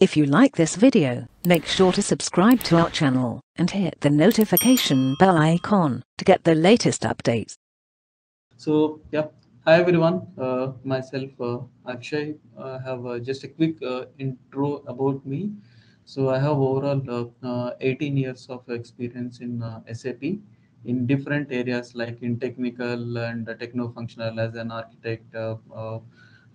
If you like this video, make sure to subscribe to our channel and hit the notification bell icon to get the latest updates. So yeah, hi everyone. Uh, myself uh, Akshay. I have uh, just a quick uh, intro about me. So I have overall uh, uh, 18 years of experience in SAP in different areas like in technical and techno-functional as an architect.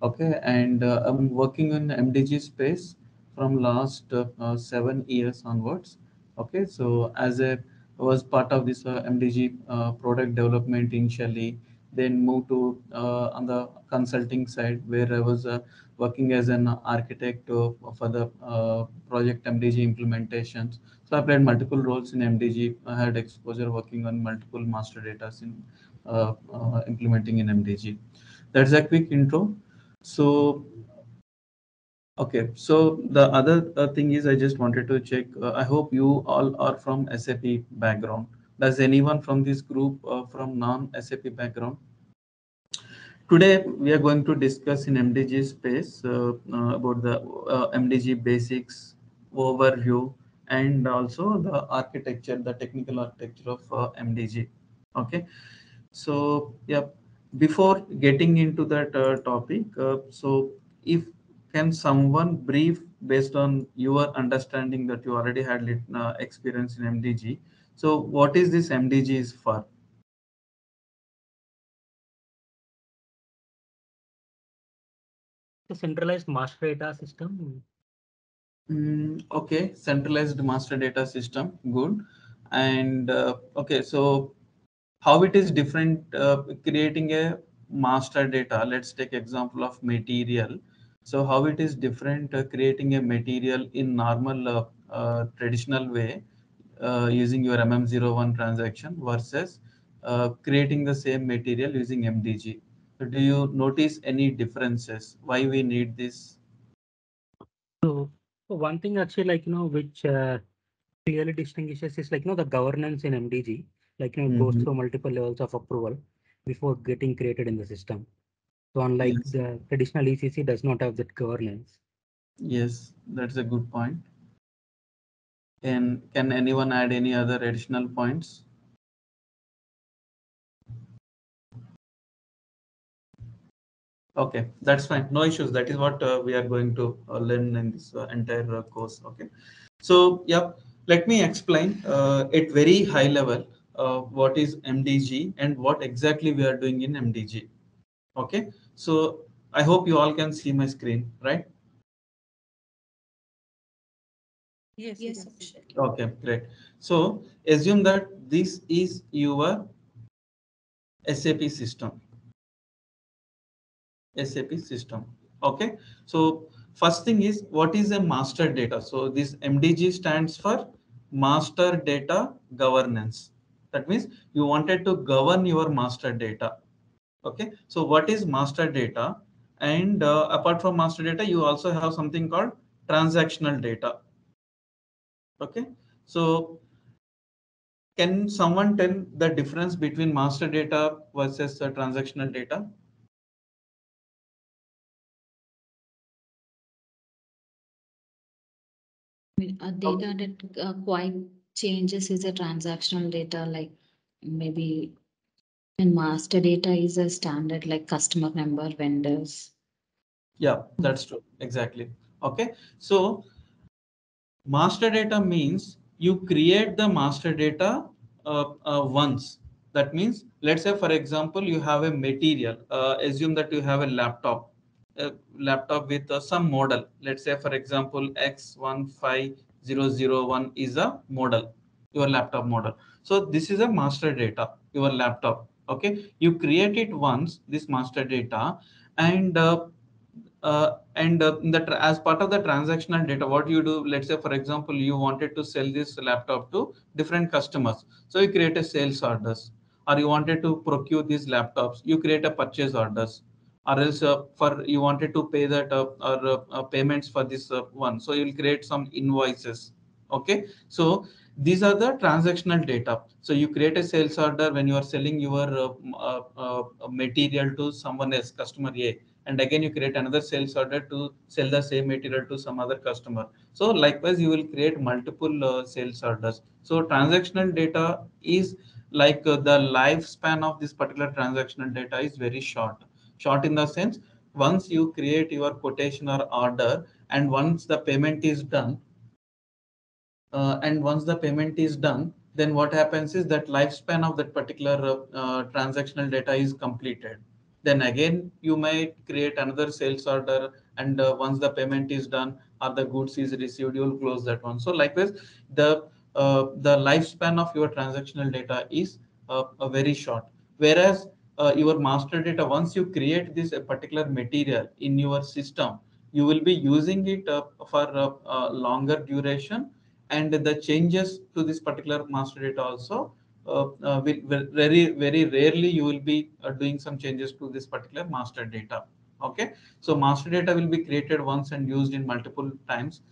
Okay, and I'm working in MDG space from last uh, uh, seven years onwards. Okay, so as a I was part of this uh, MDG product development initially, then moved to on the consulting side where I was working as an architect for the project MDG implementations. So I played multiple roles in MDG. I had exposure working on multiple master data in uh, uh, implementing in MDG. That's a quick intro. So Okay, so the other uh, thing is I just wanted to check. Uh, I hope you all are from SAP background. Does anyone from this group uh, from non-SAP background? Today we are going to discuss in MDG space uh, uh, about the uh, MDG basics overview and also the architecture, the technical architecture of MDG. Okay, so yeah, before getting into that topic, so if can someone brief based on your understanding that you already had uh, experience in MDG? So what is this MDG is for? The centralized master data system. Mm, okay, centralized master data system, good. And uh, okay, so how it is different uh, creating a master data? Let's take example of material. So how it is different uh, creating a material in normal uh, uh, traditional way uh, using your MM01 transaction versus uh, creating the same material using MDG. So do you notice any differences? Why we need this? So one thing actually like, you know, which uh, clearly distinguishes is like, you know, the governance in MDG, like, you know, it goes Mhm. through multiple levels of approval before getting created in the system. So unlike Yes. the traditional ECC does not have that governance. Yes, that's a good point. And can anyone add any other additional points? Okay, that's fine. No issues. That is what uh, we are going to uh, learn in this uh, entire uh, course. Okay. So, yeah, let me explain uh, at very high level uh, what is MDG and what exactly we are doing in MDG. Okay. So, I hope you all can see my screen, right? Yes, yes, Akshay. Okay, great. So assume that this is your SAP system. SAP system. Okay. So first thing is what is a master data? So this MDG stands for master data governance. That means you wanted to govern your master data. Okay. So what is master data? And uh, apart from master data, you also have something called transactional data. Okay. So can someone tell the difference between master data versus uh, transactional data? A data that uh, quite changes is a transactional data, like maybe and master data is a standard like customer number, vendors. Yeah, that's true. Exactly. Okay. So master data means you create the master data uh, uh, once. That means, let's say, for example, you have a material. Uh, assume that you have a laptop, a laptop with uh, some model. Let's say, for example, X15001 is a model, your laptop model. So this is a master data, your laptop. Okay. You create it once, this master data, and uh, uh, and uh, the as part of the transactional data what you do let's say for example you wanted to sell this laptop to different customers. So you create a sales orders or you wanted to procure these laptops you create a purchase orders or else uh, for you wanted to pay that uh, or uh, uh, payments for this one. So you'll create some invoices okay so these are the transactional data so you create a sales order when you are selling your uh, uh, uh, material to someone else customer a and again you create another sales order to sell the same material to some other customer. So likewise, you will create multiple uh, sales orders. So transactional data is like uh, the lifespan of this particular transactional data is very short. Short in the sense, once you create your quotation or order, and once the payment is done, uh, and once the payment is done, then what happens is that lifespan of that particular uh, uh, transactional data is completed. Then again, you might create another sales order, and uh, once the payment is done or the goods is received, you will close that one. So likewise, the uh, the lifespan of your transactional data is uh, very short. Whereas your master data, once you create this particular material in your system, you will be using it for a longer duration and the changes to this particular master data also uh, uh, will, will, very very rarely you will be uh, doing some changes to this particular master data. Okay? So master data will be created once and used in multiple times.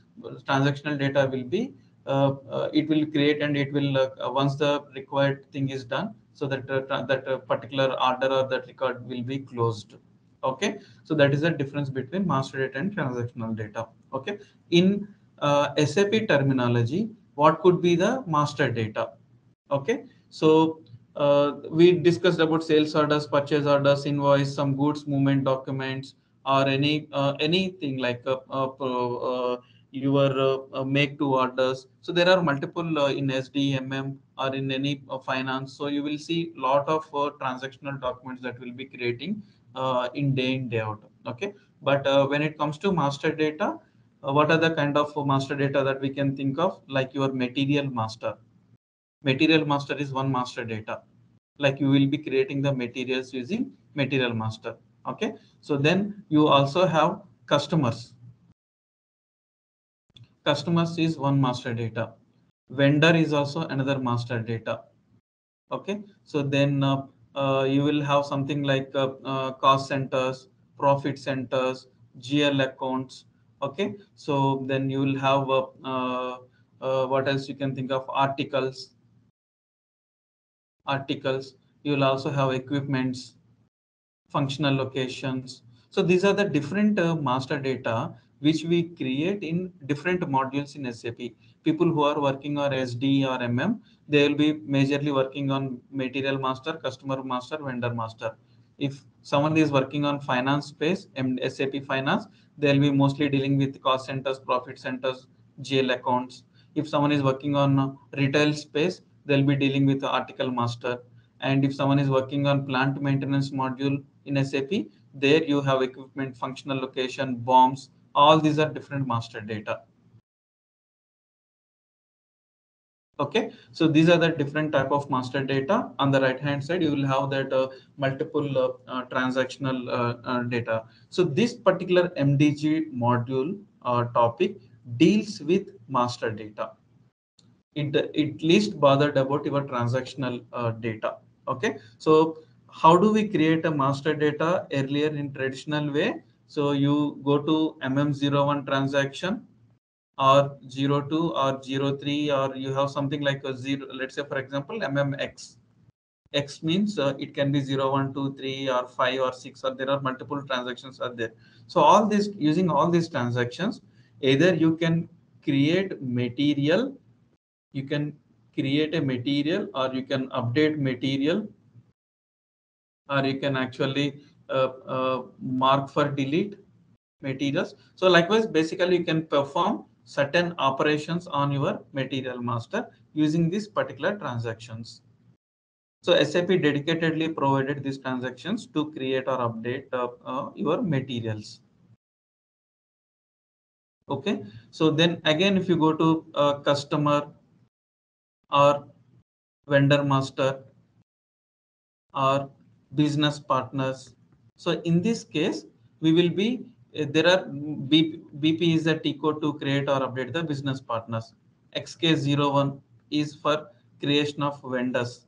Transactional data will be uh, uh, it will create and it will uh, once the required thing is done so that that particular order or that record will be closed. Okay? So that is the difference between master data and transactional data. Okay? In SAP terminology, what could be the master data? Okay, so uh, we discussed about sales orders, purchase orders, invoice, some goods movement documents, or any uh, anything like uh, uh, uh, your make to orders. So there are multiple in SD, MM, or in any finance. So you will see lot of transactional documents that will be creating in day in day out. Okay, but when it comes to master data, uh, what are the kind of master data that we can think of? Like your material master. Material master is one master data. Like you will be creating the materials using material master. Okay? So then you also have customers. Customers is one master data. Vendor is also another master data. Okay? So then uh, uh, you will have something like uh, uh cost centers profit centers gl accounts okay so then you will have uh, uh, uh, what else you can think of? Articles. Articles. You will also have equipments functional locations. So these are the different master data which we create in different modules in sap people who are working on sd or mm they will be majorly working on material master customer master vendor master. If someone is working on finance space sap finance they'll be mostly dealing with cost centers, profit centers, GL accounts. If someone is working on retail space, they'll be dealing with article master. And if someone is working on plant maintenance module in SAP, there you have equipment, functional location, BOMs, all these are different master data. Okay? So these are the different type of master data. On the right hand side you will have that uh, multiple uh, uh, transactional uh, uh, data. So this particular mdg module uh, topic deals with master data. It it least bothered about your transactional data. Okay? So how do we create a master data earlier in traditional way? So you go to mm01 transaction or 02 or 03 or you have something like a zero let's say for example mmx x. Means uh, it can be 0 1 2 3 or 5 or 6 or there are multiple transactions are there. So all this using all these transactions either you can create material you can create a material or you can update material or you can actually uh, uh, mark for delete materials. So likewise basically you can perform certain operations on your material master using these particular transactions. So SAP dedicatedly provided these transactions to create or update uh, uh, your materials. Okay, so then again, if you go to a customer or vendor master or business partners. So in this case, we will be Uh, there are mm, BP, BP is T code to create or update the business partners. XK01 is for creation of vendors.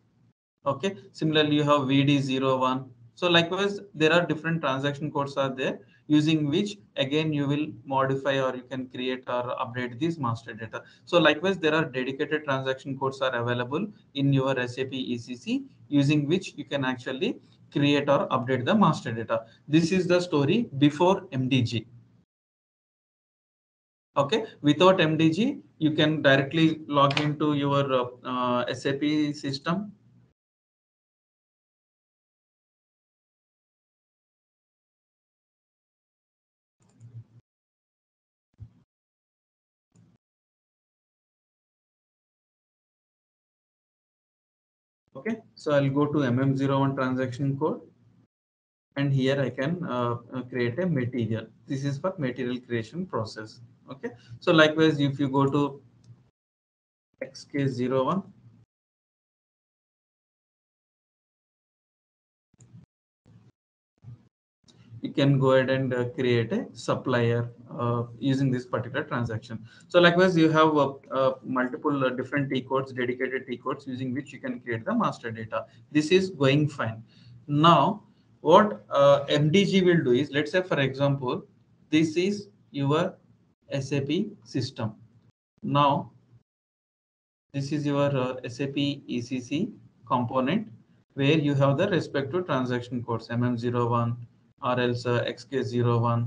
Okay. Similarly, you have VD01. So likewise, there are different transaction codes are there using which again you will modify or you can create or update these master data. So likewise, there are dedicated transaction codes are available in your SAP ECC using which you can actually create or update the master data. This is the story before MDG. Okay, without MDG, you can directly log into your uh, SAP system. Okay, so I'll go to MM01 transaction code and here I can uh, uh, create a material. This is for material creation process. Okay, so likewise, if you go to XK01, you can go ahead and uh, create a supplier uh, using this particular transaction. So likewise, you have uh, uh multiple uh, different T codes, dedicated T codes using which you can create the master data. This is going fine. Now, what uh, MDG will do is, let's say, for example, this is your SAP system. Now, this is your SAP ECC component where you have the respective transaction codes MM01, or else uh, XK01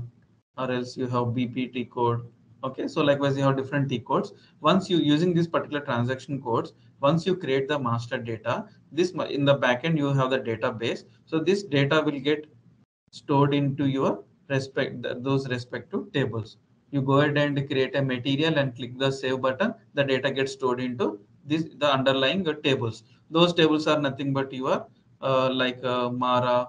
or else you have BPT code. Okay, so likewise you have different T codes. Once you using these particular transaction codes, once you create the master data, this in the backend you have the database. So this data will get stored into your respect those respective tables. You go ahead and create a material and click the save button. The data gets stored into this the underlying tables. Those tables are nothing but your uh, like uh, Mara,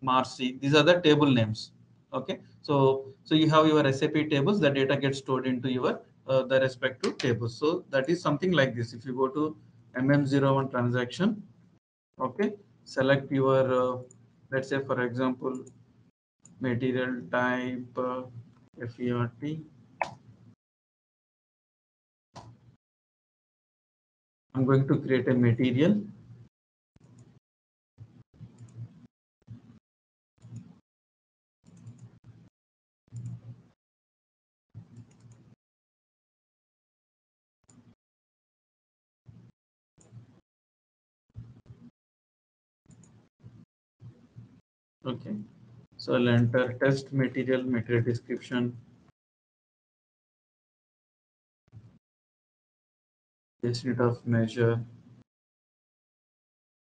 Marcy. These are the table names. Okay, so so you have your SAP tables. The data gets stored into your uh, the respective tables. So that is something like this. If you go to MM01 transaction, okay, select your uh, let's say for example material type uh, FERT. I'm going to create a material Okay, so I'll enter test material, material description. Test unit of measure,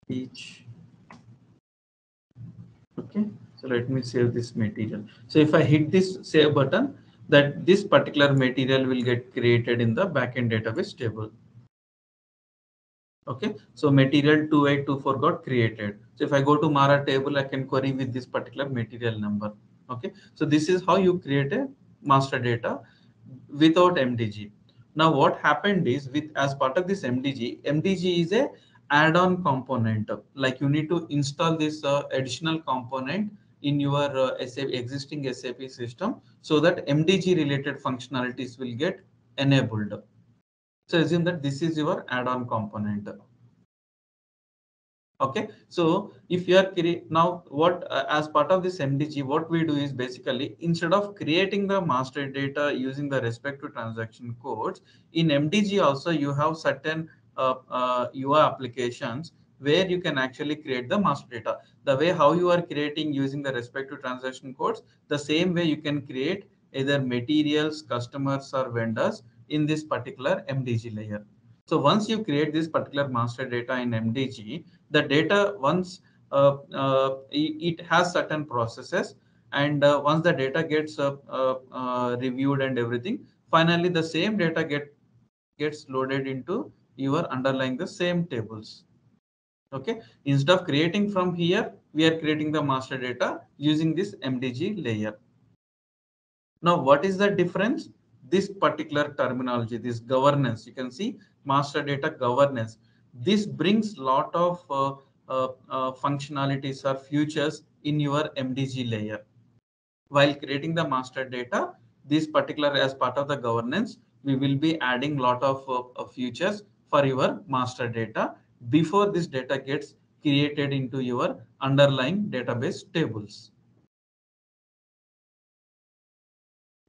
each. Okay, so let me save this material. So if I hit this save button, that this particular material will get created in the backend database table. Okay, so material 2824 got created. So if I go to Mara table, I can query with this particular material number. Okay, so this is how you create a master data without MDG. Now what happened is with as part of this MDG, MDG is a add-on component. Like you need to install this uh, additional component in your uh, SAP, existing SAP system so that MDG related functionalities will get enabled. So assume that this is your add-on component. Okay, so if you are now what uh, as part of this MDG, what we do is basically instead of creating the master data using the respective transaction codes in MDG also you have certain uh, uh, UI applications where you can actually create the master data. The way how you are creating using the respective transaction codes, the same way you can create either materials, customers or vendors in this particular MDG layer. So once you create this particular master data in MDG, the data once uh, uh, it has certain processes and uh, once the data gets uh, uh, uh, reviewed and everything, finally the same data get gets loaded into your underlying the same tables. Okay, instead of creating from here, we are creating the master data using this MDG layer. Now, what is the difference? This particular terminology, this governance, you can see master data governance. This brings lot of uh, uh, uh, functionalities or features in your MDG layer. While creating the master data, this particular as part of the governance, we will be adding lot of uh, features for your master data before this data gets created into your underlying database tables.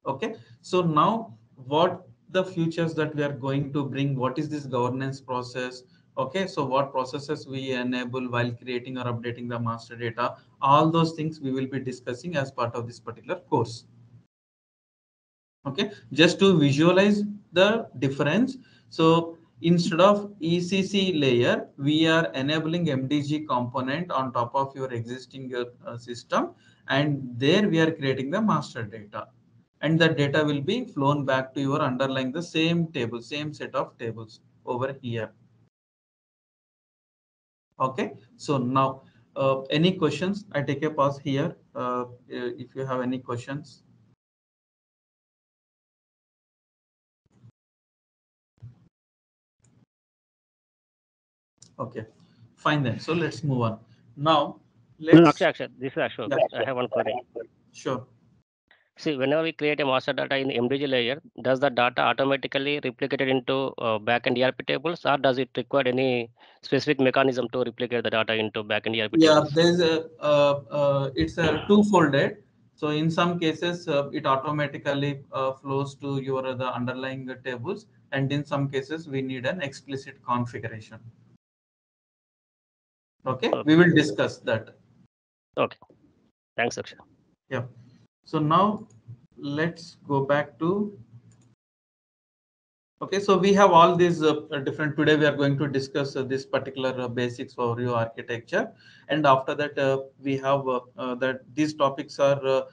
Okay so now what the futures that we are going to bring what is this governance process Okay, so what processes we enable while creating or updating the master data, all those things we will be discussing as part of this particular course. Okay, just to visualize the difference. So instead of ECC layer, we are enabling MDG component on top of your existing uh, system. And there we are creating the master data. And the data will be flown back to your underlying the same table, same set of tables over here. Okay, so now uh, any questions? I take a pause here. Uh, if you have any questions. Okay, fine then. So let's move on. Now, let's. No, Akshay, Akshay, this is Ashok. Yeah. I have one query. Sure. See, whenever we create a master data in MDG layer, does the data automatically replicated into uh, backend ERP tables, or does it require any specific mechanism to replicate the data into backend ERP Yeah, tables? there's a, uh, uh, it's a two-folded. So in some cases, uh, it automatically uh, flows to your the underlying tables, and in some cases, we need an explicit configuration. Okay, we will discuss that. Okay, thanks, Akshay. So now let's go back to. Okay, so we have all these uh, different. Today we are going to discuss uh, this particular uh, basics for your architecture, and after that uh, we have uh, uh, that these topics are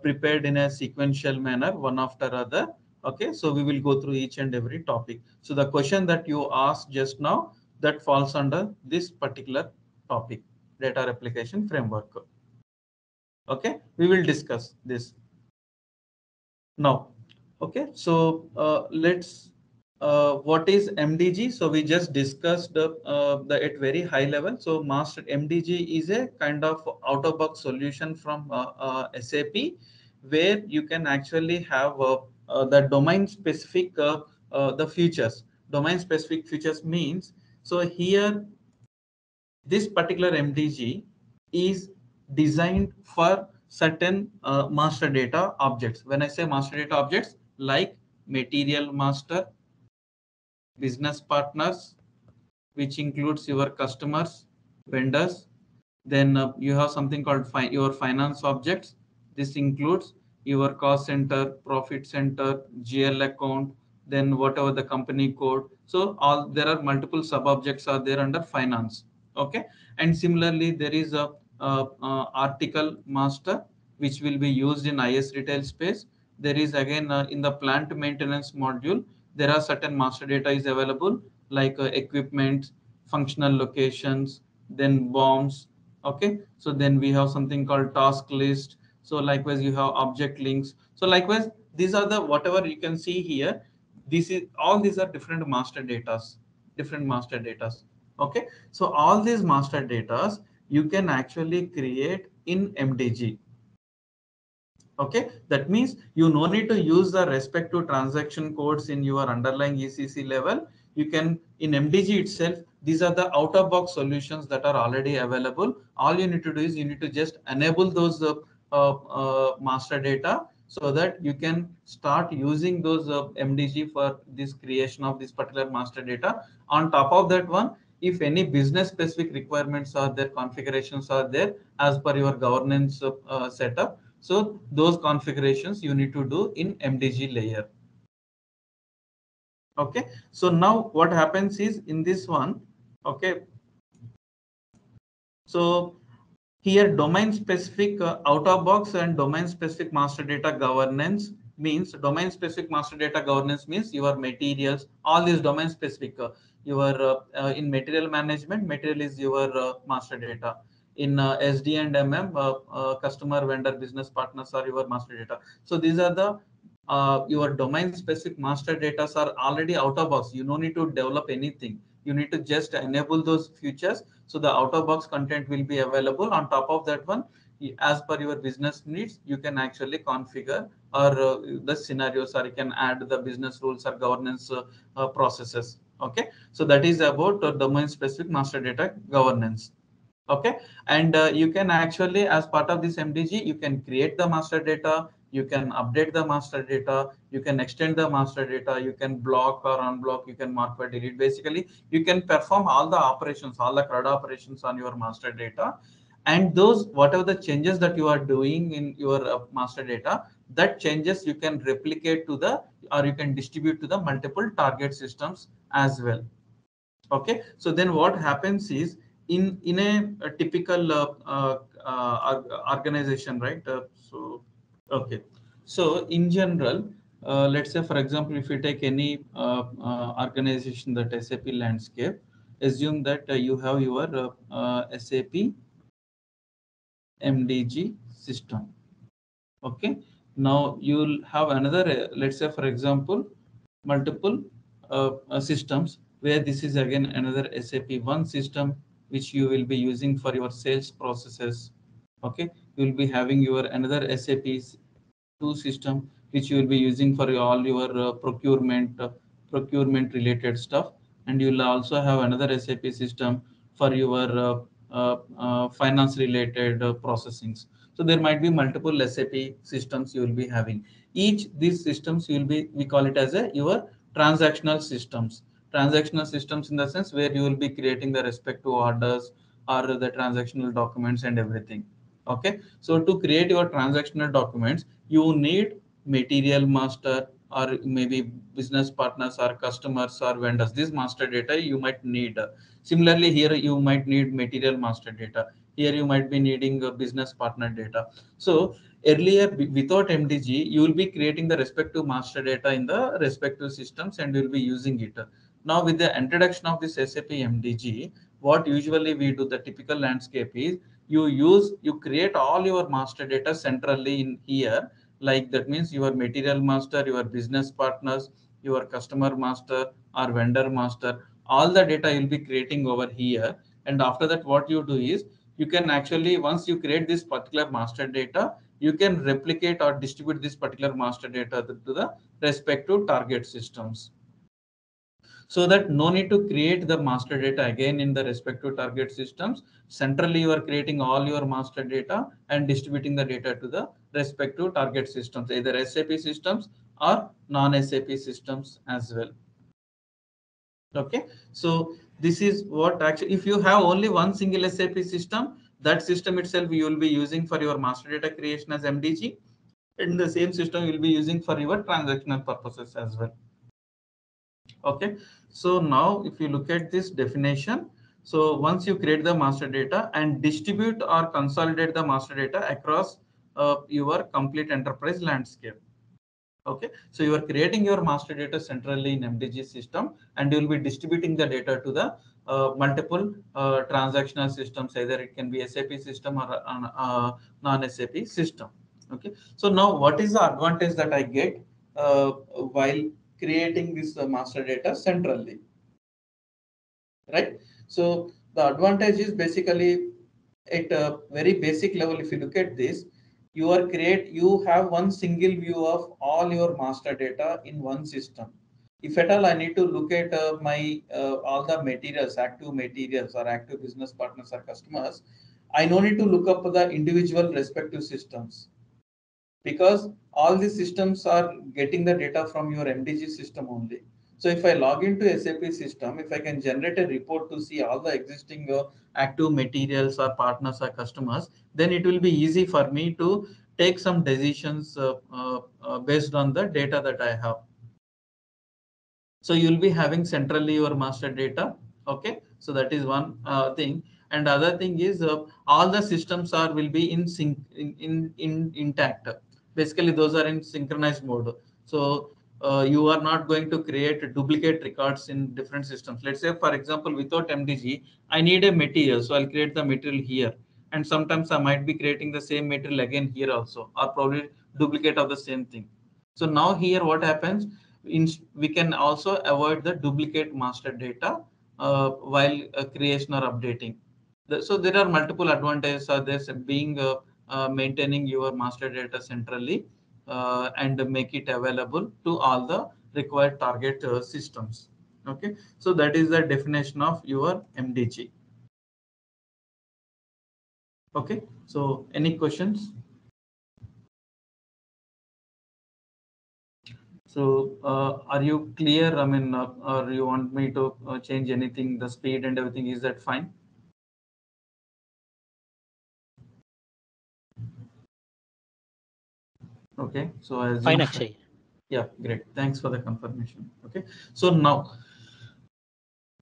prepared in a sequential manner, one after other. Okay, so we will go through each and every topic. So the question that you asked just now that falls under this particular topic, data replication framework. Okay, we will discuss this now. Okay, so uh, let's. Uh, what is MDG? So we just discussed uh, uh, the at very high level. So master MDG is a kind of out of box solution from uh, uh, SAP, where you can actually have uh, the domain specific the features. Domain specific features means so here this particular MDG is designed for certain uh, master data objects. When I say master data objects, like material master, business partners, which includes your customers, vendors. Then uh, you have something called fi your finance objects. This includes your cost center, profit center, GL account, then whatever the company code. So all there are multiple sub objects are there under finance. Okay, and similarly there is a article master which will be used in IS retail space. There is again uh, in the plant maintenance module, there are certain master data is available like uh, equipment, functional locations, then BOMs. Okay, so then we have something called task list. So likewise, you have object links. So likewise, these are the whatever you can see here. This is all these are different master datas, different master datas. Okay, so all these master datas you can actually create in MDG. Okay, that means you no need to use the respective transaction codes in your underlying ECC level. You can in MDG itself, these are the out of box solutions that are already available. All you need to do is you need to just enable those uh, uh, uh, master data so that you can start using those uh, MDG for this creation of this particular master data. On top of that one, if any business specific requirements are there, configurations are there as per your governance uh, setup. So those configurations you need to do in MDG layer. Okay, so now what happens is in this one, okay. So here domain specific uh, out of box and domain specific master data governance means domain specific master data governance means your materials, all these domain specific uh, your uh, uh, in material management, material is your uh, master data. In SD and MM, customer, vendor, business partners are your master data. So these are the uh, your domain specific master data are already out of box. You don't need to develop anything. You need to just enable those features. So the out of box content will be available. On top of that one, as per your business needs, you can actually configure or uh, the scenarios or you can add the business rules or governance uh, processes. Okay, so that is about domain specific master data governance. Okay, and uh, you can actually, as part of this MDG, you can create the master data, you can update the master data, you can extend the master data, you can block or unblock, you can mark or delete. Basically, you can perform all the operations, all the CRUD operations on your master data. And those, whatever the changes that you are doing in your uh, master data, that changes you can replicate to the, or you can distribute to the multiple target systems as well. Okay, so then what happens is in in a, a typical uh, uh, uh, organization, right? Uh, so okay, so in general, uh, let's say for example, if you take any uh, organization that SAP landscape, assume that you have your SAP MDG system. Okay, now you'll have another, let's say for example, multiple systems where this is again another SAP one system which you will be using for your sales processes. Okay, you will be having your another SAP two system which you will be using for all your uh, procurement uh, procurement related stuff, and you will also have another SAP system for your uh, uh, uh finance related uh, processings. So there might be multiple SAP systems you will be having. Each these systems you will be we call it as a your transactional systems transactional systems in the sense where you will be creating the respective orders or the transactional documents and everything. Okay, so to create your transactional documents, you need material master or maybe business partners or customers or vendors. This master data you might need. Similarly, here you might need material master data. Here you might be needing a business partner data. So earlier without MDG, you will be creating the respective master data in the respective systems and you will be using it. Now with the introduction of this SAP MDG, what usually we do, the typical landscape is you use, you create all your master data centrally in here. Like that means your material master, your business partners, your customer master or vendor master, all the data you'll be creating over here. And after that, what you do is you can actually, once you create this particular master data, you can replicate or distribute this particular master data to the respective target systems so that no need to create the master data again in the respective target systems. Centrally, you are creating all your master data and distributing the data to the respective target systems, either SAP systems or non-SAP systems as well. Okay, so this is what actually, if you have only one single SAP system, that system itself you will be using for your master data creation as MDG. And the same system you will be using for your transactional purposes as well. Okay, so now if you look at this definition, so once you create the master data and distribute or consolidate the master data across uh, your complete enterprise landscape. Okay, so you are creating your master data centrally in MDG system and you will be distributing the data to the uh, multiple uh, transactional systems, either it can be SAP system or uh, uh non-SAP system. Okay, so now what is the advantage that I get uh, while creating this uh, master data centrally? Right? So the advantage is basically at a very basic level if you look at this you are create you have one single view of all your master data in one system if at all i need to look at uh, my uh, all the materials active materials or active business partners or customers i no need to look up the individual respective systems because all these systems are getting the data from your MDG system only. So if I log into SAP system, if I can generate a report to see all the existing uh, active materials or partners or customers, then it will be easy for me to take some decisions uh, uh, uh based on the data that I have. So you'll be having centrally your master data. Okay, so that is one uh, thing. And other thing is uh, all the systems are will be in sync in, in, in intact basically those are in synchronized mode. So uh, you are not going to create duplicate records in different systems. Let's say, for example, without MDG, I need a material. So I'll create the material here. And sometimes I might be creating the same material again here also, or probably duplicate of the same thing. So now here what happens, in, we can also avoid the duplicate master data uh, while uh, creation or updating. The, so there are multiple advantages of this being uh, uh, maintaining your master data centrally uh, and make it available to all the required target uh, systems. Okay, so that is the definition of your MDG. Okay, so any questions? So uh, are you clear? I mean, uh, or you want me to uh, change anything, the speed and everything, is that fine? Okay, so as Fine, you- Akshay. yeah, great. Thanks for the confirmation. Okay, so now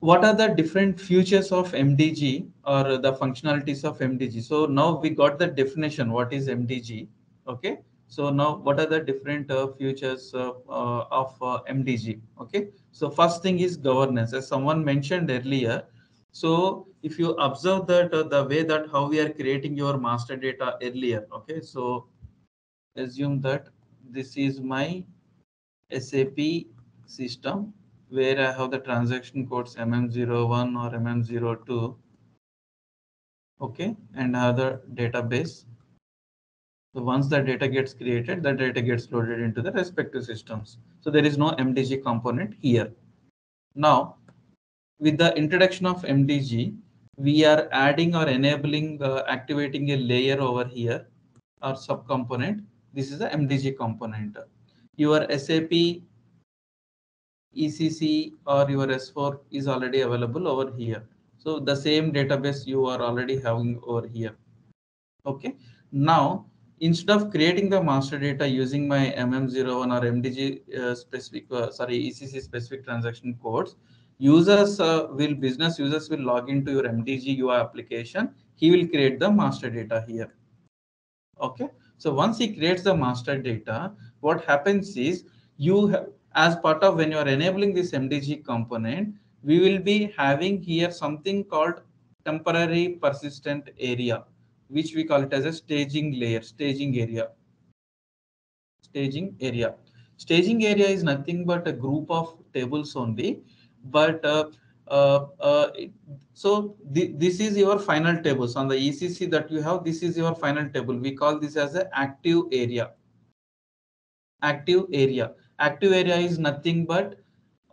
what are the different features of MDG or the functionalities of MDG? So now we got the definition. What is MDG? Okay, so now what are the different uh, features uh, uh, of uh, MDG? Okay, so first thing is governance, as someone mentioned earlier. So if you observe that uh, the way that how we are creating your master data earlier. Okay, so assume that this is my SAP system where I have the transaction codes MM01 or MM02. Okay, and the database. So once the data gets created, the data gets loaded into the respective systems. So there is no MDG component here. Now, with the introduction of MDG, we are adding or enabling, uh, activating a layer over here or subcomponent. This is the MDG component. Your SAP ECC or your S4 is already available over here. So the same database you are already having over here. Okay. Now, instead of creating the master data using my MM01 or MDG uh, specific, uh, sorry, ECC specific transaction codes, users uh, will, business users will log into your MDG UI application. He will create the master data here. Okay. So once he creates the master data, what happens is you have as part of when you are enabling this MDG component, we will be having here something called temporary persistent area, which we call it as a staging layer, staging area. Staging area. Staging area is nothing but a group of tables only, but uh, so th this is your final tables on the ECC that you have. This is your final table. We call this as an active area. Active area active area is nothing but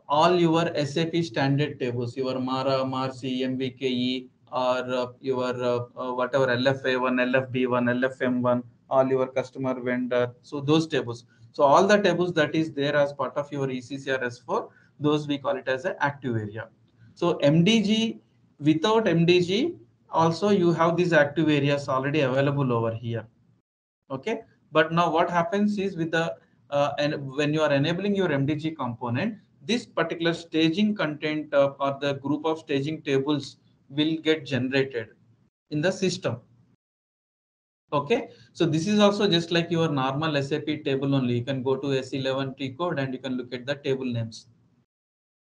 all your SAP standard tables, your MARA, MARCI, MVKE, or uh, your uh, uh, whatever LFA1, LFB1, LFM1, all your customer vendor. So those tables. So all the tables that is there as part of your ECC or S4, those we call it as an active area. So MDG, without MDG, also you have these active areas already available over here. Okay. But now what happens is with the uh, and when you are enabling your MDG component, this particular staging content uh, or the group of staging tables will get generated in the system. Okay, so this is also just like your normal SAP table only. You can go to SE11 T code and you can look at the table names.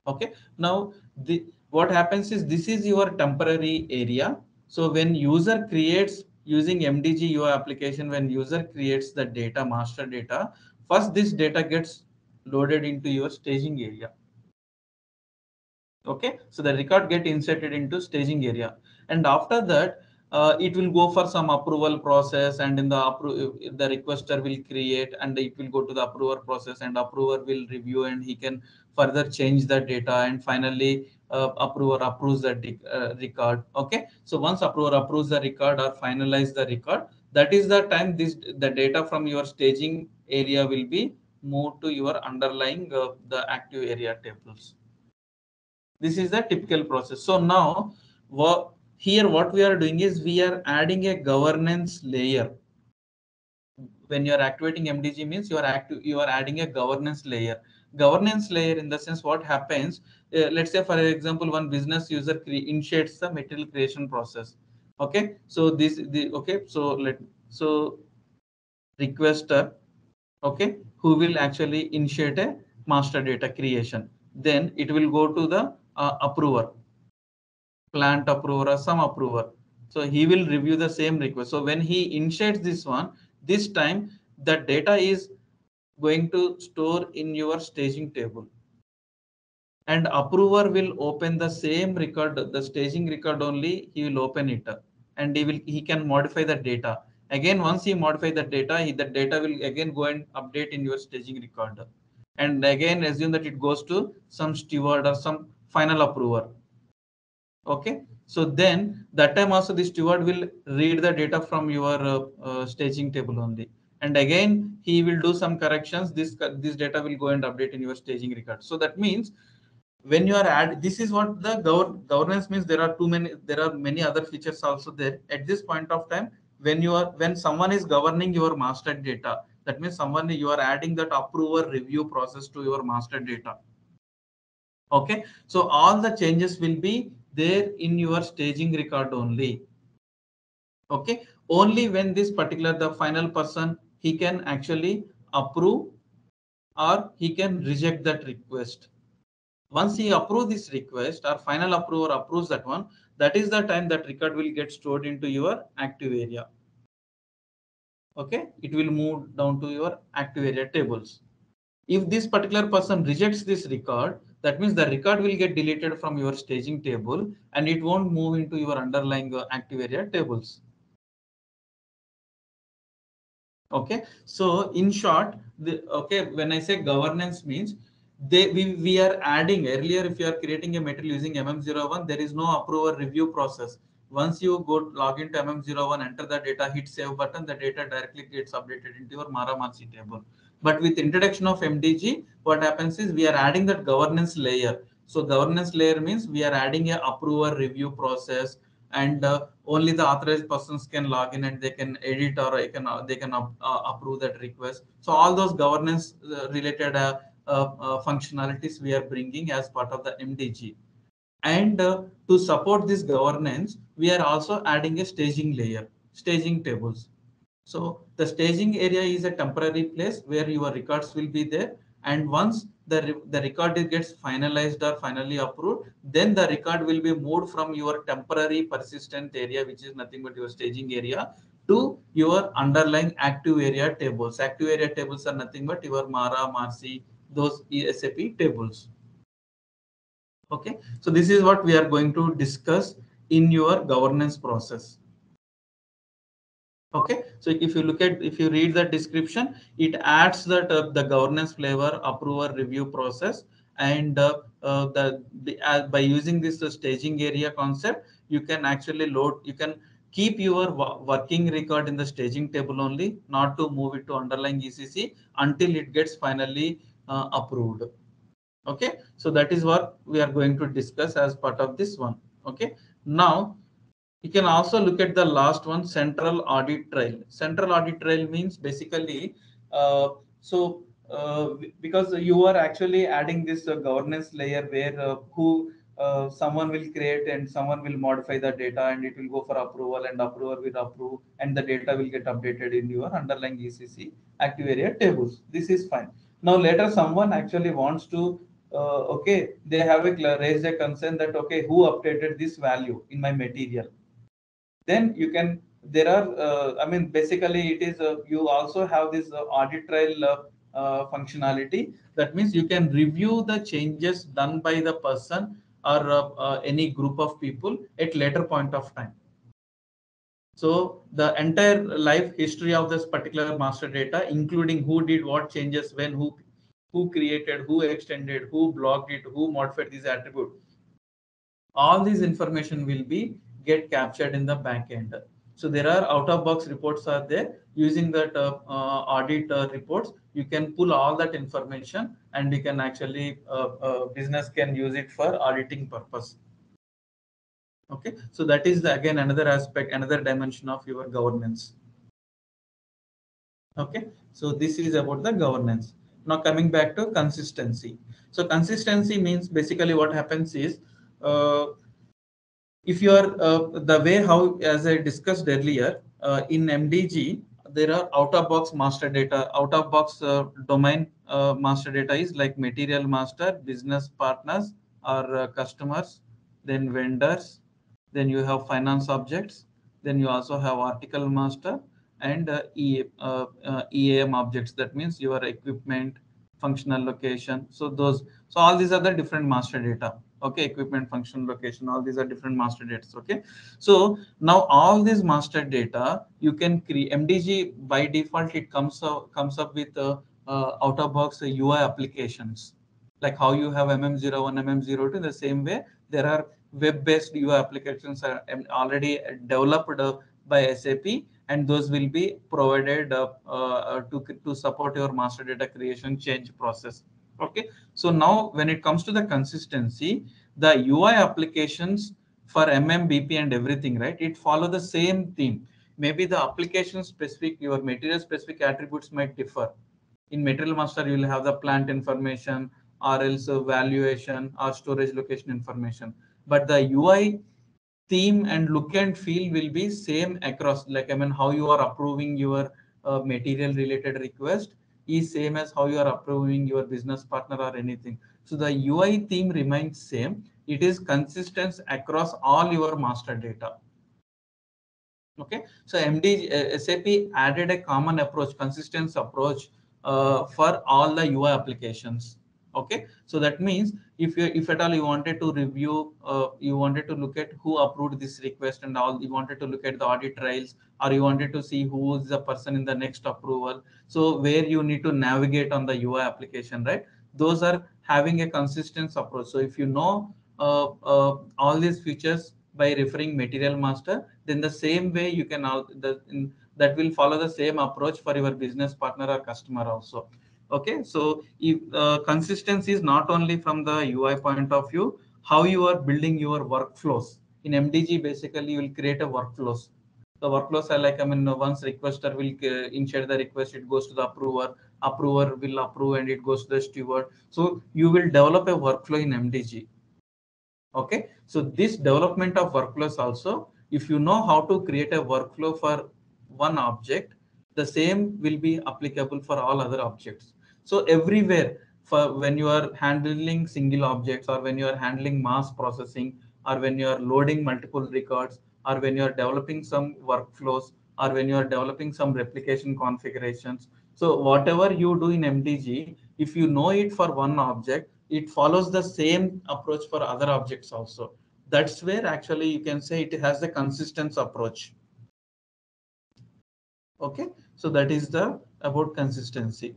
Okay, now the what happens is this is your temporary area. So when user creates using MDG UI application, when user creates the data, master data, first this data gets loaded into your staging area. Okay? So the record get inserted into staging area. And after that uh, it will go for some approval process and in the the requester will create and it will go to the approver process and approver will review and he can further change the data and finally uh, approver approves the uh, record. Okay? So once approver approves the record or finalize the record that is the time this the data from your staging area will be moved to your underlying uh, the active area tables. This is the typical process. So now here what we are doing is we are adding a governance layer. When you are activating mdg means you are active you are adding a governance layer. Governance layer in the sense what happens uh, let's say for example one business user initiates the material creation process. Okay? So this the okay? So let so requester okay who will actually initiate a master data creation. Then it will go to the uh, approver plant approver or some approver. So he will review the same request. So when he initiates this one this time the data is going to store in your staging table. And approver will open the same record the staging record only he will open it and he will he can modify the data. Again once he modify the data he, the data will again go and update in your staging record. And again assume that it goes to some steward or some final approver okay. So then that time also the steward will read the data from your uh, uh, staging table only. And again he will do some corrections. This this data will go and update in your staging record. So that means when you are add this is what the gov governance means there are too many there are many other features also there. At this point of time when you are when someone is governing your master data that means someone you are adding that approver review process to your master data. Okay. So all the changes will be there in your staging record only. Okay? Only when this particular the final person he can actually approve or he can reject that request. Once he approve this request or final approver approves that one that is the time that record will get stored into your active area. Okay? It will move down to your active area tables. If this particular person rejects this record that means the record will get deleted from your staging table and it won't move into your underlying uh, active area tables. Okay? So in short the okay when i say governance means they we, we are adding earlier if you are creating a material using mm01 there is no approval review process. Once you go log into mm01 enter the data hit save button the data directly gets updated into your mara marci table but with introduction of mdg what happens is we are adding that governance layer. So governance layer means we are adding a approval review process and uh, only the authorized persons can log in and they can edit or they can uh, they can uh, approve that request. So all those governance uh, related uh, uh, functionalities we are bringing as part of the mdg and to support this governance we are also adding a staging layer staging tables so the staging area is a temporary place where your records will be there and once the, the record gets finalized or finally approved, then the record will be moved from your temporary persistent area, which is nothing but your staging area, to your underlying active area tables. Active area tables are nothing but your Mara, Marci, those SAP tables. Okay, so this is what we are going to discuss in your governance process okay so if you look at if you read the description it adds that uh, the governance flavor approval review process and uh, uh, the, the uh, by using this uh, staging area concept you can actually load you can keep your working record in the staging table only not to move it to underlying ecc until it gets finally uh, approved. Okay so that is what we are going to discuss as part of this one. Okay now you can also look at the last one, central audit trail. Central audit trail means basically, uh, so uh, because you are actually adding this uh, governance layer where uh, who uh, someone will create and someone will modify the data and it will go for approval and approver will approve and the data will get updated in your underlying ECC active area tables. This is fine. Now later someone actually wants to uh, okay, they have a raised a concern that okay, who updated this value in my material? Then you can there are uh, i mean basically it is uh, you also have this uh, audit trail uh, uh, functionality. That means you can review the changes done by the person or uh, any group of people at later point of time. So the entire life history of this particular master data including who did what changes when who who created who extended who blocked it who modified these attributes all these information will be get captured in the back end. So there are out of box reports are there using that uh, uh, audit uh, reports. You can pull all that information and you can actually uh, uh, business can use it for auditing purpose. Okay, so that is the, again another aspect, another dimension of your governance. Okay, so this is about the governance. Now coming back to consistency. So consistency means basically what happens is uh, if you are uh, the way how as i discussed earlier uh, in mdg there are out of box master data out of box uh, domain uh, master data is like material master business partners or uh, customers then vendors then you have finance objects then you also have article master and uh, eam objects. That means your equipment functional location. So those so all these are the different master data okay equipment function location all these are different master data okay so now all these master data you can create mdg by default it comes up comes up with uh, uh, out of box uh, ui applications like how you have mm01 mm02 in the same way there are web based ui applications are already developed uh, by sap and those will be provided uh, uh, to, to support your master data creation change process. Okay, so now when it comes to the consistency, the UI applications for MMBP and everything, right? It follow the same theme. Maybe the application specific, your material specific attributes might differ. In material master, you will have the plant information or else valuation or storage location information. But the UI theme and look and feel will be same across like i mean how you are approving your uh, material related request is same as how you are approving your business partner or anything. So the ui theme remains same. It is consistent across all your master data. Okay? So md uh, sap added a common approach consistent approach uh, for all the ui applications okay? So that means if you if at all you wanted to review uh, you wanted to look at who approved this request and all you wanted to look at the audit trails or you wanted to see who is the person in the next approval so where you need to navigate on the ui application right? Those are having a consistent approach. So if you know uh, uh, all these features by referring material master then the same way you can all in, that will follow the same approach for your business partner or customer also okay so if uh, consistency is not only from the ui point of view how you are building your workflows. In mdg basically you will create a workflows. The workflows are like i mean once requester will uh, the request it goes to the approver approver will approve and it goes to the steward. So you will develop a workflow in mdg okay so this development of workflows also if you know how to create a workflow for one object the same will be applicable for all other objects so everywhere for when you are handling single objects or when you are handling mass processing or when you are loading multiple records or when you are developing some workflows or when you are developing some replication configurations. So whatever you do in MDG, if you know it for one object, it follows the same approach for other objects also. That's where actually you can say it has the consistent approach. Okay, so that is the about consistency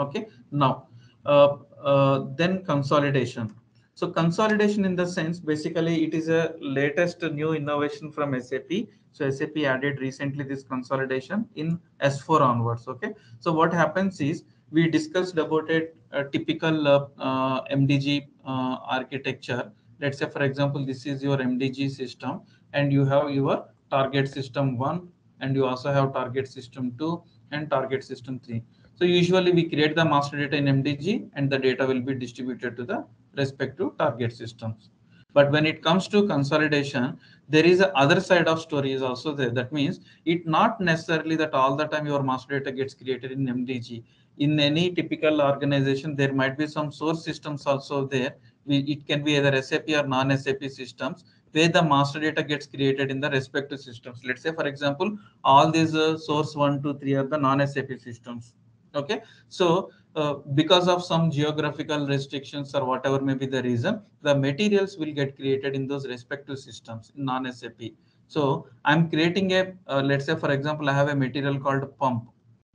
okay now uh, uh, then consolidation. So consolidation in the sense basically it is a latest new innovation from sap so sap added recently this consolidation in s4 onwards okay? So what happens is we discussed about it a typical uh, uh mdg uh, architecture. Let's say for example this is your mdg system and you have your target system 1 and you also have target system 2 and target system 3 so usually we create the master data in MDG and the data will be distributed to the respective target systems. But when it comes to consolidation, there is a other side of story is also there. That means it not necessarily that all the time your master data gets created in MDG. In any typical organization, there might be some source systems also there. It can be either SAP or non-SAP systems where the master data gets created in the respective systems. Let's say, for example, all these uh, source one, two, three are the non-SAP systems okay? So uh, because of some geographical restrictions or whatever may be the reason the materials will get created in those respective systems non sap so i'm creating a uh, let's say for example i have a material called pump.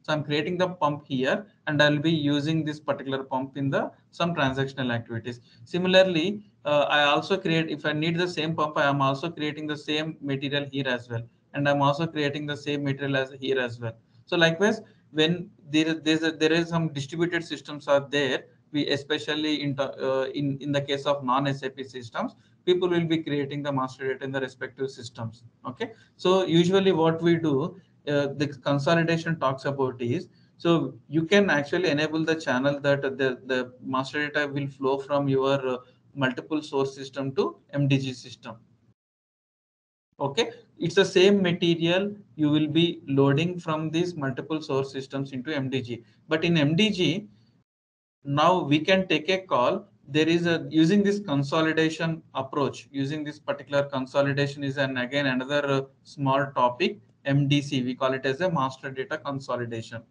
So i'm creating the pump here and i'll be using this particular pump in the some transactional activities. Similarly uh, i also create if i need the same pump i am also creating the same material here as well. And i'm also creating the same material as here as well. So likewise when there there's a, there is some distributed systems are there we especially in uh, in in the case of non sap systems people will be creating the master data in the respective systems okay? So usually what we do uh, the consolidation talks about is so you can actually enable the channel that the the master data will flow from your uh, multiple source system to mdg system okay it's the same material you will be loading from these multiple source systems into mdg but in mdg now we can take a call. There is a using this consolidation approach using this particular consolidation is an again another uh, small topic mdc we call it as a master data consolidation.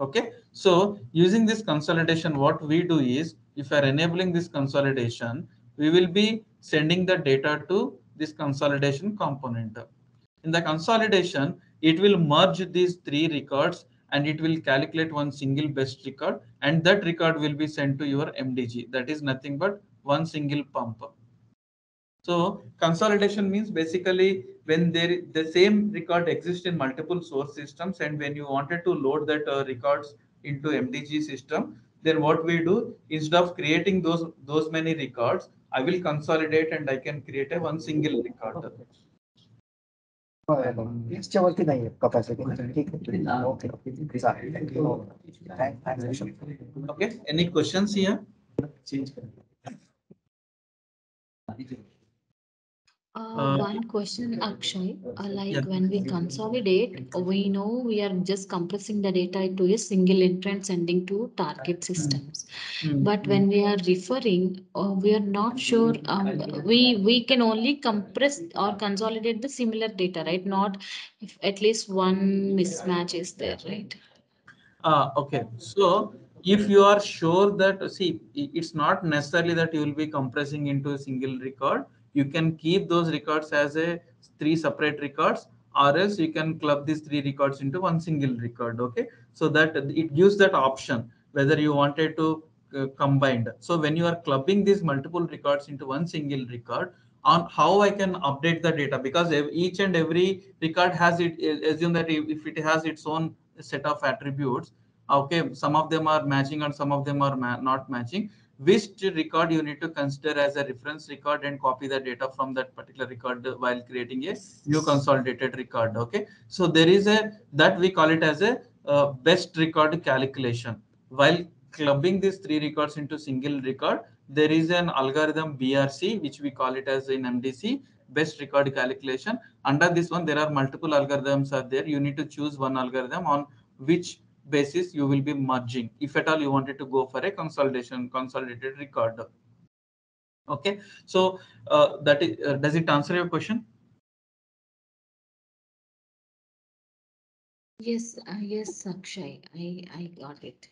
Okay? So using this consolidation what we do is if we are enabling this consolidation we will be sending the data to this consolidation component. In the consolidation, it will merge these three records and it will calculate one single best record and that record will be sent to your MDG. That is nothing but one single pump. So consolidation means basically when there the same record exists in multiple source systems and when you wanted to load that uh, records into MDG system, then what we do instead of creating those those many records, I will consolidate and I can create a one single record. याच्यावरती नाहीये capacity ठीक आहे okay चालेल Okay, any questions here? Uh, Uh, one question, Akshay, uh, like Yeah. when we consolidate, we know we are just compressing the data to a single entrant sending to target systems. Hmm, But when we are referring, uh, we are not sure, um, we, we can only compress or consolidate the similar data, right? Not if at least one mismatch is there, right? Ah, okay. So if you are sure that, see, it's not necessarily that you will be compressing into a single record. You can keep those records as a three separate records, or else you can club these three records into one single record. Okay, so that it gives that option whether you wanted to uh, combined. So when you are clubbing these multiple records into one single record, on how I can update the data because each and every record has it. Assume that if if it has its own set of attributes, okay some of them are matching and some of them are ma- not matching which record you need to consider as a reference record and copy the data from that particular record while creating a new consolidated record okay? So there is a that we call it as a uh, best record calculation. While clubbing these three records into single record there is an algorithm brc which we call it as in mdc best record calculation. Under this one there are multiple algorithms are there. You need to choose one algorithm on which basis you will be merging. If at all you wanted to go for a consolidation consolidated record. Okay? So uh, that is uh, does it answer your question? Yes, uh, yes, Akshay, I, I got it.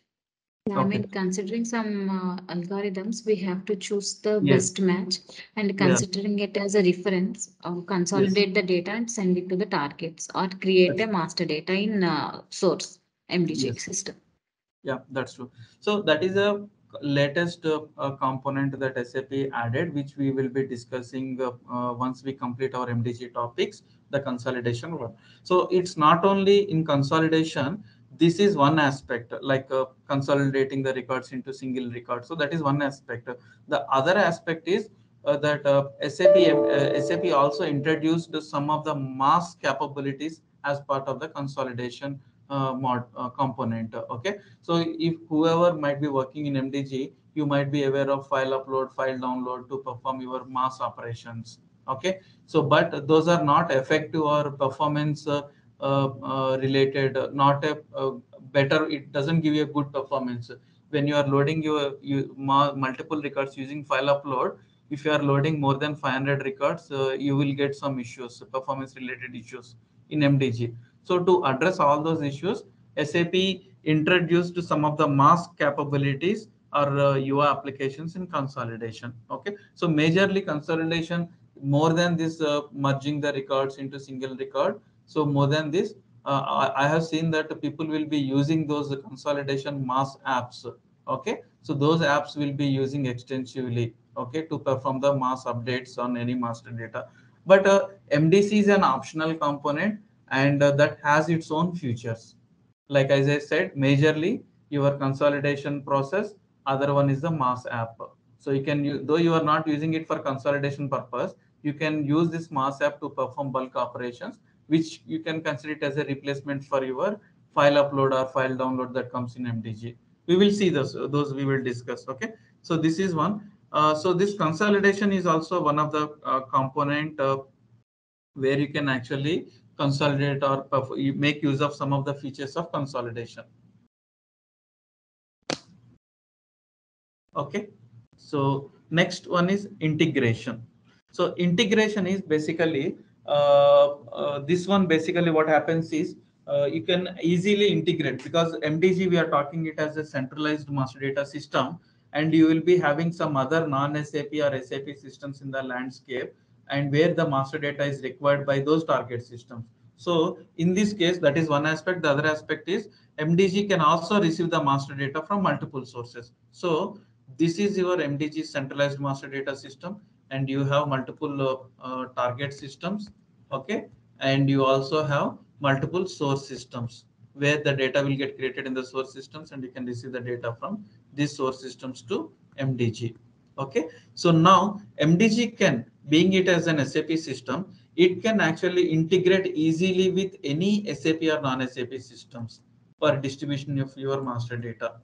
I Okay. mean, considering some uh, algorithms, we have to choose the Yes. best match and considering it as a reference, uh, consolidate the data and send it to the targets or create a master data in uh, source MDG Yes. system. yeah that's true so that is a latest uh, uh, component that sap added which we will be discussing uh, uh, once we complete our mdg topics the consolidation one so it's not only in consolidation this is one aspect like uh, consolidating the records into single record so that is one aspect the other aspect is uh, that uh, SAP uh, SAP also introduced some of the mass capabilities as part of the consolidation mod uh, component. Okay, so if whoever might be working in MDG, you might be aware of file upload, file download to perform your mass operations. Okay, so but those are not effective or performance uh, uh, uh, related, uh, not a uh, better. It doesn't give you a good performance when you are loading your you, multiple records using file upload if you are loading more than 500 records, uh, you will get some issues, performance related issues in MDG. So to address all those issues, SAP introduced some of the mass capabilities or uh, UI applications in consolidation. Okay, so majorly consolidation more than this uh, merging the records into single record. So more than this, uh, I, I have seen that people will be using those consolidation mass apps. Okay, so those apps will be using extensively. Okay, to perform the mass updates on any master data. But uh, MDC is an optional component and uh, that has its own features. Like as I said, majorly your consolidation process, other one is the mass app. So you can, though you are not using it for consolidation purpose, you can use this mass app to perform bulk operations, which you can consider it as a replacement for your file upload or file download that comes in MDG. We will see those, those we will discuss. Okay. So this is one. Uh, so this consolidation is also one of the uh, component uh, where you can actually consolidate or make use of some of the features of consolidation. Okay, so next one is integration. So integration is basically uh, uh, this one. Basically, what happens is uh, you can easily integrate because MDG we are talking it as a centralized master data system, and you will be having some other non-SAP or SAP systems in the landscape, and where the master data is required by those target systems. So in this case, that is one aspect. The other aspect is MDG can also receive the master data from multiple sources. So this is your MDG centralized master data system, and you have multiple uh, uh, target systems. Okay, and you also have multiple source systems where the data will get created in the source systems and you can receive the data from these source systems to MDG. Okay, so now MDG can, being it as an SAP system, it can actually integrate easily with any SAP or non-SAP systems for distribution of your master data.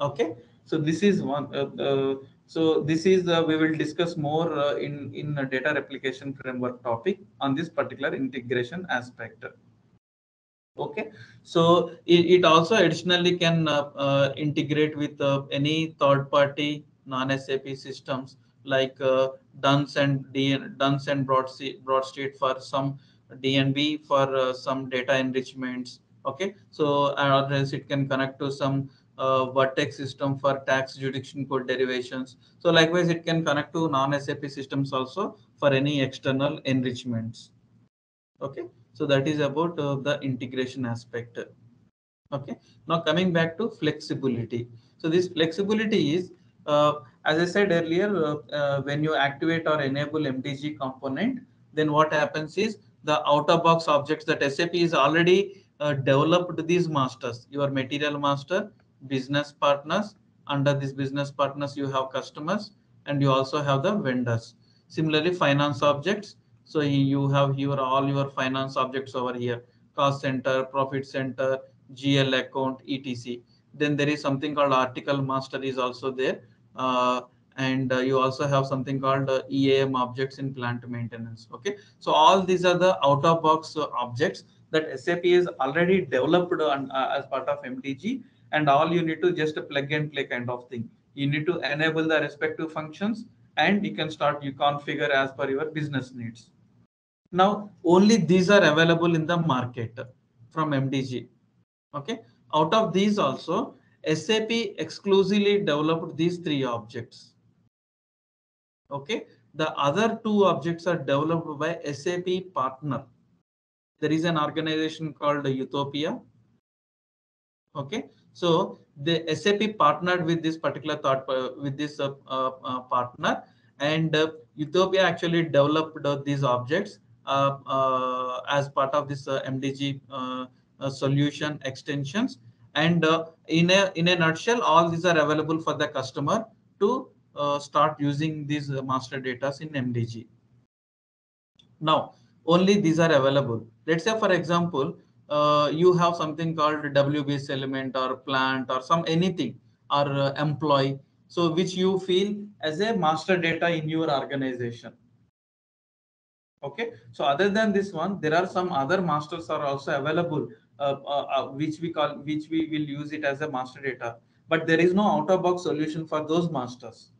Okay, so this is one. Uh, uh, so this is uh, we will discuss more uh, in in a data replication framework topic on this particular integration aspect. Okay, so it, it also additionally can uh, uh, integrate with any third-party non-SAP systems like Duns and DN, Duns and Bradstreet, Bradstreet for some DNB for some data enrichments. Okay, so else it can connect to some uh, vertex system for tax jurisdiction code derivations. So likewise, it can connect to non-SAP systems also for any external enrichments. Okay, so that is about uh, the integration aspect. Okay, now coming back to flexibility. So this flexibility is, uh, as I said earlier, uh, uh, when you activate or enable MDG component, then what happens is the out-of-box objects that SAP is already uh, developed these masters, your material master, business partners. Under these business partners, you have customers and you also have the vendors. Similarly, finance objects. So you have your all your finance objects over here, cost center, profit center, GL account, etc. Then there is something called article master is also there. Uh, and uh, you also have something called uh, EAM objects in plant maintenance. Okay, so all these are the out of box objects that SAP is already developed on, as part of MDG and all you need to just plug and play kind of thing. You need to enable the respective functions and you can start you configure as per your business needs. Now, only these are available in the market from MDG. Okay. Out of these also, SAP exclusively developed these three objects. Okay. The other two objects are developed by SAP partner. There is an organization called Utopia. Okay. So the SAP partnered with this particular thought uh, with this uh, uh, uh partner, and uh, Utopia actually developed uh, these objects as part of this MDG solution extensions. And in a in a nutshell, all these are available for the customer to start using these master data in MDG. Now, only these are available. Let's say, for example, uh, you have something called WBS element or plant or some anything or uh, employee. So which you feel as a master data in your organization. Okay. So other than this one, there are some other masters are also available, uh, uh, uh which we call, which we will use it as a master data. But there is no out of box solution for those masters.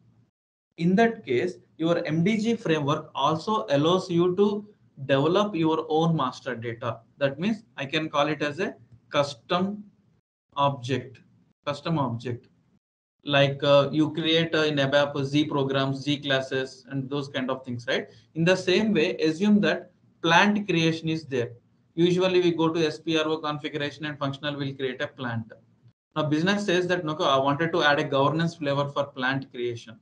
In that case, your MDG framework also allows you to develop your own master data. That means I can call it as a custom object, custom object. Like uh, you create uh, in ABAP Z programs, Z classes, and those kind of things, right? In the same way, assume that plant creation is there. Usually we go to SPRO configuration and functional will create a plant. Now business says that no, I wanted to add a governance flavor for plant creation.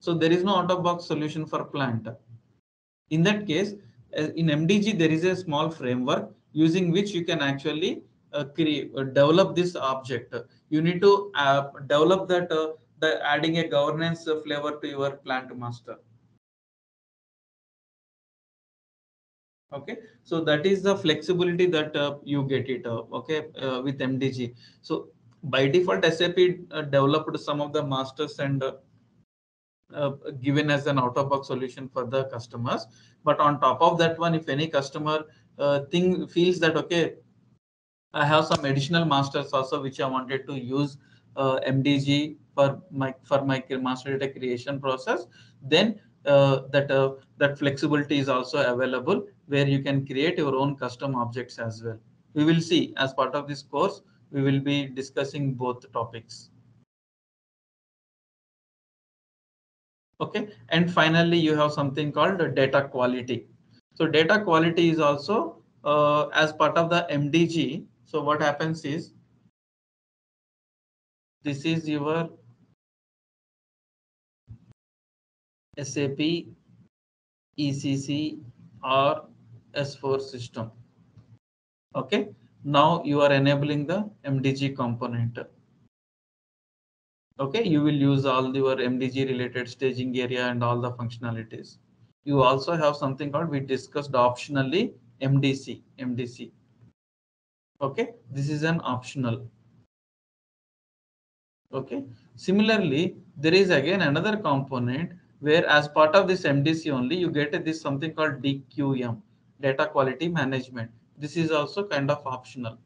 So there is no out of box solution for plant. In that case, uh, in MDG, there is a small framework using which you can actually uh, create, uh, develop this object. You need to uh, develop that, the adding a governance flavor to your plant master. Okay, so that is the flexibility that uh, you get it. okay, with MDG. So by default, SAP developed some of the masters and uh, given as an out-of-box solution for the customers. But on top of that one, if any customer uh, thing feels that, okay, I have some additional masters also, which I wanted to use uh, MDG for my for my master data creation process, then uh, that uh, that flexibility is also available where you can create your own custom objects as well. We will see as part of this course, we will be discussing both topics. Okay, and finally, you have something called data quality. So data quality is also uh, as part of the MDG. So what happens is this is your SAP, ECC, or S4 system. Okay, now you are enabling the MDG component. Okay, you will use all your MDG related staging area and all the functionalities. You also have something called we discussed optionally MDC, MDC. Okay, this is an optional. Okay, similarly, there is again another component where as part of this MDC only you get this something called DQM, data quality management. This is also kind of optional.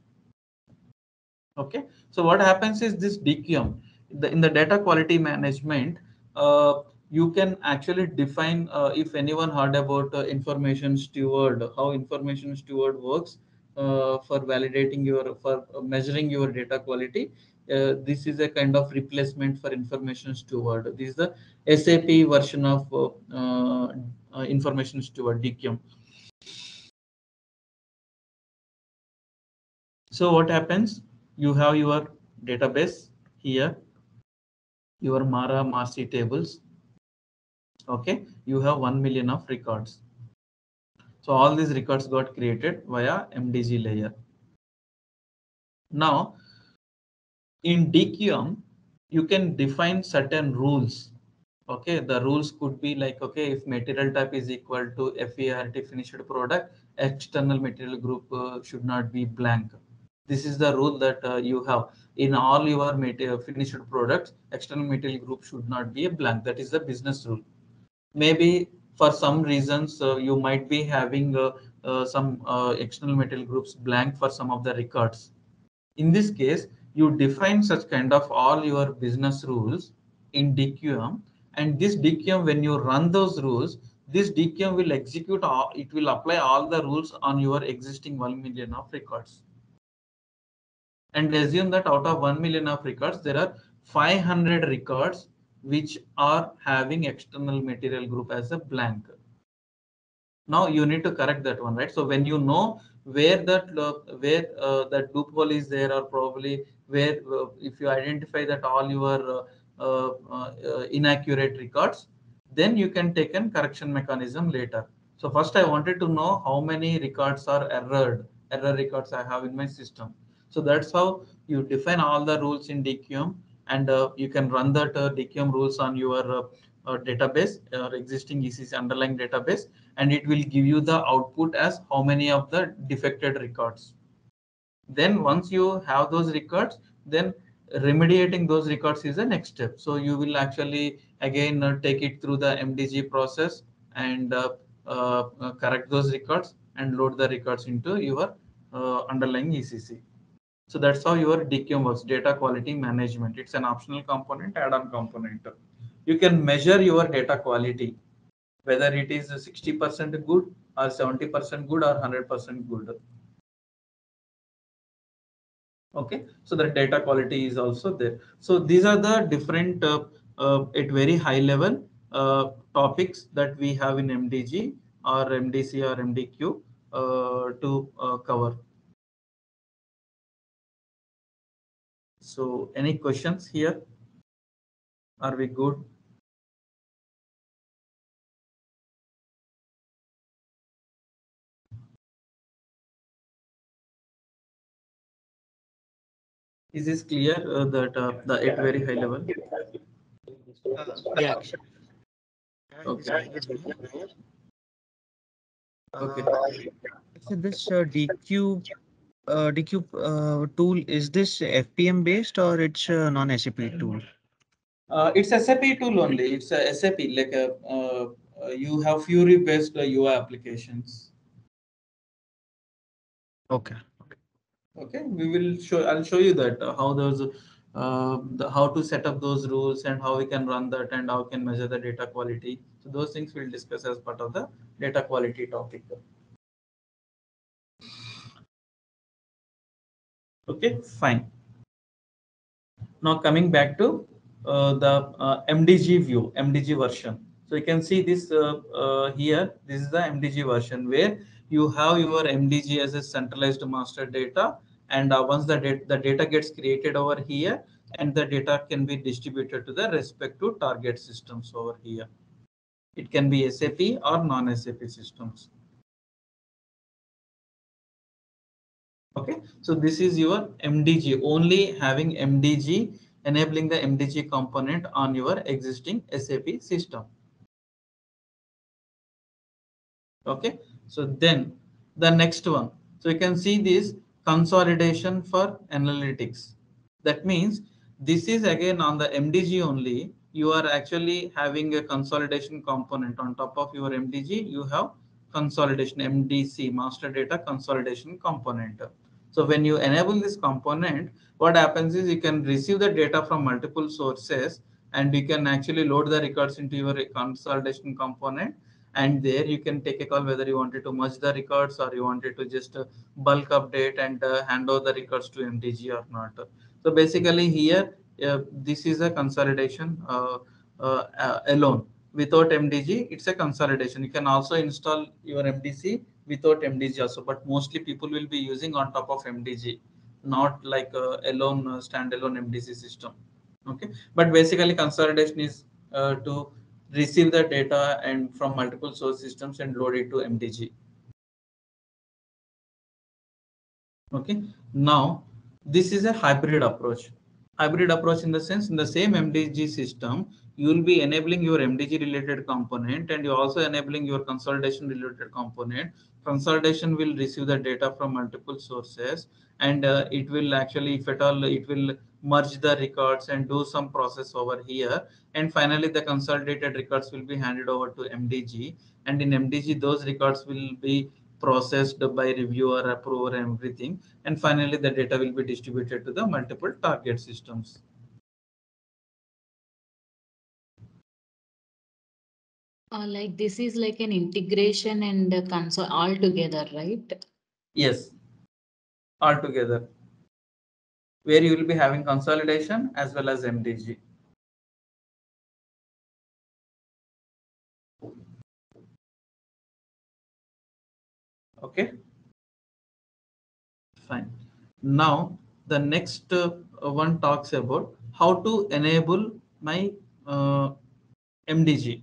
Okay, so what happens is this DQM, the, in the data quality management, uh, you can actually define uh, if anyone heard about uh, information steward, how information steward works uh, for validating your, for measuring your data quality. Uh, this is a kind of replacement for information steward. This is the SAP version of uh, uh, information steward DQM. So what happens? You have your database here, your Mara Marcy tables. Okay, you have 1 million of records. So all these records got created via MDG layer. Now, in DQM, you can define certain rules. Okay, the rules could be like, okay, if material type is equal to FERT finished product, external material group uh, should not be blank. This is the rule that uh, you have in all your material finished products. External material group should not be a blank. That is the business rule. Maybe for some reasons uh, you might be having uh, uh, some uh, external material groups blank for some of the records. In this case, you define such kind of all your business rules in DQM and this DQM when you run those rules this DQM will execute all, it will apply all the rules on your existing 1 million of records and assume that out of 1 million of records, there are 500 records which are having external material group as a blank. Now you need to correct that one, right? So when you know where that where uh, that loophole is there, or probably where uh, if you identify that all your uh, uh, uh, inaccurate records, then you can take a correction mechanism later. So first I wanted to know how many records are errored, error records I have in my system. So that's how you define all the rules in DQM and uh, you can run that uh, DQM rules on your uh, uh database or existing ECC underlying database and it will give you the output as how many of the defected records. Then once you have those records, then remediating those records is the next step. So you will actually again uh, take it through the MDG process and uh, correct those records and load the records into your underlying ECC. So that's how your DQM works, data quality management. It's an optional component, add-on component. You can measure your data quality, whether it is 60% good or 70% good or 100% good. Okay, so the data quality is also there. So these are the different uh, uh, at very high level uh, topics that we have in MDG or MDC or MDQ uh, to uh, cover. So any questions here? Are we good? Is this clear uh, that uh, the at very high level? Yeah. Okay. Okay. So this uh, DQ uh, DQ uh, tool, is this FPM based or it's a non-SAP tool? Uh, it's SAP tool only. It's a SAP like a uh, uh, you have Fiori based UI uh, applications. Okay. Okay, we will show. I'll show you that how those the, how to set up those rules and how we can run that and how we can measure the data quality. So those things we'll discuss as part of the data quality topic. Okay, fine. Now coming back to uh, the uh, MDG view, MDG version. So you can see this uh, uh here. This is the MDG version where you have your MDG as a centralized master data. And uh, once the, data, the data gets created over here, and the data can be distributed to the respective target systems over here. It can be SAP or non-SAP systems. Okay, so this is your MDG, only having MDG, enabling the MDG component on your existing SAP system. Okay, so then the next one. So you can see this consolidation for analytics. That means this is again on the MDG only. You are actually having a consolidation component on top of your MDG. You have consolidation MDC, master data consolidation component. So when you enable this component, what happens is you can receive the data from multiple sources and you can actually load the records into your consolidation component and there you can take a call whether you wanted to merge the records or you wanted to just uh, bulk update and uh, hand over the records to MDG or not. So basically here, uh, this is a consolidation uh, uh, alone. Without MDG, it's a consolidation. You can also install your MDC without MDG also, but mostly people will be using on top of MDG, not like a alone standalone MDC system. Okay, but basically consolidation is uh, to receive the data and from multiple source systems and load it to MDG. Okay, now this is a hybrid approach. Hybrid approach in the sense in the same MDG system, you will be enabling your MDG related component and you're also enabling your consolidation related component. Consolidation will receive the data from multiple sources and uh, it will actually, if at all, it will merge the records and do some process over here. And finally, the consolidated records will be handed over to MDG. And in MDG, those records will be processed by reviewer, approver, and everything. And finally, the data will be distributed to the multiple target systems. Uh, like this is like an integration and console all together, right? Yes, all together where you will be having consolidation as well as MDG. Okay. Fine. Now, the next uh, one talks about how to enable my uh, MDG.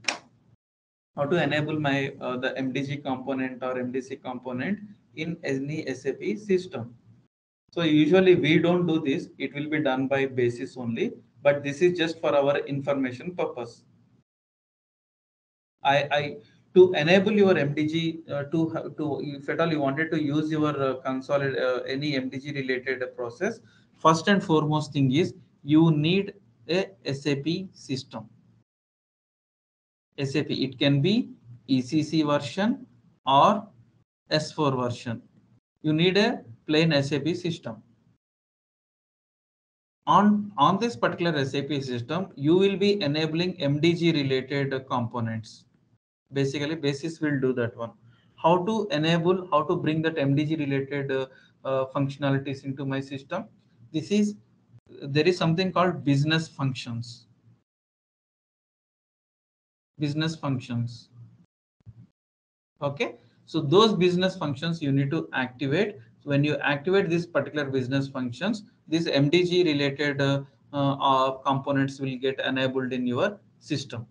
How to enable my uh, the MDG component or MDC component in any SAP system. So usually we don't do this. It will be done by basis only, but this is just for our information purpose. I, I to enable your MDG uh, to to if at all you wanted to use your uh, uh, any MDG related process, first and foremost thing is you need a SAP system. SAP it can be ECC version or S4 version. You need a plain SAP system. On, on this particular SAP system, you will be enabling MDG related components. Basically, Basis will do that one. How to enable, how to bring that MDG related uh, uh, functionalities into my system. This is, there is something called business functions. Business functions. Okay, so those business functions you need to activate when you activate this particular business functions, these MDG related uh, uh, components will get enabled in your system.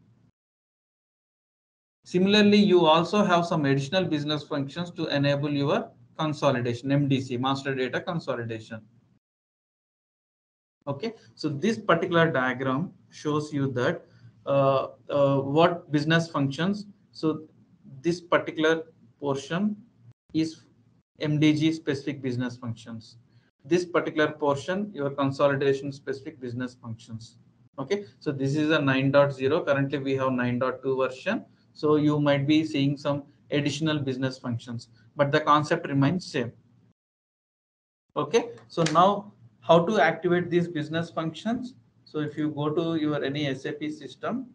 Similarly, you also have some additional business functions to enable your consolidation, MDC, master data consolidation. Okay, so this particular diagram shows you that Uh, uh, what business functions. So this particular portion is MDG specific business functions. This particular portion, your consolidation specific business functions. Okay, so this is a 9.0. Currently, we have 9.2 version. So you might be seeing some additional business functions, but the concept remains same. Okay, so now how to activate these business functions? So if you go to your any SAP system,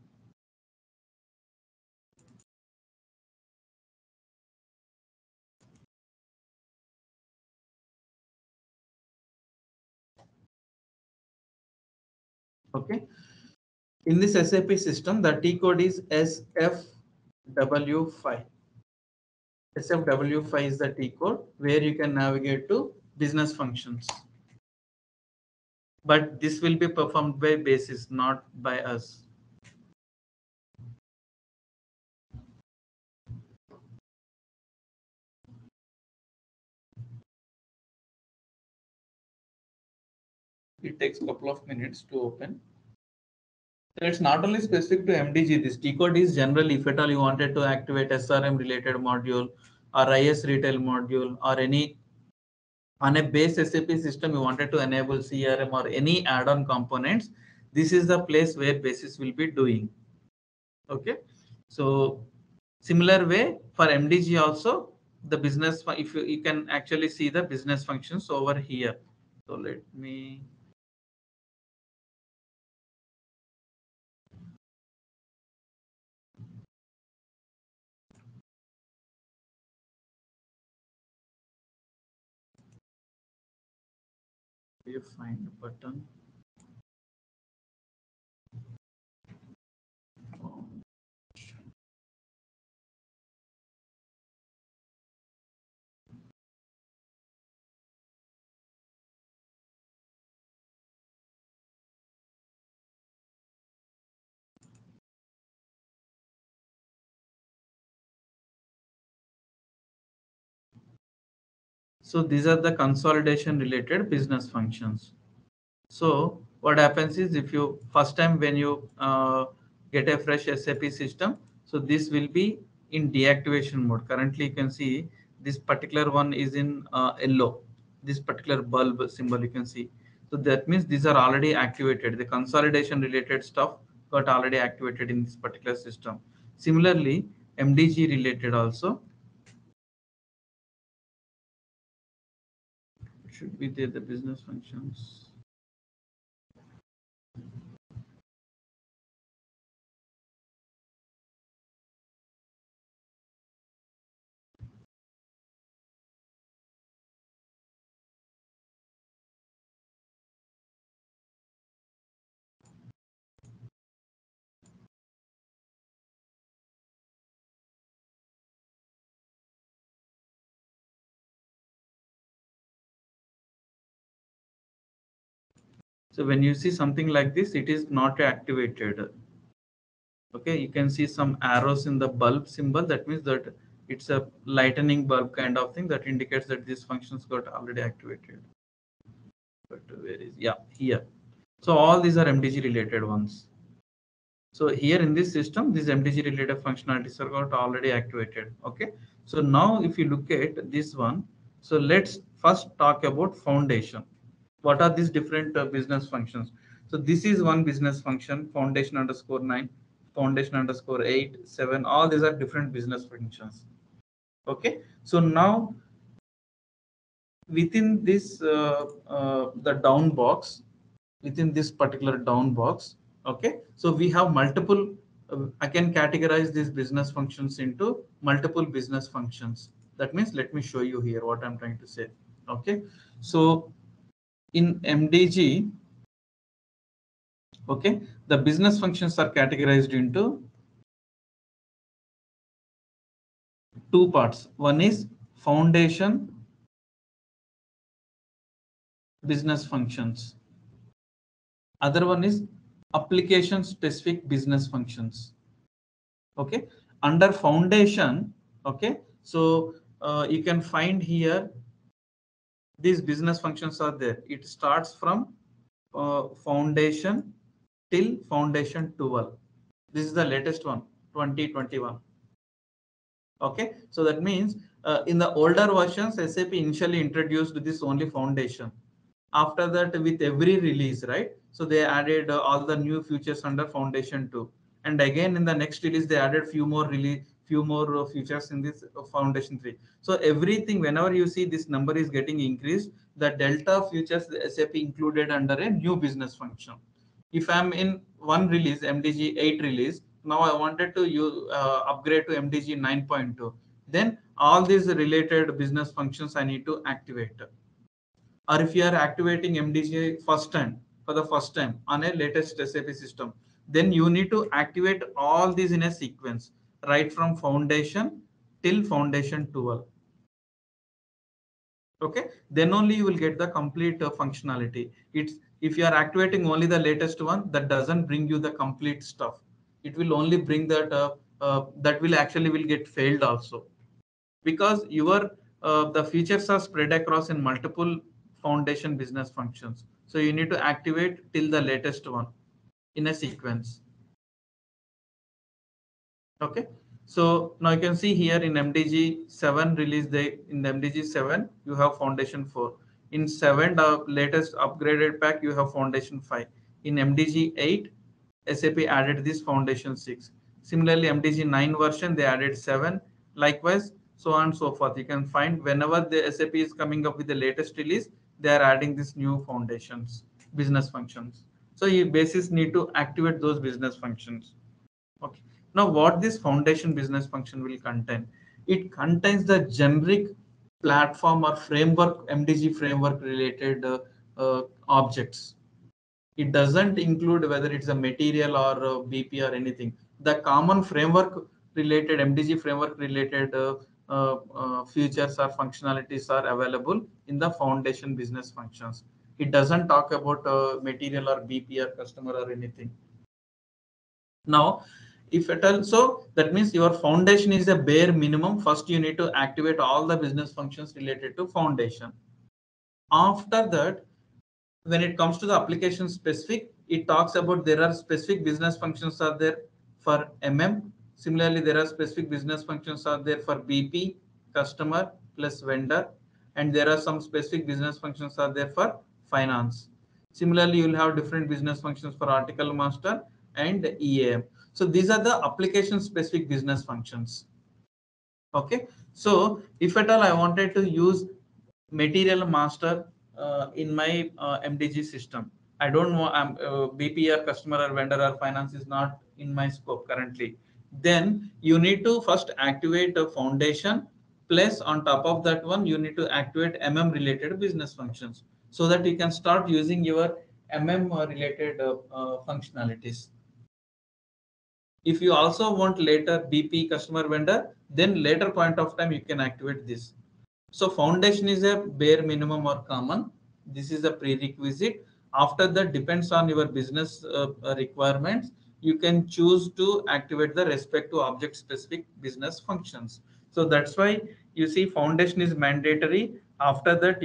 Okay. In this SAP system, the T code is SFW5. SFW5 is the T code where you can navigate to business functions but this will be performed by basis, not by us. It takes a couple of minutes to open. So it's not only specific to MDG. This T code is general. If at all you wanted to activate SRM related module or IS retail module or any on a base SAP system, you wanted to enable CRM or any add-on components. This is the place where basis will be doing. Okay. So similar way for MDG also, the business, if you, you can actually see the business functions over here. So let me find button. So these are the consolidation related business functions. So what happens is if you first time when you uh, get a fresh SAP system, so this will be in deactivation mode. Currently you can see this particular one is in uh, yellow. This particular bulb symbol you can see. So that means these are already activated. The consolidation related stuff got already activated in this particular system. Similarly, MDG related also should be there the business functions. So when you see something like this, it is not activated. Okay, you can see some arrows in the bulb symbol. That means that it's a lightening bulb kind of thing that indicates that these functions got already activated. But where is, yeah, here. So all these are MDG related ones. So here in this system, these MDG related functionalities are got already activated. Okay. So now if you look at this one, so let's first talk about foundation what are these different uh, business functions? So this is one business function foundation underscore 9 foundation underscore 8 7 all these are different business functions. Okay? So now within this uh, uh, the down box within this particular down box okay? So we have multiple uh, i can categorize these business functions into multiple business functions. That means let me show you here what i'm trying to say. Okay? So in MDG, okay, the business functions are categorized into two parts. One is foundation business functions. Other one is application specific business functions. Okay, under foundation, okay, so uh, you can find here these business functions are there. It starts from uh, foundation till foundation 12. This is the latest one, 2021. Okay, so that means uh, in the older versions, SAP initially introduced this only foundation. After that, with every release, right? So they added uh, all the new features under foundation 2. And again, in the next release, they added few more release few more uh, features in this uh, foundation 3 so everything whenever you see this number is getting increased the delta features the sap included under a new business function. If i'm in one release mdg 8 release now i wanted to use uh, upgrade to mdg 9.2 then all these related business functions i need to activate. Or if you are activating mdg first time for the first time on a latest sap system then you need to activate all these in a sequence right from foundation till foundation 12 okay? Then only you will get the complete uh, functionality. It's if you are activating only the latest one that doesn't bring you the complete stuff. It will only bring that uh, uh, that will actually will get failed also. Because your uh, the features are spread across in multiple foundation business functions. So you need to activate till the latest one in a sequence. Okay. So now you can see here in MDG 7 release date, in MDG 7, you have foundation 4. In 7, the latest upgraded pack, you have foundation 5. In MDG 8, SAP added this foundation 6. Similarly, MDG 9 version, they added 7. Likewise, so on and so forth. You can find whenever the SAP is coming up with the latest release, they are adding these new foundations, business functions. So you basis need to activate those business functions. Now what this foundation business function will contain? It contains the generic platform or framework, MDG framework related uh, uh, objects. It doesn't include whether it's a material or a BP or anything. The common framework related MDG framework related uh, uh, uh, features or functionalities are available in the foundation business functions. It doesn't talk about uh, material or BP or customer or anything. Now, if at all, so that means your foundation is a bare minimum. First, you need to activate all the business functions related to foundation. After that, when it comes to the application specific, it talks about there are specific business functions are there for MM. Similarly, there are specific business functions are there for BP, customer plus vendor. And there are some specific business functions are there for finance. Similarly, you will have different business functions for article master and EAM. So these are the application specific business functions. Okay. So if at all I wanted to use material master uh, in my uh, MDG system, I don't want um, uh, customer or vendor or finance is not in my scope currently. Then you need to first activate a foundation plus on top of that one, you need to activate MM related business functions so that you can start using your MM related uh, uh, functionalities. If you also want later BP customer vendor, then later point of time you can activate this. So foundation is a bare minimum or common. This is a prerequisite. After that depends on your business uh, requirements. You can choose to activate the respect to object specific business functions. So that's why you see foundation is mandatory. After that,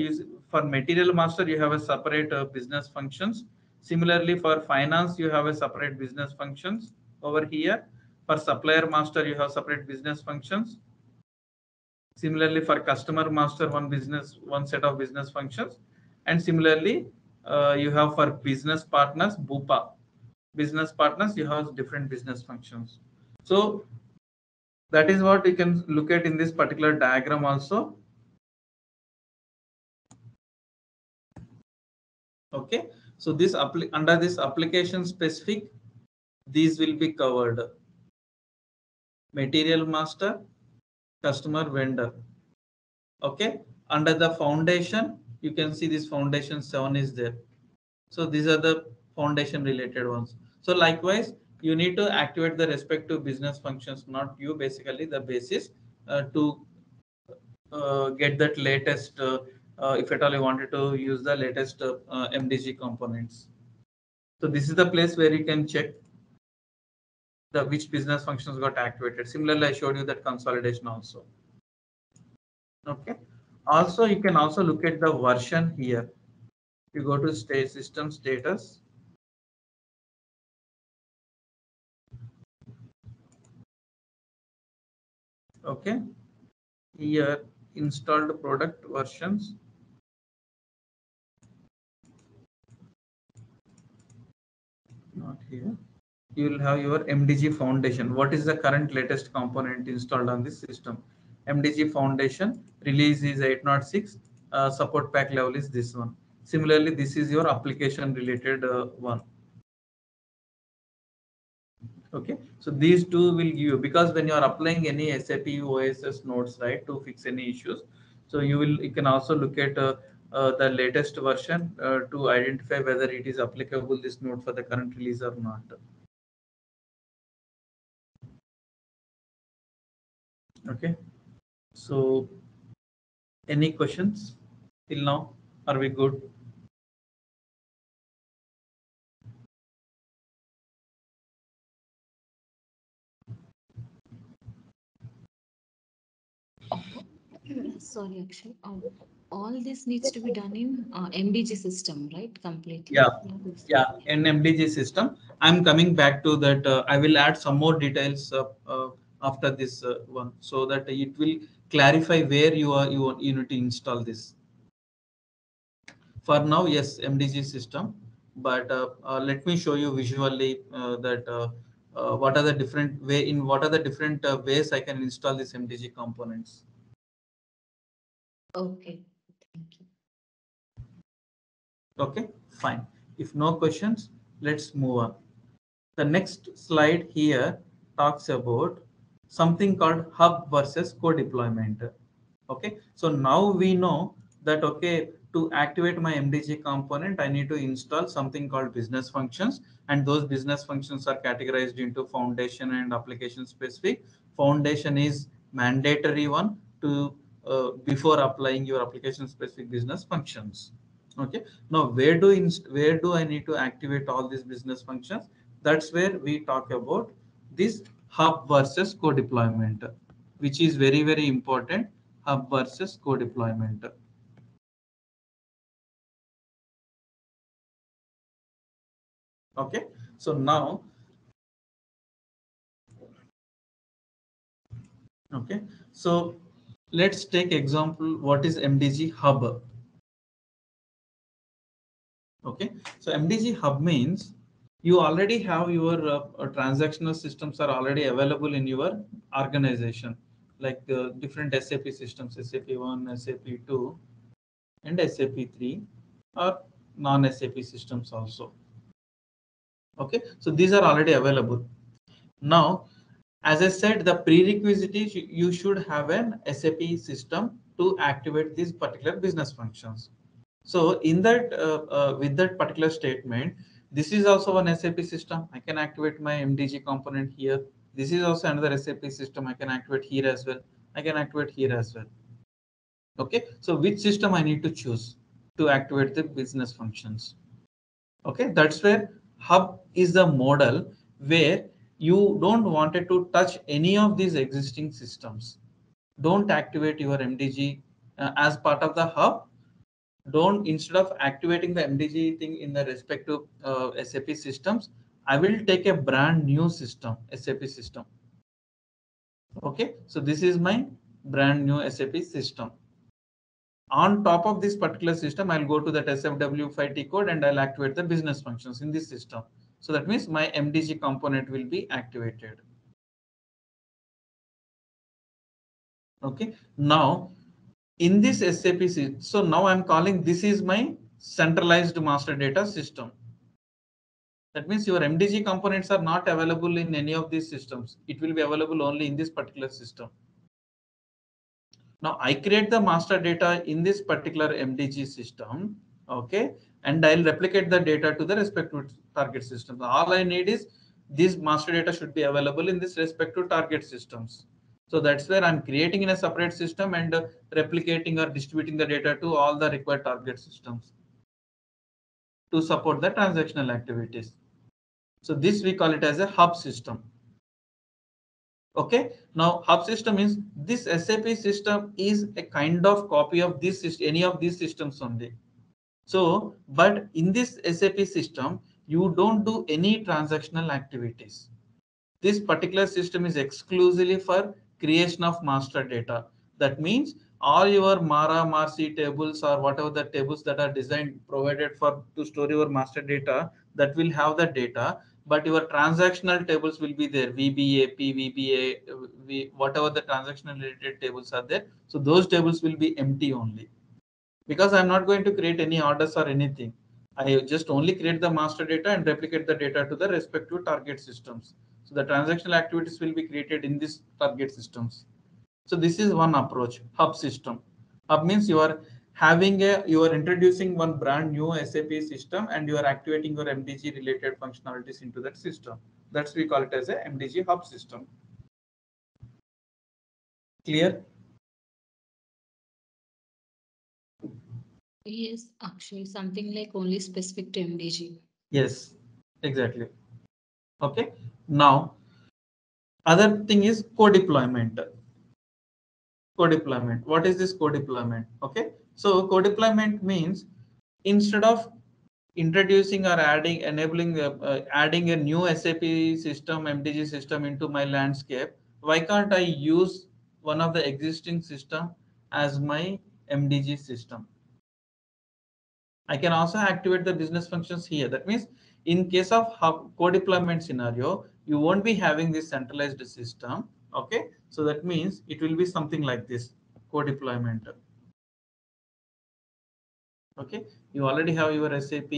for material master, you have a separate uh, business functions. Similarly, for finance, you have a separate business functions over here. For supplier master, you have separate business functions. Similarly, for customer master, one business, one set of business functions. And similarly, uh, you have for business partners, BUPA. Business partners, you have different business functions. So that is what you can look at in this particular diagram also. Okay, so this under this application specific, these will be covered. Material master, customer vendor. Okay, under the foundation, you can see this foundation seven is there. So these are the foundation related ones. So likewise, you need to activate the respective business functions, not you basically the basis uh, to uh, get that latest, uh, uh if at all you wanted to use the latest uh, MDG components. So this is the place where you can check the which business functions got activated. Similarly, I showed you that consolidation also. Okay. Also, you can also look at the version here. You go to state system status. Okay. Here installed product versions. Not here you will have your MDG foundation. What is the current latest component installed on this system? MDG foundation release is 806. Uh, support pack level is this one. Similarly, this is your application related uh, one. Okay, so these two will give you because when you are applying any SAP OSS nodes, right, to fix any issues, so you will you can also look at uh, uh, the latest version uh, to identify whether it is applicable this node for the current release or not. Okay. So any questions till now? Are we good? Sorry, Akshay. Um, all this needs to be done in uh, MDG system, right? Completely. Yeah. yeah in mdg system i'm coming back to that uh, i will add some more details uh, uh, after this uh, one so that it will clarify where you are you, you need to install this for now yes mdg system but uh, uh, let me show you visually uh, that uh, uh, what are the different way in what are the different uh, ways i can install this mdg components Okay. Thank you. Okay, fine. If no questions, let's move on. The next slide here talks about something called hub versus co-deployment. Okay, so now we know that, okay, to activate my MDG component, I need to install something called business functions. And those business functions are categorized into foundation and application specific. Foundation is mandatory one to uh, before applying your application specific business functions. Okay, now where do where do I need to activate all these business functions? That's where we talk about this hub versus co-deployment, which is very, very important. Hub versus co-deployment. Okay, so now, okay, so let's take example. What is MDG hub? Okay, so MDG hub means you already have your uh, uh, transactional systems are already available in your organization, like the different SAP systems, SAP 1, SAP 2, and SAP 3, or non-SAP systems also. Okay, so these are already available. Now, as I said, the prerequisite is you- you should have an SAP system to activate these particular business functions. So in that, uh, uh, with that particular statement, this is also an SAP system. I can activate my MDG component here. This is also another SAP system. I can activate here as well. I can activate here as well. Okay, so which system I need to choose to activate the business functions? Okay, that's where hub is the model where you don't wanted to touch any of these existing systems. Don't activate your MDG uh, as part of the hub don't instead of activating the MDG thing in the respective uh, SAP systems, I will take a brand new system, SAP system. Okay, so this is my brand new SAP system. On top of this particular system, I'll go to that SFW5T code and I'll activate the business functions in this system. So that means my MDG component will be activated. Okay, now in this SAP, sys- so now I'm calling this is my centralized master data system. That means your MDG components are not available in any of these systems. It will be available only in this particular system. Now I create the master data in this particular MDG system, okay, and I'll replicate the data to the respective target systems. All I need is this master data should be available in this respective target systems. So that's where I'm creating in a separate system and uh, replicating or distributing the data to all the required target systems to support the transactional activities. So this we call it as a hub system. Okay, now hub system means this SAP system is a kind of copy of this any of these systems only. So, but in this SAP system, you don't do any transactional activities. This particular system is exclusively for creation of master data. That means all your Mara, Marcy tables or whatever the tables that are designed provided for to store your master data that will have the data, but your transactional tables will be there. VBA, PVBA, V, whatever the transactional related tables are there. So those tables will be empty only because I'm not going to create any orders or anything. I just only create the master data and replicate the data to the respective target systems. So the transactional activities will be created in these target systems. So this is one approach, hub system. Hub means you are having a, you are introducing one brand new SAP system and you are activating your MDG related functionalities into that system. That's we call it as a MDG hub system. Clear? Yes, actually, something like only specific to MDG. Yes, exactly. Okay, now other thing is co-deployment. Co-deployment. What is this co-deployment? Okay, So co-deployment means instead of introducing or adding, enabling, uh, uh, adding a new SAP system, MDG system into my landscape, why can't I use one of the existing system as my MDG system? I can also activate the business functions here. That means in case of co-deployment scenario, you won't be having this centralized system. Okay, so that means it will be something like this co-deployment. Okay, you already have your SAP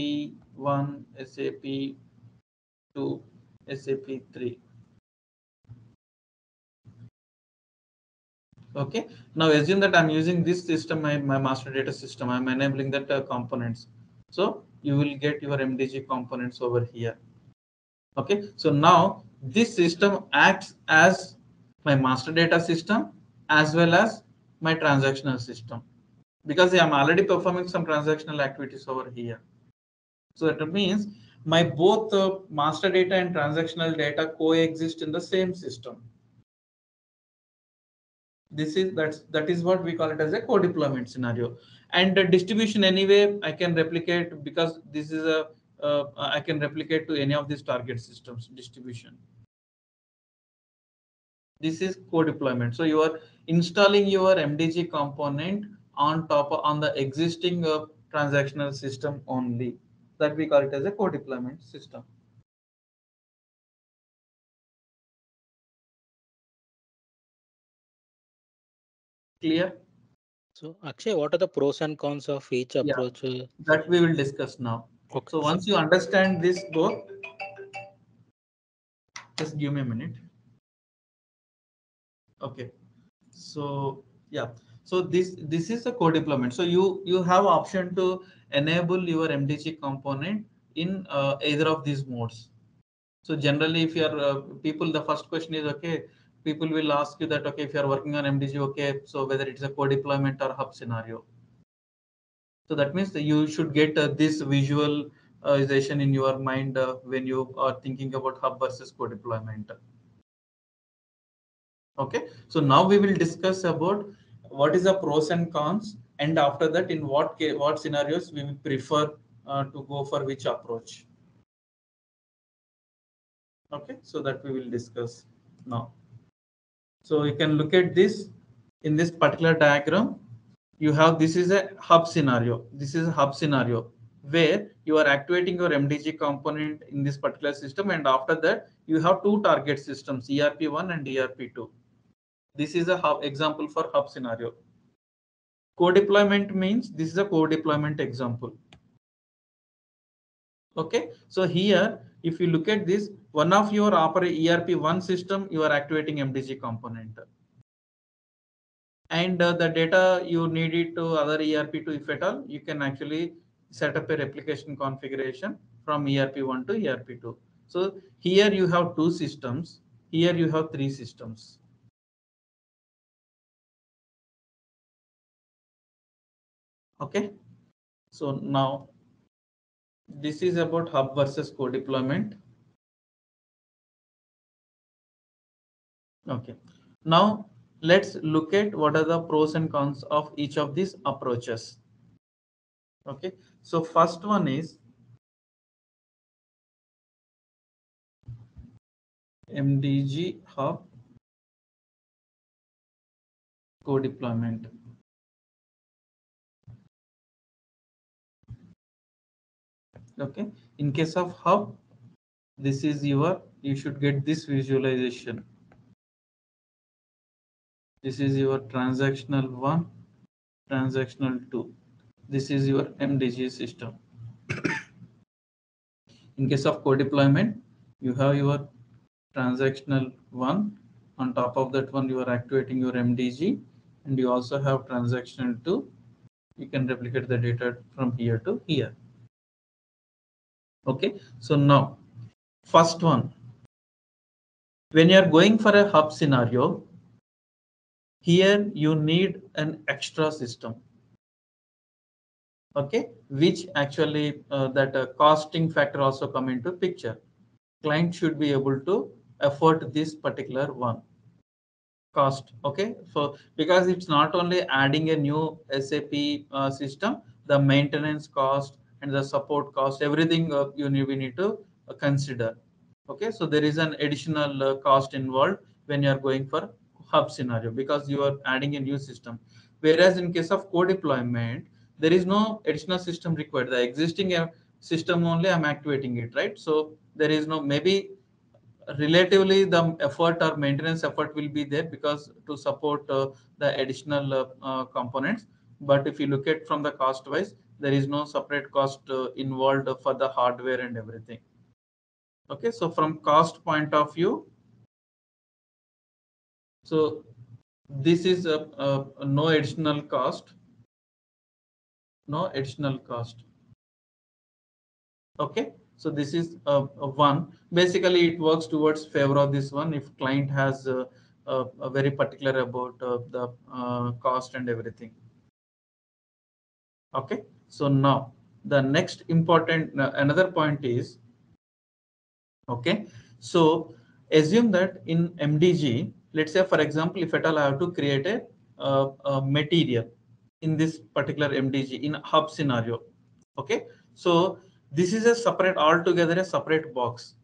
1, SAP 2, SAP 3. Okay, now assume that I'm using this system, my, my master data system, I'm enabling that uh, components. So you will get your MDG components over here. Okay, so now this system acts as my master data system as well as my transactional system. Because I'm already performing some transactional activities over here. So that means my both uh, master data and transactional data coexist in the same system. This is that's that is what we call it as a co-deployment scenario. And the distribution anyway i can replicate because this is a uh, i can replicate to any of these target systems distribution. This is co-deployment. So you are installing your mdg component on top of, on the existing uh, transactional system only. That we call it as a co-deployment system. Clear? So Akshay, what are the pros and cons of each approach? uh, that we will discuss now Okay. so once you understand this both just give me a minute. Okay. So yeah. So this this is a co-deployment. So you you have option to enable your mdg component in uh, either of these modes. So generally if you are uh, people the first question is okay people will ask you that okay if you are working on mdg okay so whether it's a co-deployment or hub scenario so that means that you should get uh, this visualization in your mind uh, when you are thinking about hub versus co-deployment. Okay, so now we will discuss about what is the pros and cons, and after that, in what what scenarios we will prefer uh, to go for which approach. Okay, so that we will discuss now. So you can look at this in this particular diagram you have this is a hub scenario. This is a hub scenario where you are activating your MDG component in this particular system. And after that, you have two target systems, ERP1 and ERP2. This is a hub example for hub scenario. Co-deployment means this is a co-deployment example. Okay, so here, if you look at this, one of your operate ERP1 system, you are activating MDG component and uh, the data you need it to other ERP2 if at all, you can actually set up a replication configuration from ERP1 to ERP2. So here you have two systems, here you have three systems. Okay, so now this is about hub versus co-deployment. Okay, now let's look at what are the pros and cons of each of these approaches. Okay, so first one is MDG hub co-deployment. Okay, in case of hub, this is your, you should get this visualization. This is your transactional one, transactional two. This is your MDG system. In case of co-deployment, you have your transactional one. On top of that one, you are activating your MDG and you also have transactional two. You can replicate the data from here to here. Okay, so now first one, when you are going for a hub scenario, here you need an extra system okay which actually uh, that uh, costing factor also come into picture client should be able to afford this particular one cost. Okay, so because it's not only adding a new SAP uh, system, the maintenance cost and the support cost, everything uh, you need, we need to uh, consider. Okay, so there is an additional uh, cost involved when you are going for hub scenario because you are adding a new system. Whereas in case of co-deployment, there is no additional system required. The existing uh, system only I'm activating it, right? So there is no maybe relatively the effort or maintenance effort will be there because to support uh, the additional uh, uh, components. But if you look at from the cost wise, there is no separate cost uh, involved for the hardware and everything. Okay, so from cost point of view, so this is a, a, no additional cost, no additional cost. Okay, so this is a, a one. Basically, it works towards favor of this one if client has a, a very particular about uh, the uh, cost and everything. Okay, so now the next important uh, another point is okay. So assume that in MDG, let's say for example, if at all I have to create a, a material in this particular MDG in hub scenario. Okay, so this is a separate altogether a separate box.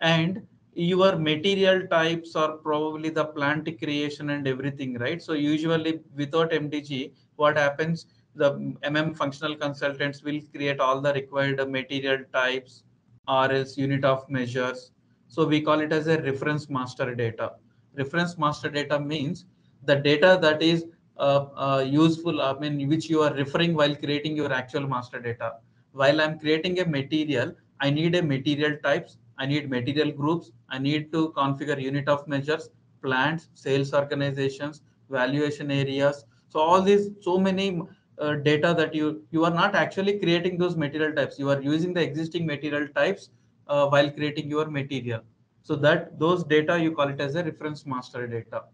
And your material types are probably the plant creation and everything right? So usually without mdg what happens the mm functional consultants will create all the required material types else unit of measures. So we call it as a reference master data reference master data means the data that is uh, uh, useful i mean which you are referring while creating your actual master data while I'm creating a material, I need a material types, I need material groups, I need to configure unit of measures, plants, sales organizations, valuation areas. So all these, so many uh, data that you, you are not actually creating those material types. You are using the existing material types uh, while creating your material. So that those data, you call it as a reference master data.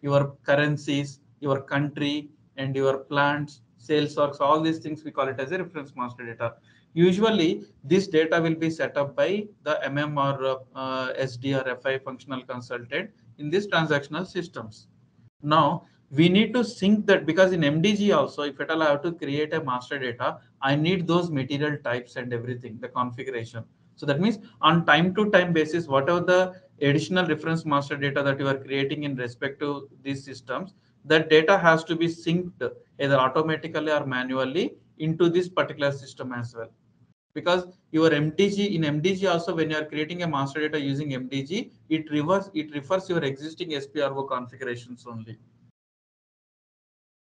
Your currencies, your country, and your plants, sales orgs, all these things we call it as a reference master data. Usually, this data will be set up by the MM or uh, SD or FI functional consultant in these transactional systems. Now, we need to sync that because in MDG also, if at all I have to create a master data, I need those material types and everything, the configuration. So that means on time to time basis, whatever the additional reference master data that you are creating in respect to these systems, that data has to be synced either automatically or manually into this particular system as well. Because your MDG in MDG also when you are creating a master data using MDG, it refers it refers your existing SPRO configurations only.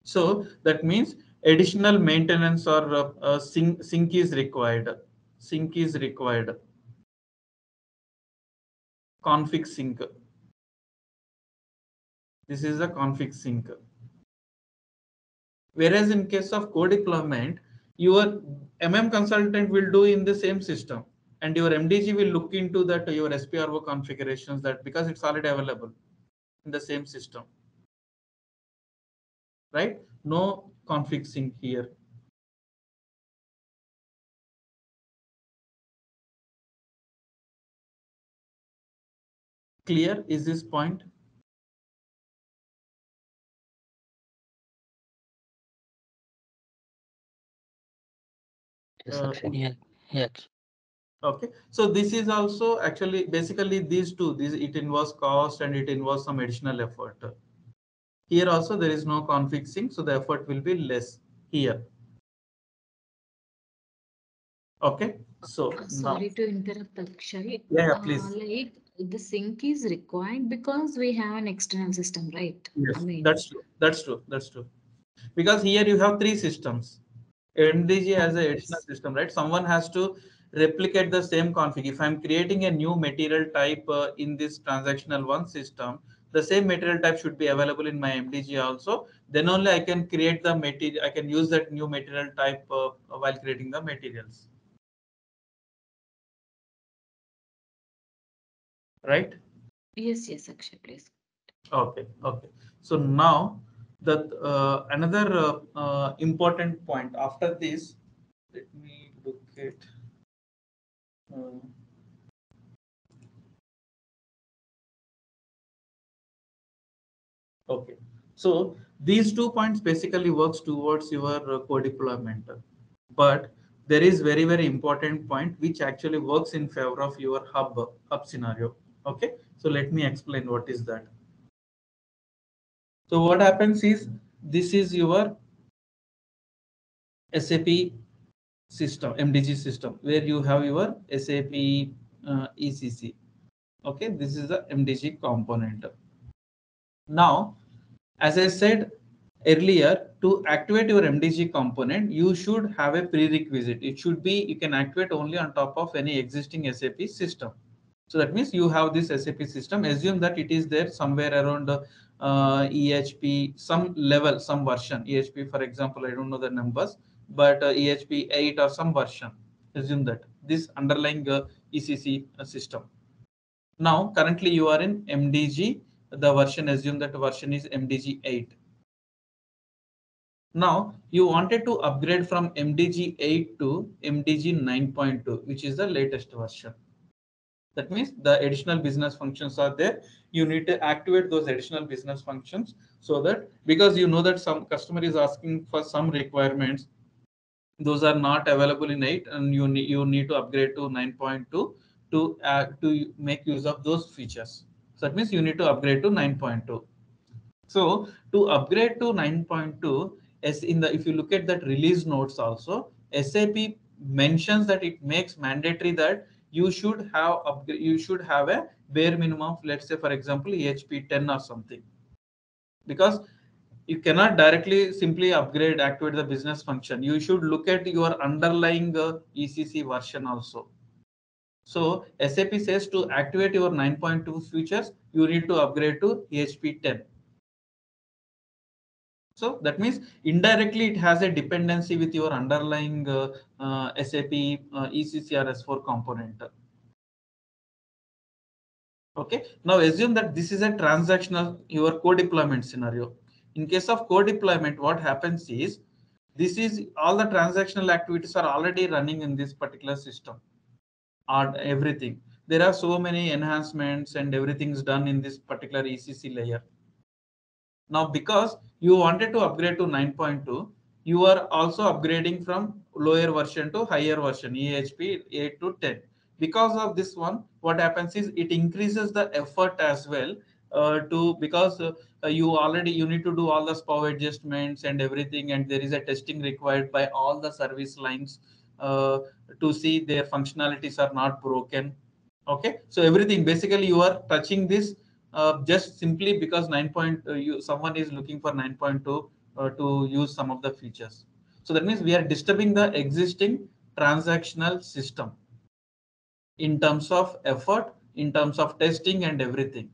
So that means additional maintenance or uh, uh, sync, sync is required. Sync is required. Config sync. This is a config sync. Whereas in case of co-deployment, your MM consultant will do in the same system and your MDG will look into that your SPRO configurations that because it's already available in the same system. Right? No config sync here. Clear is this point? Uh. Yes. Okay, so this is also actually basically these two. This it involves cost and it involves some additional effort. Here also there is no config sync, so the effort will be less here. Okay, so Sorry now, to interrupt, Akshay. Yeah, yeah, Uh, please. Like, the sync is required because we have an external system, right? yes, I mean, that's true. That's true. That's true. Because here you have three systems. MDG has a additional system, right? Someone has to replicate the same config. If I'm creating a new material type uh, in this transactional one system, the same material type should be available in my MDG also. Then only I can create the material. I can use that new material type uh, while creating the materials. Right? yes, yes, Akshay, please. Okay, okay. So now that uh, another uh, uh, important point after this, let me look at. Uh, Okay, so these two points basically works towards your uh, co-deployment, but there is very very important point which actually works in favor of your hub hub scenario. Okay, so let me explain what is that. So what happens is this is your SAP system, MDG system, where you have your SAP uh, ECC. Okay, this is the MDG component. Now, as I said earlier, to activate your MDG component, you should have a prerequisite. It should be, you can activate only on top of any existing SAP system. So that means you have this SAP system, assume that it is there somewhere around uh, EHP, some level, some version. EHP, for example, I don't know the numbers, but uh, EHP 8 or some version. Assume that this underlying uh, ECC uh, system. Now, currently you are in MDG the version assume that version is MDG 8. Now you wanted to upgrade from MDG 8 to MDG 9.2, which is the latest version. That means the additional business functions are there. You need to activate those additional business functions so that because you know that some customer is asking for some requirements, those are not available in 8 and you need, you need to upgrade to 9.2 to, uh, to make use of those features. So that means you need to upgrade to 9.2. So to upgrade to 9.2, as in the if you look at that release notes also, SAP mentions that it makes mandatory that you should have upgrade, you should have a bare minimum of let's say for example EHP 10 or something. Because you cannot directly simply upgrade activate the business function. You should look at your underlying uh, ECC version also. So SAP says to activate your 9.2 features, you need to upgrade to EHP 10. So that means indirectly it has a dependency with your underlying uh, uh, SAP uh, ECC or S4 component. Okay, now assume that this is a transactional your co-deployment scenario. In case of co-deployment, what happens is this is all the transactional activities are already running in this particular system or everything. There are so many enhancements and everything is done in this particular ECC layer. Now, because you wanted to upgrade to 9.2, you are also upgrading from lower version to higher version, EHP 8 to 10. Because of this one, what happens is it increases the effort as well uh, to because uh, you already you need to do all the SPAU adjustments and everything and there is a testing required by all the service lines uh, to see their functionalities are not broken. Okay, so everything basically you are touching this uh, just simply because 9. Point, uh, you, someone is looking for 9.2 uh, to use some of the features. So that means we are disturbing the existing transactional system in terms of effort, in terms of testing and everything.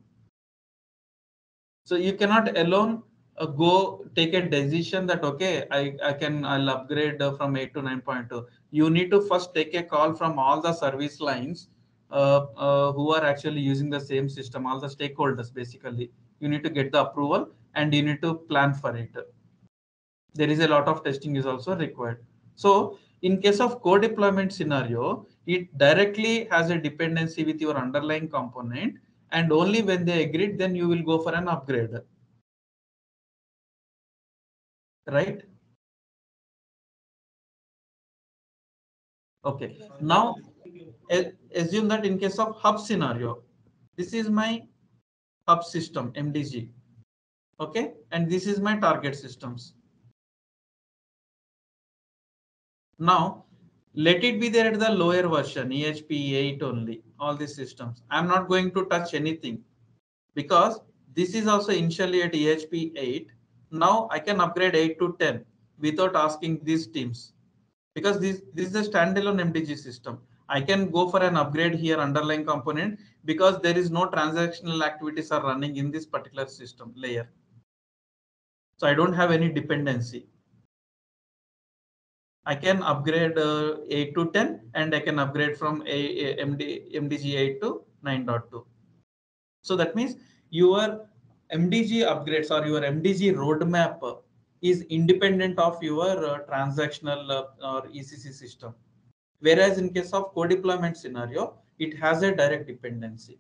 So you cannot alone uh, go take a decision that okay i i can i'll upgrade uh, from 8 to 9.2 you need to first take a call from all the service lines Uh, uh, who are actually using the same system all the stakeholders basically. You need to get the approval and you need to plan for it. There is a lot of testing is also required. So in case of co-deployment scenario it directly has a dependency with your underlying component and only when they agreed then you will go for an upgrade. Right? Okay, now assume that in case of hub scenario, this is my hub system MDG. Okay, and this is my target systems. Now, let it be there at the lower version, EHP 8 only, all these systems. I'm not going to touch anything because this is also initially at EHP 8 now I can upgrade 8 to 10 without asking these teams because this, this is a standalone MDG system. I can go for an upgrade here underlying component because there is no transactional activities are running in this particular system layer. So I don't have any dependency. I can upgrade uh, 8 to 10 and I can upgrade from a, a MD, MDG 8 to 9.2. So that means your MDG upgrades or your MDG roadmap is independent of your uh, transactional uh, or ECC system. Whereas in case of co-deployment scenario, it has a direct dependency.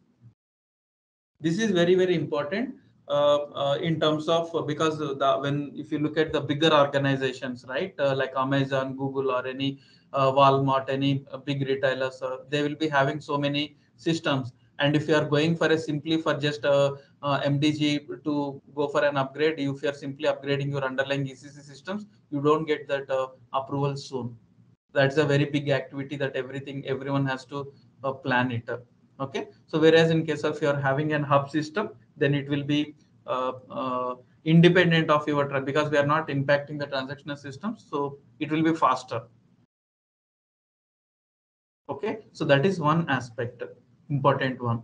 This is very, very important. uh, uh, in terms of uh, because the when if you look at the bigger organizations, right, uh, like Amazon, Google, or any uh, Walmart, any uh, big retailers, they will be having so many systems. And if you are going for a simply for just a, MDG to go for an upgrade, if you are simply upgrading your underlying ECC systems, you don't get that approval soon. That's a very big activity that everything everyone has to plan it. Okay, so whereas in case of you're having an hub system, then it will be uh, uh, independent of your because we are not impacting the transactional systems, so it will be faster. Okay, so that is one aspect, important one.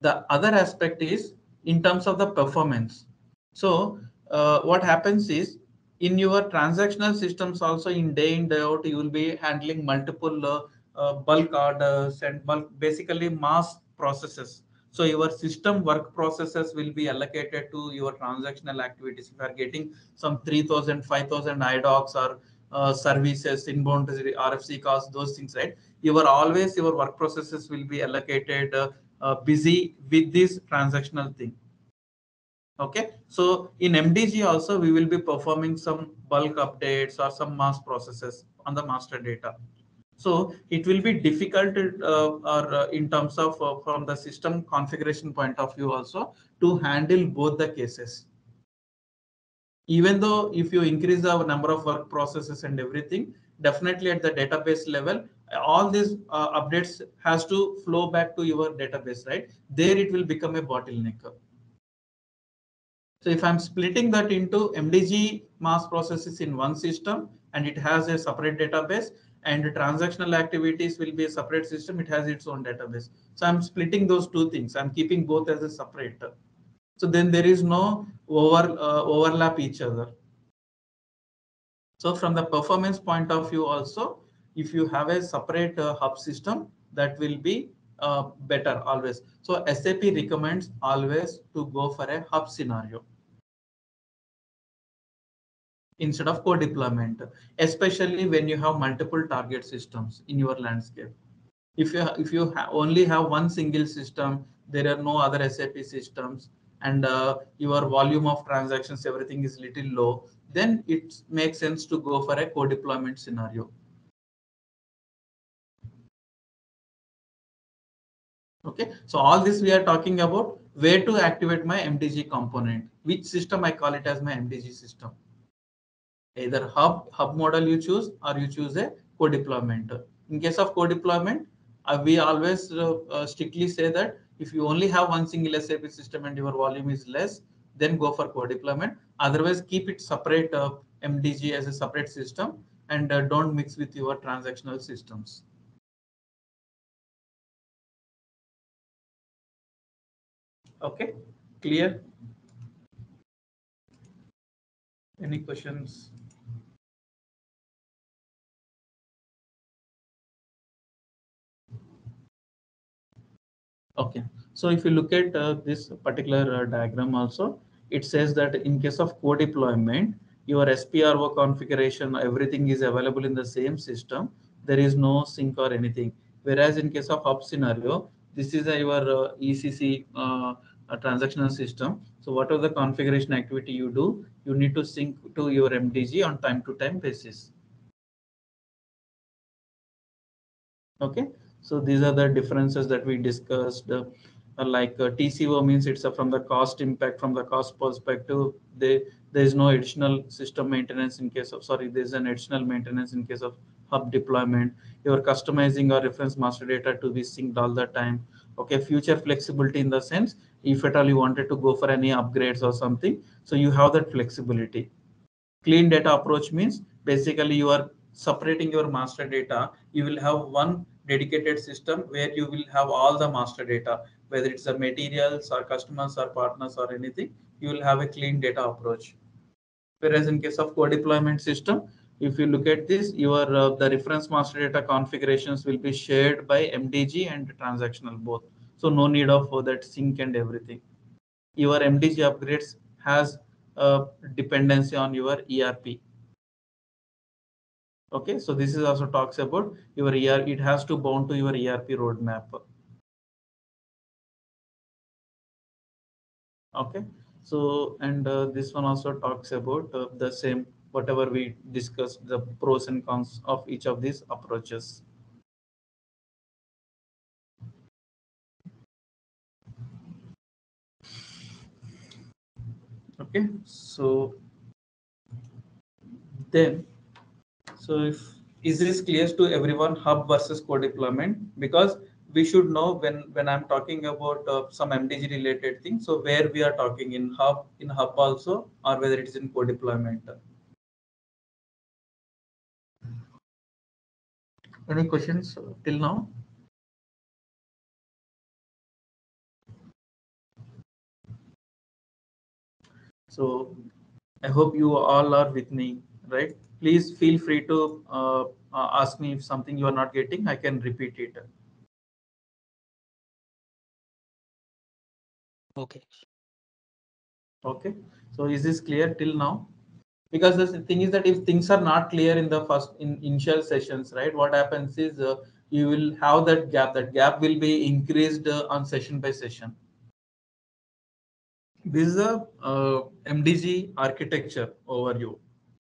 The other aspect is in terms of the performance. So uh, what happens is in your transactional systems also in day in day out you will be handling multiple uh, uh, bulk orders and bulk basically mass processes. So your system work processes will be allocated to your transactional activities. If you are getting some 3000, 5000 IDOCs or uh, services, inbound RFC costs, those things, right? You are always, your work processes will be allocated uh, uh, busy with this transactional thing. Okay, so in MDG also, we will be performing some bulk updates or some mass processes on the master data. So it will be difficult uh, or uh, in terms of uh, from the system configuration point of view also to handle both the cases. Even though if you increase the number of work processes and everything, definitely at the database level, all these uh, updates has to flow back to your database, right? There it will become a bottleneck. So if I'm splitting that into MDG mass processes in one system and it has a separate database, and transactional activities will be a separate system. It has its own database. So I'm splitting those two things. I'm keeping both as a separate. So then there is no over uh, overlap each other. So from the performance point of view also, if you have a separate uh, hub system, that will be uh, better always. So SAP recommends always to go for a hub scenario instead of co-deployment, especially when you have multiple target systems in your landscape. If you if you ha only have one single system, there are no other SAP systems, and uh, your volume of transactions, everything is little low, then it makes sense to go for a co-deployment scenario. Okay, so all this we are talking about where to activate my MDG component, which system I call it as my MDG system either hub hub model you choose or you choose a co-deployment. In case of co-deployment, uh, we always uh, uh, strictly say that if you only have one single SAP system and your volume is less, then go for co-deployment. Otherwise, keep it separate uh, MDG as a separate system and uh, don't mix with your transactional systems. Okay, clear? Any questions? Okay, so if you look at uh, this particular uh, diagram also, it says that in case of co-deployment, your SPRO configuration, everything is available in the same system. There is no sync or anything. Whereas in case of hub scenario, this is a, your uh, ECC uh, transactional system. So whatever the configuration activity you do, you need to sync to your MDG on time to time basis. Okay, so these are the differences that we discussed. Uh, like uh, TCO means it's from the cost impact, from the cost perspective, they, there is no additional system maintenance in case of, sorry, there's an additional maintenance in case of hub deployment. You're customizing our reference master data to be synced all the time. Okay, future flexibility in the sense, if at all you wanted to go for any upgrades or something, so you have that flexibility. Clean data approach means basically you are separating your master data. You will have one dedicated system where you will have all the master data, whether it's the materials or customers or partners or anything, you will have a clean data approach. Whereas in case of co-deployment system, if you look at this, your uh, the reference master data configurations will be shared by MDG and transactional both. So no need of uh, that sync and everything. Your MDG upgrades has a dependency on your ERP Okay, so this is also talks about your ER, it has to bound to your ERP roadmap. Okay, So, and uh, this one also talks about uh, the same, whatever we discussed, the pros and cons of each of these approaches. Okay, so then, so if is this clear to everyone hub versus co-deployment? Because we should know when when i'm talking about uh, some mdg related things so where we are talking in hub in hub also or whether it is in co-deployment? Any questions till now? So i hope you all are with me right please feel free to uh, uh, ask me if something you are not getting. I can repeat it. Okay. okay. So is this clear till now? Because the thing is that if things are not clear in the first in initial sessions right what happens is uh, you will have that gap. That gap will be increased uh, on session by session. This is a uh, mdg architecture overview.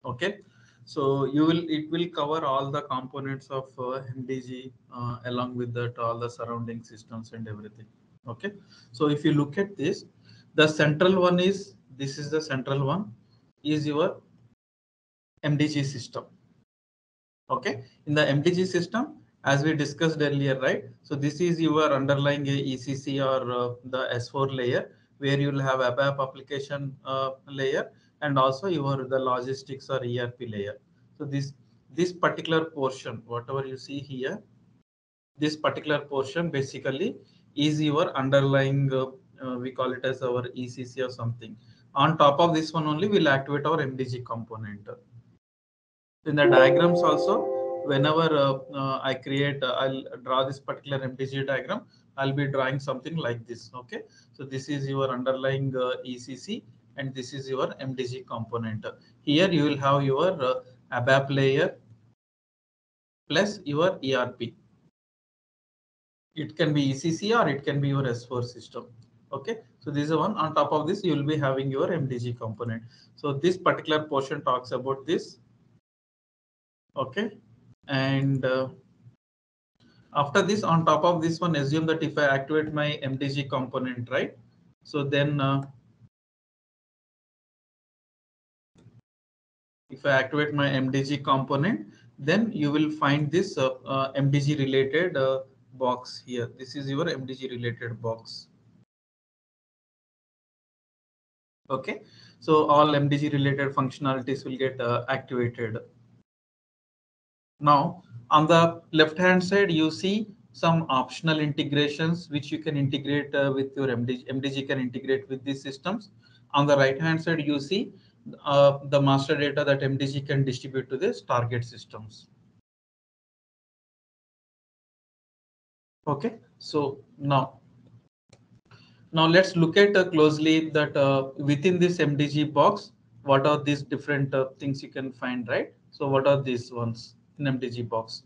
Okay so you will it will cover all the components of uh, mdg uh, along with that all the surrounding systems and everything. Okay? So if you look at this the central one is this is the central one is your mdg system. Okay? In the mdg system as we discussed earlier right? So this is your underlying ecc or uh, the s4 layer where you will have ABAP application uh, layer and also your the logistics or ERP layer. So this this particular portion, whatever you see here, this particular portion basically is your underlying, uh, uh, we call it as our ECC or something. On top of this one only, we'll activate our MDG component. In the diagrams also, whenever uh, uh, I create, uh, I'll draw this particular MDG diagram, I'll be drawing something like this. Okay, so this is your underlying uh, ECC and this is your MDG component. Here you will have your uh, ABAP layer plus your ERP. It can be ECC or it can be your S4 system. Okay, so this is one. On top of this, you will be having your MDG component. So this particular portion talks about this. Okay, and uh, after this, on top of this one, assume that if I activate my MDG component, right? So then uh, if I activate my MDG component, then you will find this uh, uh, MDG related uh, box here. This is your MDG related box. Okay, so all MDG related functionalities will get uh, activated. Now, on the left hand side, you see some optional integrations which you can integrate uh, with your MDG. MDG can integrate with these systems. On the right hand side, you see uh, the master data that MDG can distribute to this target systems. Okay, so now, now let's look at uh, closely that uh, within this MDG box, what are these different uh, things you can find, right? So what are these ones in MDG box?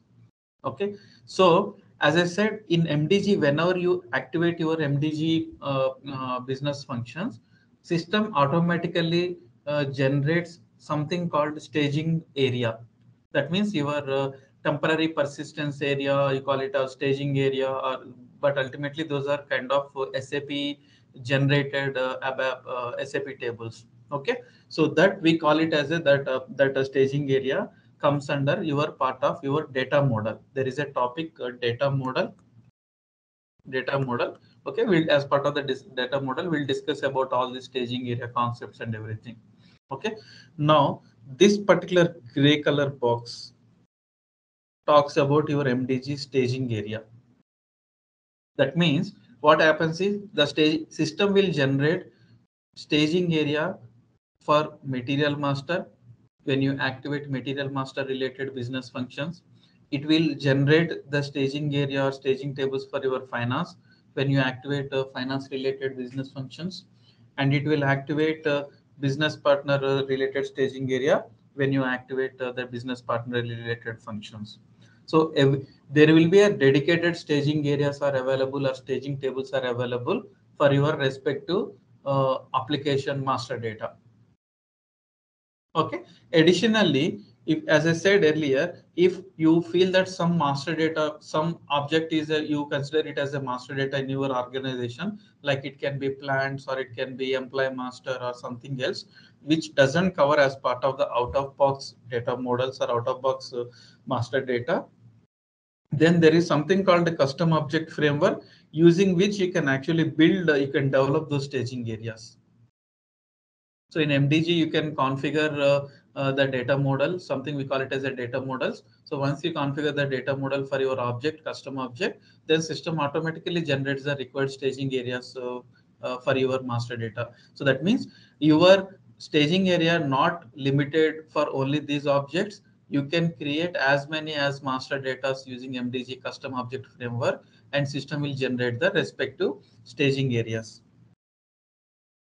Okay, so as I said, in MDG, whenever you activate your MDG uh, uh, business functions, system automatically uh, generates something called staging area. That means your uh, temporary persistence area, you call it a staging area, or, but ultimately those are kind of SAP generated uh, ABAP uh, SAP tables. Okay, so that we call it as a that uh, that a staging area comes under your part of your data model. There is a topic uh, data model. Data model. Okay, we'll as part of the data model, we'll discuss about all the staging area concepts and everything okay? Now this particular gray color box talks about your mdg staging area. That means what happens is the stage system will generate staging area for material master. When you activate material master related business functions it will generate the staging area or staging tables for your finance. When you activate uh, finance related business functions and it will activate uh, business partner related staging area when you activate uh, the business partner related functions. So there will be a dedicated staging areas are available or staging tables are available for your respective uh, application master data. Okay. Additionally, if as I said earlier, if you feel that some master data, some object is a, you consider it as a master data in your organization, like it can be plants or it can be employee master or something else, which doesn't cover as part of the out of box data models or out of box uh, master data, then there is something called the custom object framework using which you can actually build, uh, you can develop those staging areas. So in MDG, you can configure uh, uh, the data model, something we call it as a data models. So once you configure the data model for your object, custom object, then system automatically generates the required staging areas uh, uh, for your master data. So that means your staging area not limited for only these objects. You can create as many as master data using MDG custom object framework and system will generate the respective staging areas.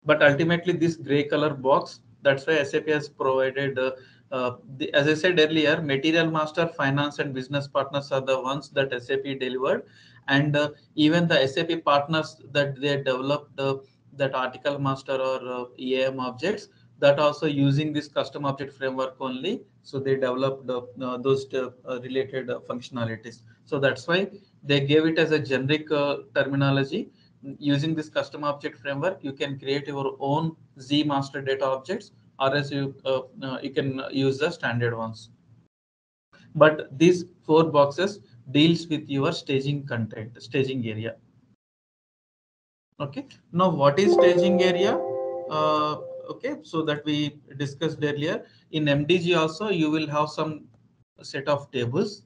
But ultimately this gray color box, that's why SAP has provided, uh, uh, the, as I said earlier, material master, finance and business partners are the ones that SAP delivered. And uh, even the SAP partners that they developed that article master or EAM objects, that also using this custom object framework only. So they developed uh, those uh, related uh, functionalities. So that's why they gave it as a generic terminology using this custom object framework, you can create your own Z master data objects, or else you uh, uh, you can use the standard ones. But these four boxes deals with your staging content, staging area. Okay. Now, what is staging area? Uh, okay, so that we discussed earlier. In MDG also, you will have some set of tables.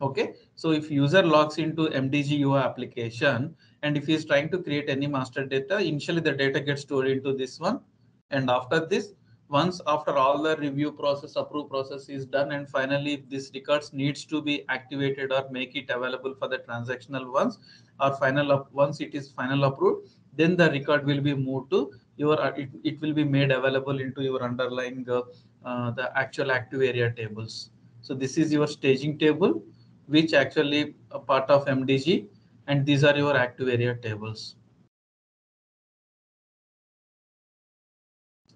Okay, so if user logs into MDG UI application, and if he is trying to create any master data, initially the data gets stored into this one. And after this, once after all the review process, approve process is done, and finally if this records needs to be activated or make it available for the transactional ones or final up once it is final approved, then the record will be moved to your uh, it, it will be made available into your underlying uh, uh, the actual active area tables. So this is your staging table, which actually a part of MDG and these are your active area tables.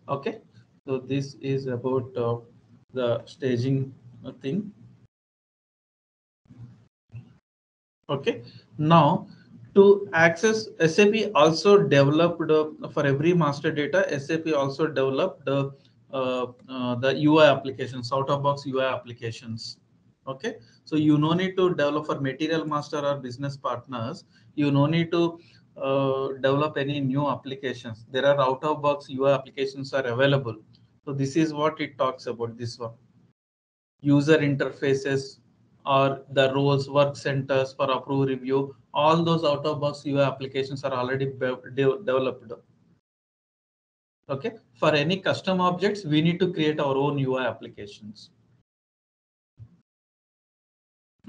Okay, so this is about uh, the staging thing. Okay, now to access SAP also developed uh, for every master data, SAP also developed uh, uh, the UI applications, out of box UI applications okay? So you no need to develop for material master or business partners. You no need to uh, develop any new applications. There are out of box ui applications are available. So this is what it talks about this one. User interfaces or the roles work centers for approve review. All those out of box ui applications are already de developed. Okay? For any custom objects we need to create our own ui applications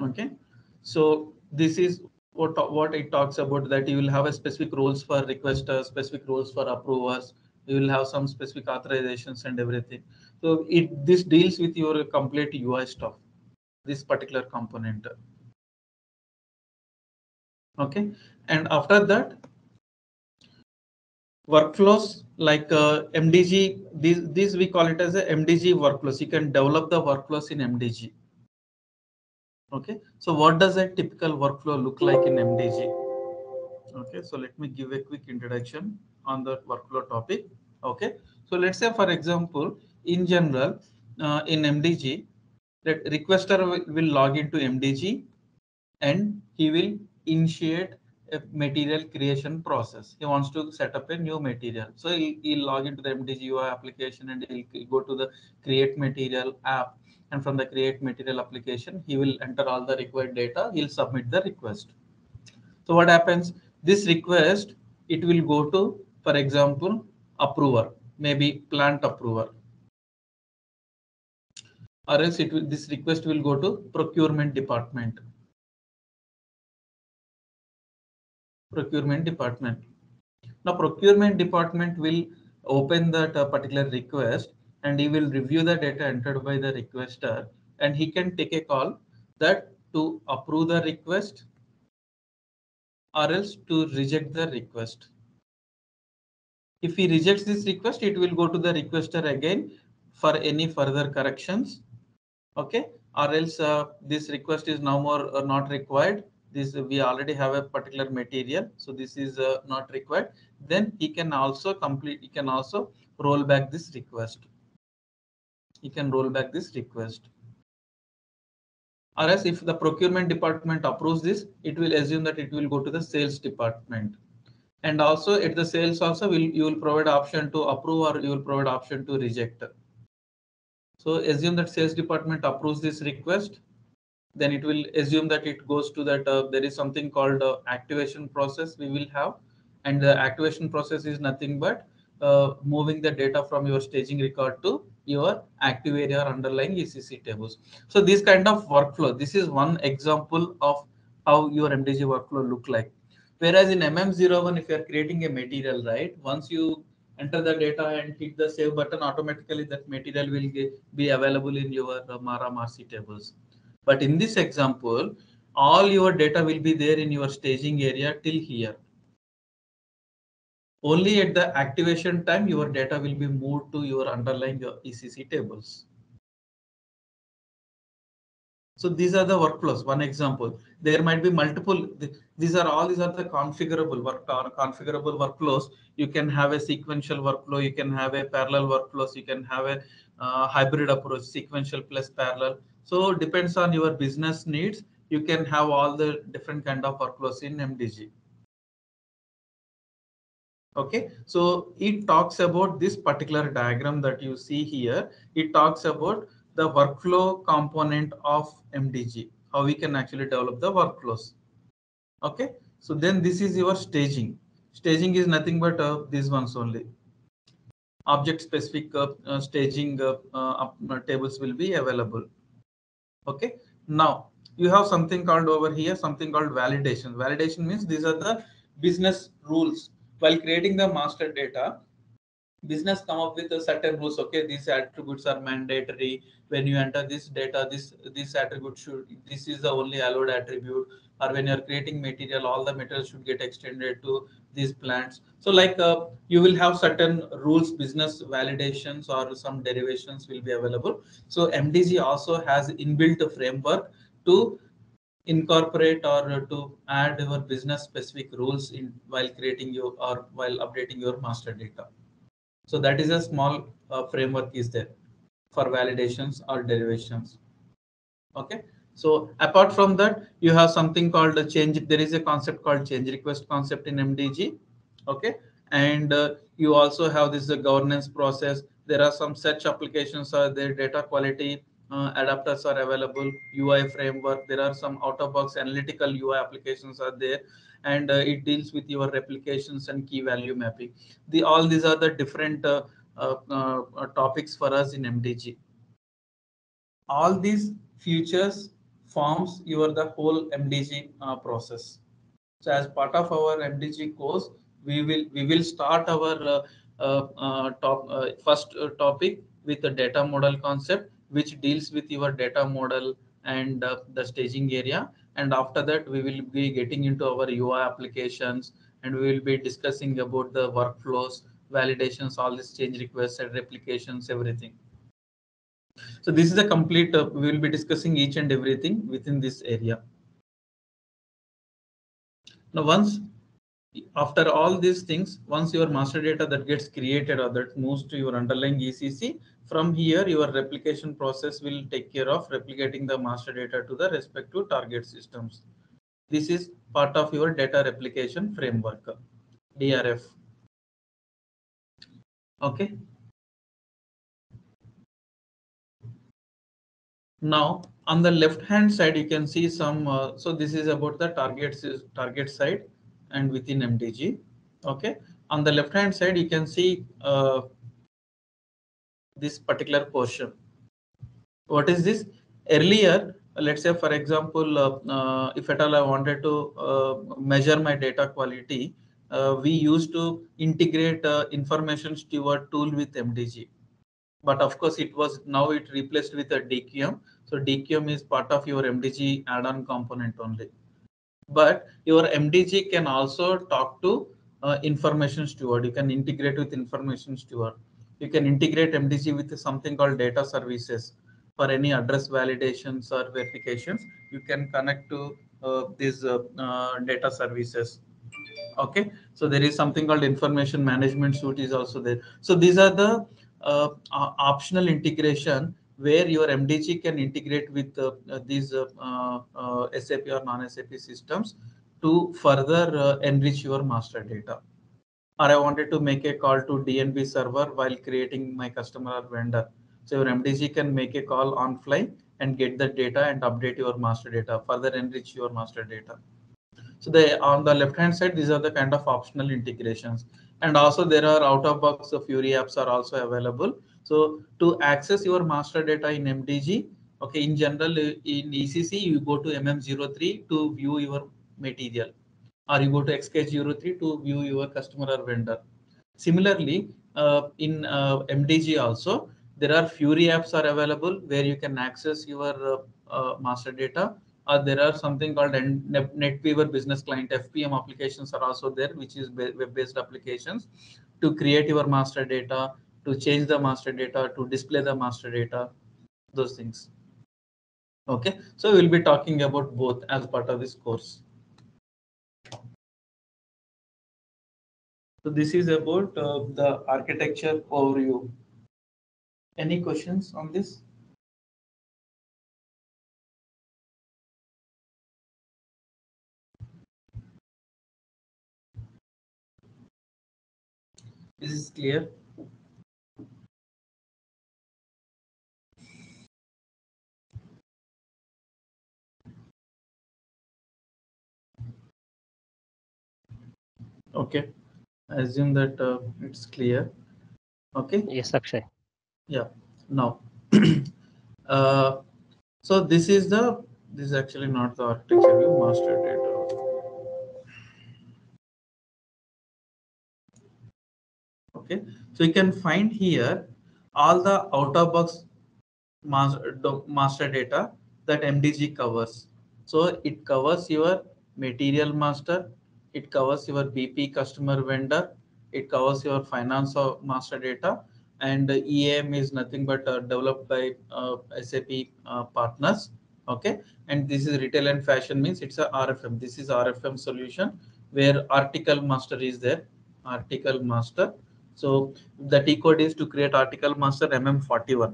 okay. So this is what what it talks about that you will have a specific roles for requesters specific roles for approvers. You will have some specific authorizations and everything. So it this deals with your complete ui stuff this particular component. Okay. And after that workflows like uh, mdg these these we call it as a mdg workflows. You can develop the workflows in mdg Okay, so what does a typical workflow look like in MDG? Okay, so let me give a quick introduction on the workflow topic. Okay, so let's say for example, in general, uh, in MDG, that requester will, log into MDG and he will initiate a material creation process. He wants to set up a new material. So he'll, he'll log into the MDG UI application and he'll go to the create material app and from the create material application, he will enter all the required data. He'll submit the request. So what happens? This request, it will go to, for example, approver, maybe plant approver. Or else it will, this request will go to procurement department. Procurement department. Now procurement department will open that uh, particular request and he will review the data entered by the requester and he can take a call that to approve the request or else to reject the request. If he rejects this request, it will go to the requester again for any further corrections. Okay, or else uh, this request is now more uh, not required. This we already have a particular material, so this is uh, not required. Then he can also complete. He can also roll back this request. He can roll back this request. Or else if the procurement department approves this, it will assume that it will go to the sales department. And also at the sales also will you will provide option to approve or you will provide option to reject. So assume that sales department approves this request, then it will assume that it goes to that uh, there is something called uh, activation process we will have. And the activation process is nothing but uh, moving the data from your staging record to your active area or underlying ECC tables. So this kind of workflow, this is one example of how your MDG workflow look like. Whereas in MM01, if you are creating a material, right, once you enter the data and hit the save button, automatically that material will be available in your uh, MARA MARC tables. But in this example, all your data will be there in your staging area till here. Only at the activation time, your data will be moved to your underlying your ECC tables. So these are the workflows. One example. There might be multiple. These are all these are the configurable work or configurable workflows. You can have a sequential workflow. You can have a parallel workflows. You can have a uh, hybrid approach, sequential plus parallel. So depends on your business needs. You can have all the different kind of workflows in MDG. Okay, so it talks about this particular diagram that you see here. It talks about the workflow component of MDG, how we can actually develop the workflows. Okay, so then this is your staging. Staging is nothing but uh, these ones only. Object specific uh, uh, staging uh, uh, tables will be available. Okay, now you have something called over here, something called validation. Validation means these are the business rules while creating the master data, business come up with a certain rules. Okay, these attributes are mandatory. When you enter this data, this this attribute should this is the only allowed attribute. Or when you're creating material, all the material should get extended to these plants. So like uh, you will have certain rules, business validations or some derivations will be available. So MDG also has inbuilt framework to incorporate or to add your business specific rules in while creating your or while updating your master data. So that is a small uh, framework is there for validations or derivations. Okay. So apart from that, you have something called a change. There is a concept called change request concept in MDG. Okay. And uh, you also have this uh, governance process. There are some such applications or their data quality adapters are available ui framework there are some out of box analytical ui applications are there and uh, it deals with your replications and key value mapping. The all these are the different uh, uh, uh topics for us in mdg all these features forms your the whole mdg uh, process. So as part of our mdg course we will we will start our top first topic with the data model concept which deals with your data model and uh, the staging area. And after that, we will be getting into our UI applications and we will be discussing about the workflows, validations, all these change requests and replications, everything. So this is a complete, uh, we will be discussing each and everything within this area. Now, once after all these things, once your master data that gets created or that moves to your underlying ECC, from here, your replication process will take care of replicating the master data to the respective target systems. This is part of your data replication framework, DRF. Okay. Now, on the left hand side, you can see some, uh, so this is about the target, target side and within MDG. Okay. On the left hand side, you can see uh, this particular portion. What is this? Earlier, let's say, for example, uh, uh, if at all I wanted to uh, measure my data quality, uh, we used to integrate information steward tool with MDG. But of course, it was now it replaced with a DQM. So DQM is part of your MDG add-on component only. But your MDG can also talk to uh, information steward. You can integrate with information steward. You can integrate MDG with something called data services for any address validations or verifications. You can connect to uh, these uh, uh, data services. Okay, so there is something called information management suite is also there. So these are the uh, optional integration where your MDG can integrate with uh, these uh, uh, SAP or non-SAP systems to further enrich your master data. Or I wanted to make a call to DNB server while creating my customer or vendor. So your MDG can make a call on fly and get the data and update your master data, further enrich your master data. So the on the left hand side, these are the kind of optional integrations. And also there are out of box Fiori apps are also available so to access your master data in MDG, okay, in general, in ECC, you go to MM03 to view your material, or you go to XK03 to view your customer or vendor. Similarly, uh, in uh, MDG also, there are Fiori apps are available where you can access your uh, uh master data. Or there are something called NetWeaver Business Client FPM applications are also there, which is web-based applications to create your master data, to change the master data, to display the master data, those things. Okay, so we'll be talking about both as part of this course. So this is about uh, the architecture overview. Any questions on this? This is clear. Okay, I assume that uh, it's clear. Okay. Yes, Akshay. Yeah. Now, uh, so this is the this is actually not the architecture view master data. Okay, so you can find here all the out of box master, master data that MDG covers. So it covers your material master, it covers your BP customer vendor. It covers your finance master data. And EAM is nothing but uh, developed by uh, SAP uh, partners. Okay. And this is retail and fashion means it's a RFM. This is RFM solution where article master is there. Article master. So the T code is to create article master MM41.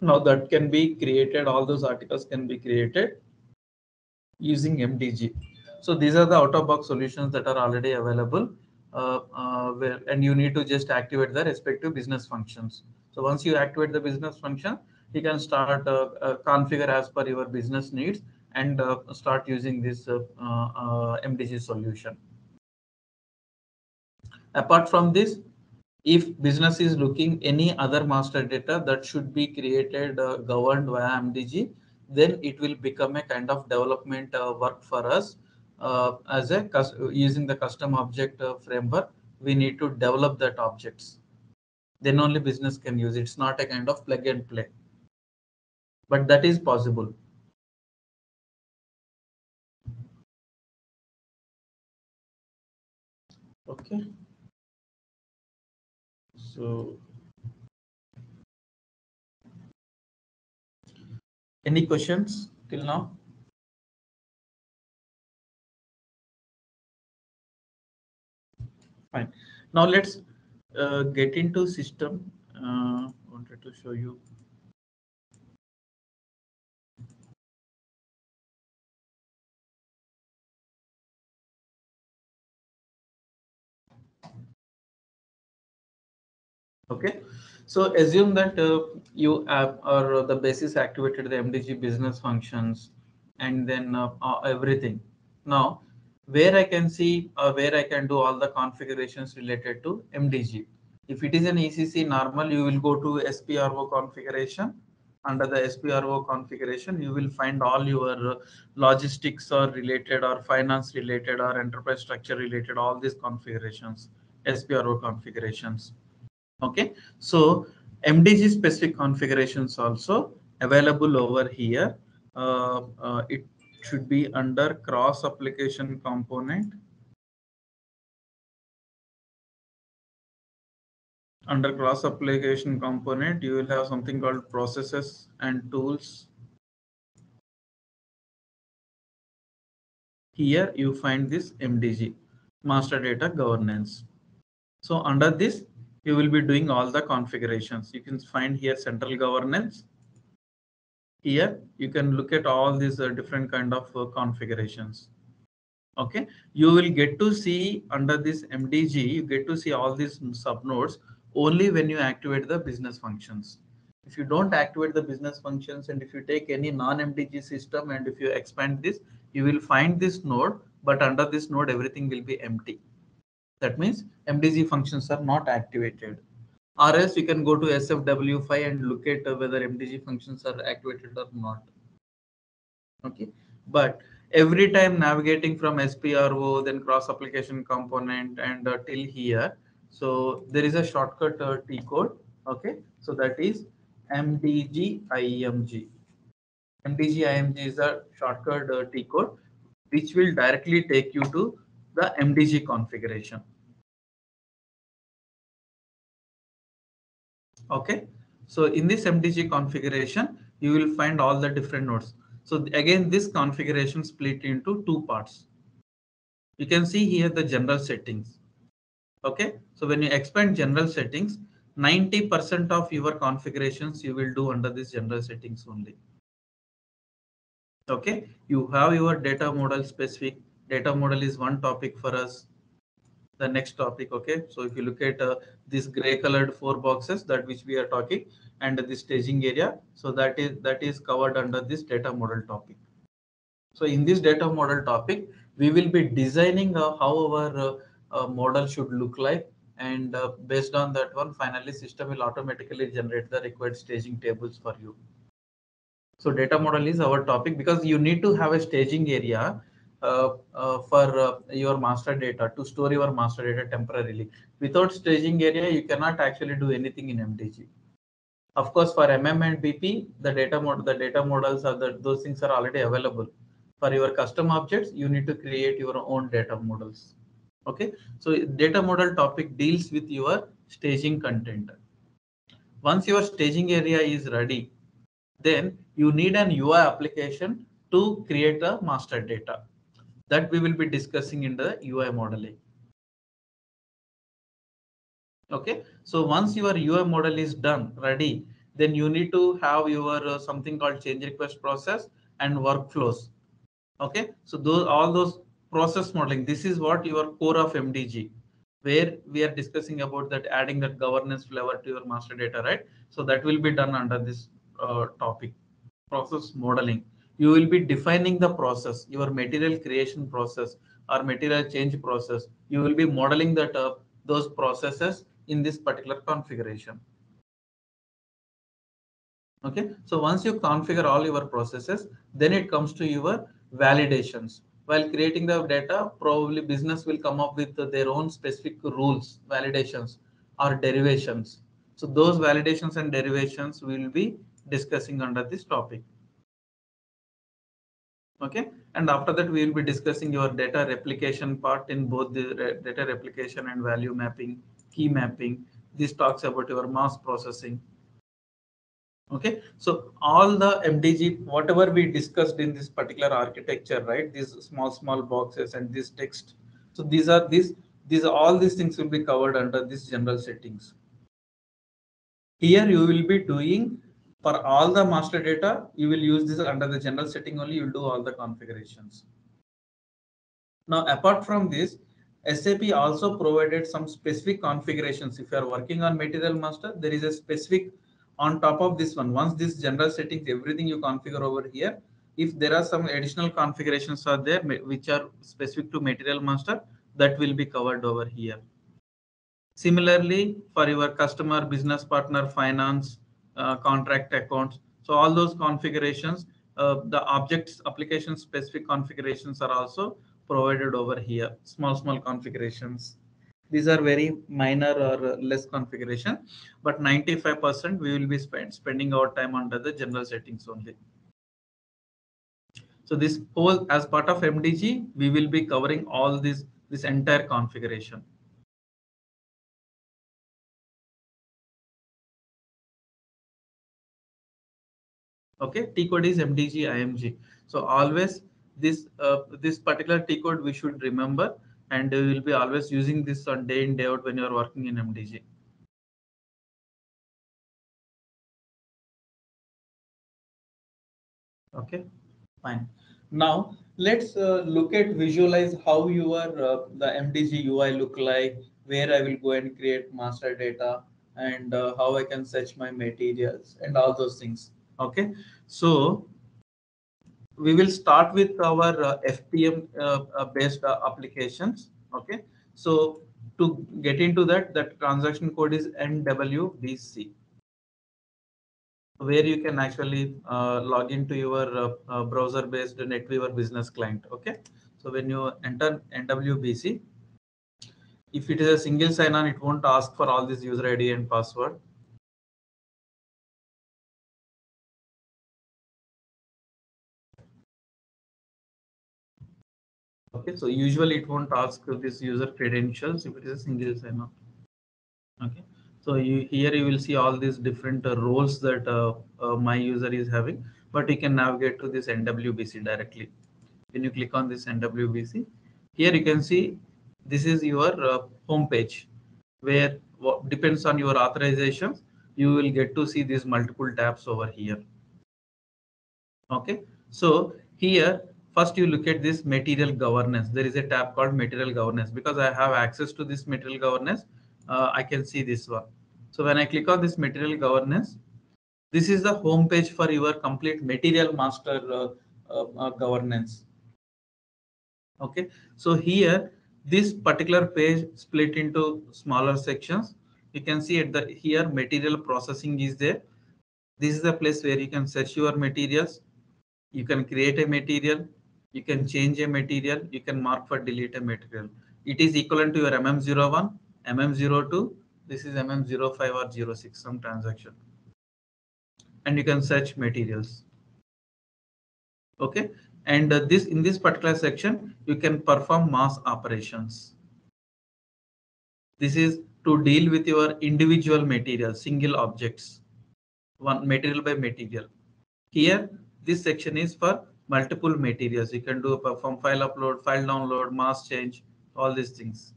Now that can be created, all those articles can be created using MDG. So these are the out-of-box solutions that are already available. Uh, uh, where, and you need to just activate the respective business functions. So once you activate the business function, you can start uh, uh configure as per your business needs and uh, start using this uh, MDG solution. Apart from this, if business is looking any other master data that should be created governed via MDG, then it will become a kind of development work for us as a using the custom object uh, framework, we need to develop that objects. Then only business can use it. It's not a kind of plug and play. But that is possible. Okay. So any questions till now? Fine. Now let's uh, get into system. Uh, wanted to show you. Okay. So assume that uh, you have or the basis activated the mdg business functions and then uh, uh, everything. Now where I can see uh, where I can do all the configurations related to MDG. If it is an ECC normal, you will go to SPRO configuration. Under the SPRO configuration, you will find all your logistics or related or finance related or enterprise structure related, all these configurations, SPRO configurations. Okay, so MDG specific configurations also available over here. Uh, uh, it should be under cross application component. Under cross application component, you will have something called processes and tools. Here you find this MDG, master data governance. So under this, you will be doing all the configurations. You can find here central governance, here you can look at all these uh, different kind of uh, configurations. Okay, you will get to see under this MDG, you get to see all these subnodes only when you activate the business functions. If you don't activate the business functions and if you take any non-MDG system and if you expand this, you will find this node, but under this node, everything will be empty. That means MDG functions are not activated. Or else you can go to SFW5 and look at whether MDG functions are activated or not. Okay, but every time navigating from SPRO, then cross application component and uh, till here. So there is a shortcut uh, T code. Okay, so that is MDG IMG. MDG IMG is a shortcut uh, T code which will directly take you to the MDG configuration. Okay, so in this MDG configuration, you will find all the different nodes. So again, this configuration split into two parts. You can see here the general settings. Okay, so when you expand general settings, 90% of your configurations you will do under this general settings only. Okay, you have your data model specific. Data model is one topic for us. The next topic, okay. So if you look at uh, this gray colored four boxes that which we are talking and the staging area, so that is that is covered under this data model topic. So in this data model topic, we will be designing uh, how our uh, uh model should look like and uh, based on that one finally system will automatically generate the required staging tables for you so data model is our topic because you need to have a staging area for uh, your master data to store your master data temporarily. Without staging area you cannot actually do anything in mdg of course for mm and bp the data model the data models are the those things are already available. For your custom objects you need to create your own data models. Okay, so data model topic deals with your staging content. Once your staging area is ready, then you need an UI application to create a master data that we will be discussing in the UI modeling. Okay, so once your UI model is done, ready, then you need to have your uh, something called change request process and workflows. Okay, so those all those process modeling. This is what your core of MDG, where we are discussing about that adding that governance flavor to your master data, right? So that will be done under this uh, topic, process modeling. You will be defining the process, your material creation process or material change process. You will be modeling that uh, those processes in this particular configuration. Okay, so once you configure all your processes, then it comes to your validations while creating the data, probably business will come up with their own specific rules, validations or derivations. So those validations and derivations we will be discussing under this topic. Okay, and after that we will be discussing your data replication part in both the re data replication and value mapping, key mapping. This talks about your mass processing. Okay? So all the mdg whatever we discussed in this particular architecture right? These small small boxes and this text. So these are these these all these things will be covered under this general settings. Here you will be doing for all the master data you will use this under the general setting only you will do all the configurations. Now apart from this sap also provided some specific configurations. If you are working on material master there is a specific on top of this one, once this general settings, everything you configure over here, if there are some additional configurations are there, which are specific to material master, that will be covered over here. Similarly, for your customer, business partner, finance, contract accounts, so all those configurations, uh, the objects application specific configurations are also provided over here, small, small configurations. These are very minor or less configuration but 95 percent we will be spend, spending our time under the general settings only. So this whole as part of mdg we will be covering all this this entire configuration Okay, T code is MDG IMG. So always this uh, this particular T code we should remember and we will be always using this on day in day out when you are working in MDG. Okay, fine. Now let's uh, look at visualize how your uh, the MDG UI look like, where I will go and create master data and uh, how I can search my materials and all those things. Okay, so we will start with our uh, FPM uh, uh, based applications. Okay, so to get into that, that transaction code is NWBC where you can actually uh, log into your uh, uh, browser based NetWeaver business client. Okay. So when you enter NWBC, if it is a single sign on, it won't ask for all this user ID and password. Okay, so usually it won't ask this user credentials if it is a single sign on. Okay, so you, here you will see all these different uh, roles that uh, uh, my user is having, but you can navigate to this NWBC directly. When you click on this NWBC, here you can see this is your uh, home page where depends on your authorizations, you will get to see these multiple tabs over here. Okay, so here first you look at this material governance. There is a tab called material governance because I have access to this material governance uh, I can see this one. So when I click on this material governance, this is the home page for your complete material master uh, uh, uh, governance. Okay, so here this particular page split into smaller sections. You can see at the here material processing is there. This is the place where you can search your materials. You can create a material. You can change a material. You can mark for delete a material. It is equivalent to your MM01 mm02 this is mm05 or 06 some transaction and you can search materials okay and uh, this in this particular section you can perform mass operations this is to deal with your individual material single objects one material by material here this section is for multiple materials. You can do perform file upload file download mass change all these things.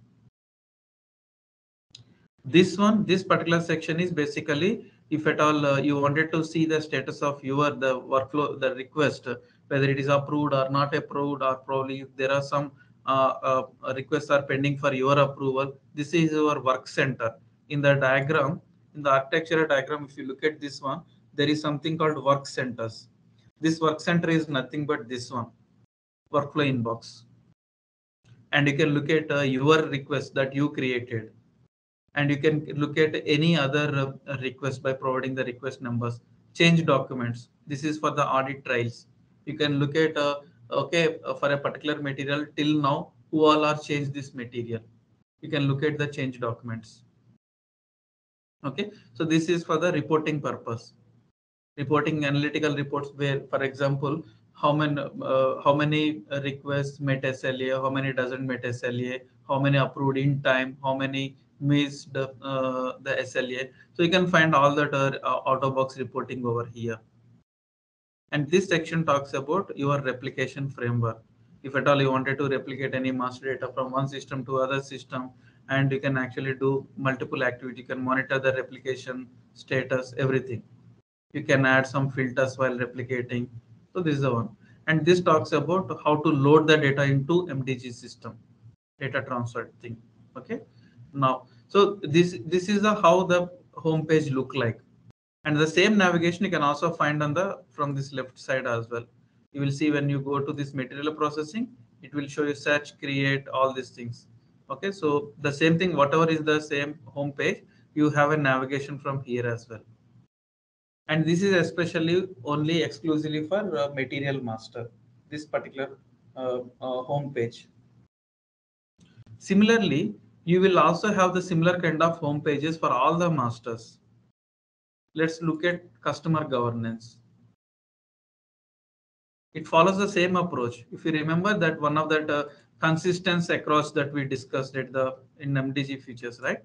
This one this particular section is basically if at all uh, you wanted to see the status of your the workflow the request whether it is approved or not approved or probably there are some uh, uh, requests are pending for your approval this is your work center. In the diagram in the architecture diagram if you look at this one there is something called work centers this work center is nothing but this one workflow inbox. And you can look at uh, your request that you created. And you can look at any other uh, request by providing the request numbers. Change documents. This is for the audit trials. You can look at uh, okay uh, for a particular material till now who all are changed this material. You can look at the change documents. Okay? So this is for the reporting purpose reporting analytical reports where for example how many uh, how many requests met SLA, how many doesn't met SLA, how many approved in time, how many missed uh, the SLA. So you can find all that uh, auto box reporting over here. And this section talks about your replication framework. If at all you wanted to replicate any master data from one system to other system, and you can actually do multiple activity, you can monitor the replication status, everything. You can add some filters while replicating. So this is the one. And this talks about how to load the data into MDG system, data transfer thing. Okay. Now, so this this is the how the home page look like. And the same navigation you can also find on the from this left side as well. You will see when you go to this material processing, it will show you search, create, all these things. Okay, so the same thing, whatever is the same home page, you have a navigation from here as well. And this is especially only exclusively for uh, material master, this particular uh, uh, home page. Similarly, you will also have the similar kind of home pages for all the masters. Let's look at customer governance. It follows the same approach. If you remember that one of that uh, consistency across that we discussed at the in MDG features, right?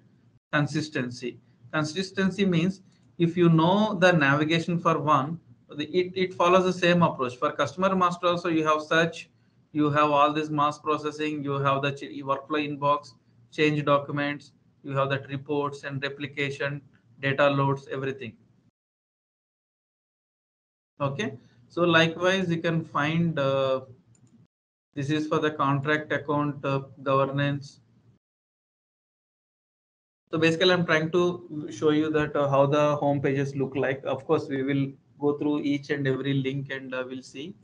Consistency. Consistency means if you know the navigation for one, it, it follows the same approach. For customer master also, you have search, you have all this mass processing, you have the workflow inbox, change documents, you have that reports and replication, data loads, everything. Okay, so likewise, you can find uh, this is for the contract account uh, governance. So basically, I'm trying to show you that uh, how the home pages look like. Of course, we will go through each and every link and uh, we'll see.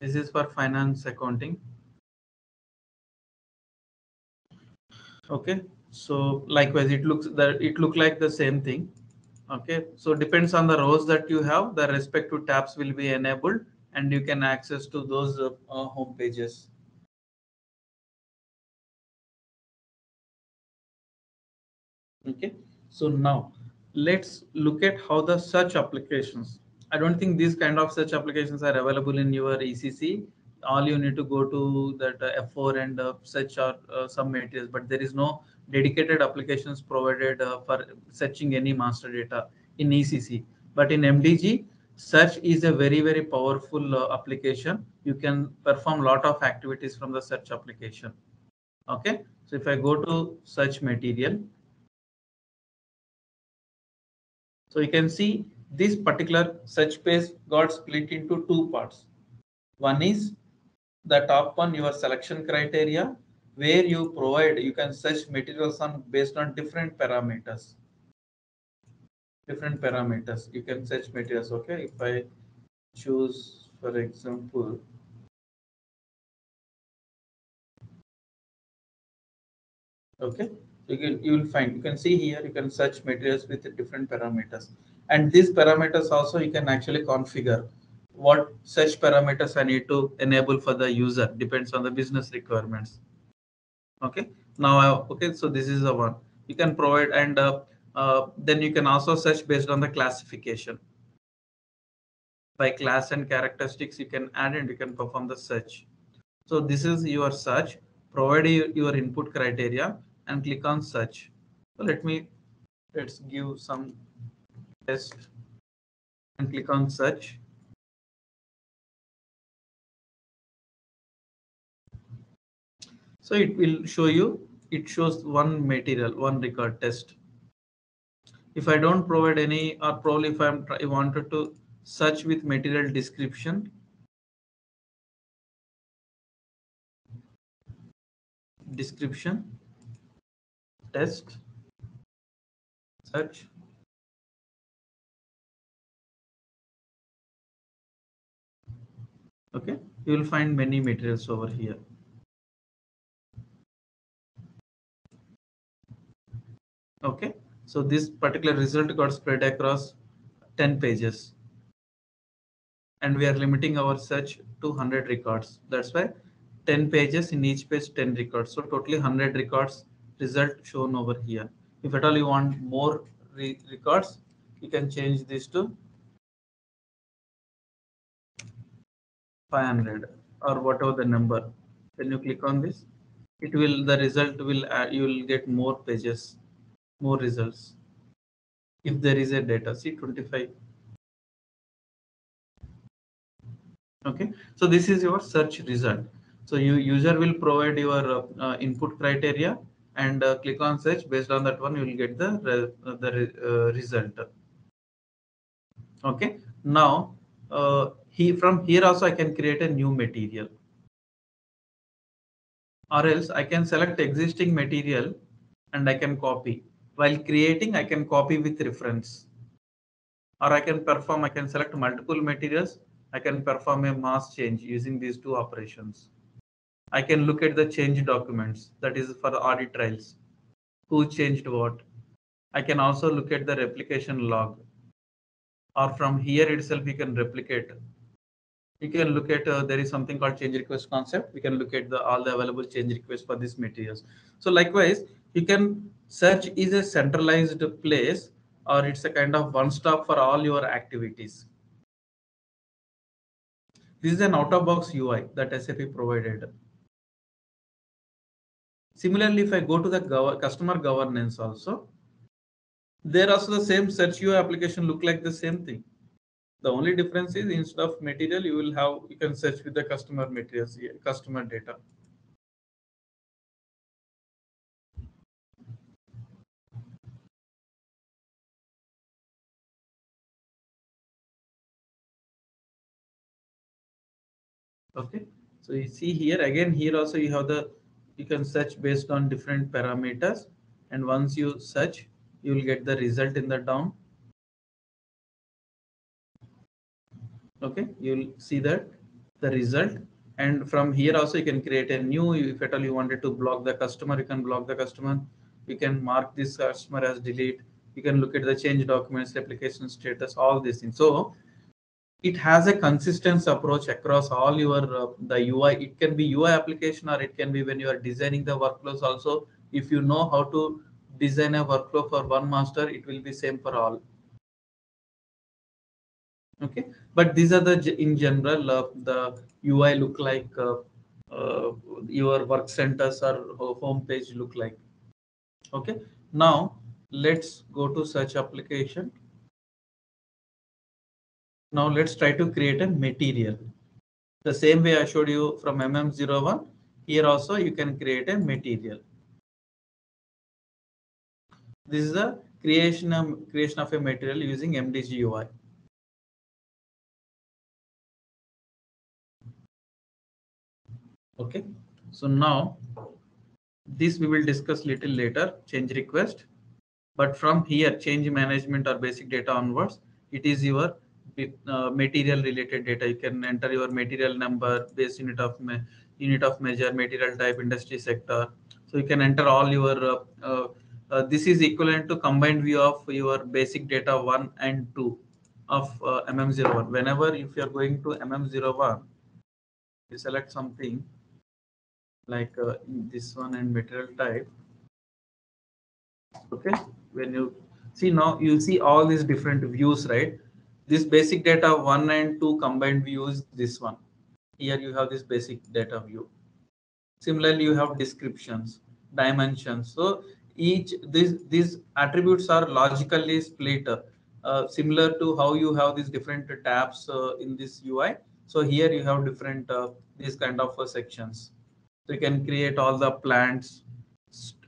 This is for finance accounting. Okay, so likewise, it looks that it look like the same thing. Okay, so depends on the rows that you have, the respective tabs will be enabled and you can access to those uh, uh, home pages. Okay, so now let's look at how the search applications. I don't think these kind of search applications are available in your ECC. All you need to go to that uh, F4 and uh, search or uh, some materials, but there is no dedicated applications provided uh, for searching any master data in ECC. But in MDG, search is a very, very powerful uh, application. You can perform lot of activities from the search application. Okay, so if I go to search material, so you can see this particular search space got split into two parts. One is the top one, your selection criteria, where you provide, you can search materials on based on different parameters. Different parameters. You can search materials. Okay. If I choose, for example, okay you can you will find you can see here you can search materials with different parameters. And these parameters also you can actually configure what search parameters i need to enable for the user. Depends on the business requirements. Okay? Now I, okay so this is the one. You can provide and uh, uh, then you can also search based on the classification. By class and characteristics you can add and you can perform the search. So this is your search. Provide your input criteria and click on search. So let me, let's give some test and click on search. So it will show you, it shows one material, one record test. If I don't provide any, or probably if I'm, I wanted to search with material description, description, test, search. Okay, you will find many materials over here. Okay, so this particular result got spread across 10 pages. And we are limiting our search to 100 records. That's why 10 pages in each page, 10 records. So totally 100 records result shown over here. If at all you want more re records, you can change this to 500 or whatever the number. When you click on this, it will the result will uh, you will get more pages, more results. If there is a data, see 25. Okay, so this is your search result. So you user will provide your uh, uh, input criteria and uh, click on search. Based on that one you will get the re the re uh, result. Okay? Now uh, he from here also i can create a new material. Or else i can select existing material and i can copy. While creating i can copy with reference. Or i can perform i can select multiple materials. I can perform a mass change using these two operations I can look at the change documents that is for audit trials. Who changed what? I can also look at the replication log or from here itself you can replicate. You can look at uh, there is something called change request concept. We can look at the all the available change requests for these materials. So likewise, you can search is a centralized place or it's a kind of one stop for all your activities. This is an out of box UI that SAP provided. Similarly, if I go to the gov customer governance also, there also the same search UI application look like the same thing. The only difference is instead of material, you will have, you can search with the customer materials, customer data. Okay, so you see here again, here also you have the, you can search based on different parameters. And once you search, you will get the result in the down. Okay, you'll see that the result. And from here also you can create a new, if at all you wanted to block the customer, you can block the customer. You can mark this customer as delete. You can look at the change documents, application status, all these things. So it has a consistent approach across all your uh, the UI. It can be UI application or it can be when you are designing the workflows also. If you know how to design a workflow for one master, it will be same for all. Okay, but these are the in general uh, the UI look like uh, uh, your work centers or home page look like. Okay, now let's go to search application now let's try to create a material. The same way I showed you from MM01, here also you can create a material. This is the creation of, creation of a material using MDG UI. Okay, so now this we will discuss little later, change request. But from here, change management or basic data onwards, it is your uh, material related data. You can enter your material number, base unit of unit of measure, material type, industry sector. So you can enter all your. Uh, uh, uh this is equivalent to combined view of your basic data one and two of uh, MM01. Whenever if you are going to MM01, you select something like this one and material type. Okay, when you see now you see all these different views, right? This basic data one and two combined view is this one. Here you have this basic data view. Similarly, you have descriptions, dimensions. So each these these attributes are logically split, uh, similar to how you have these different tabs uh, in this UI. So here you have different uh, these kind of uh, sections. So you can create all the plants,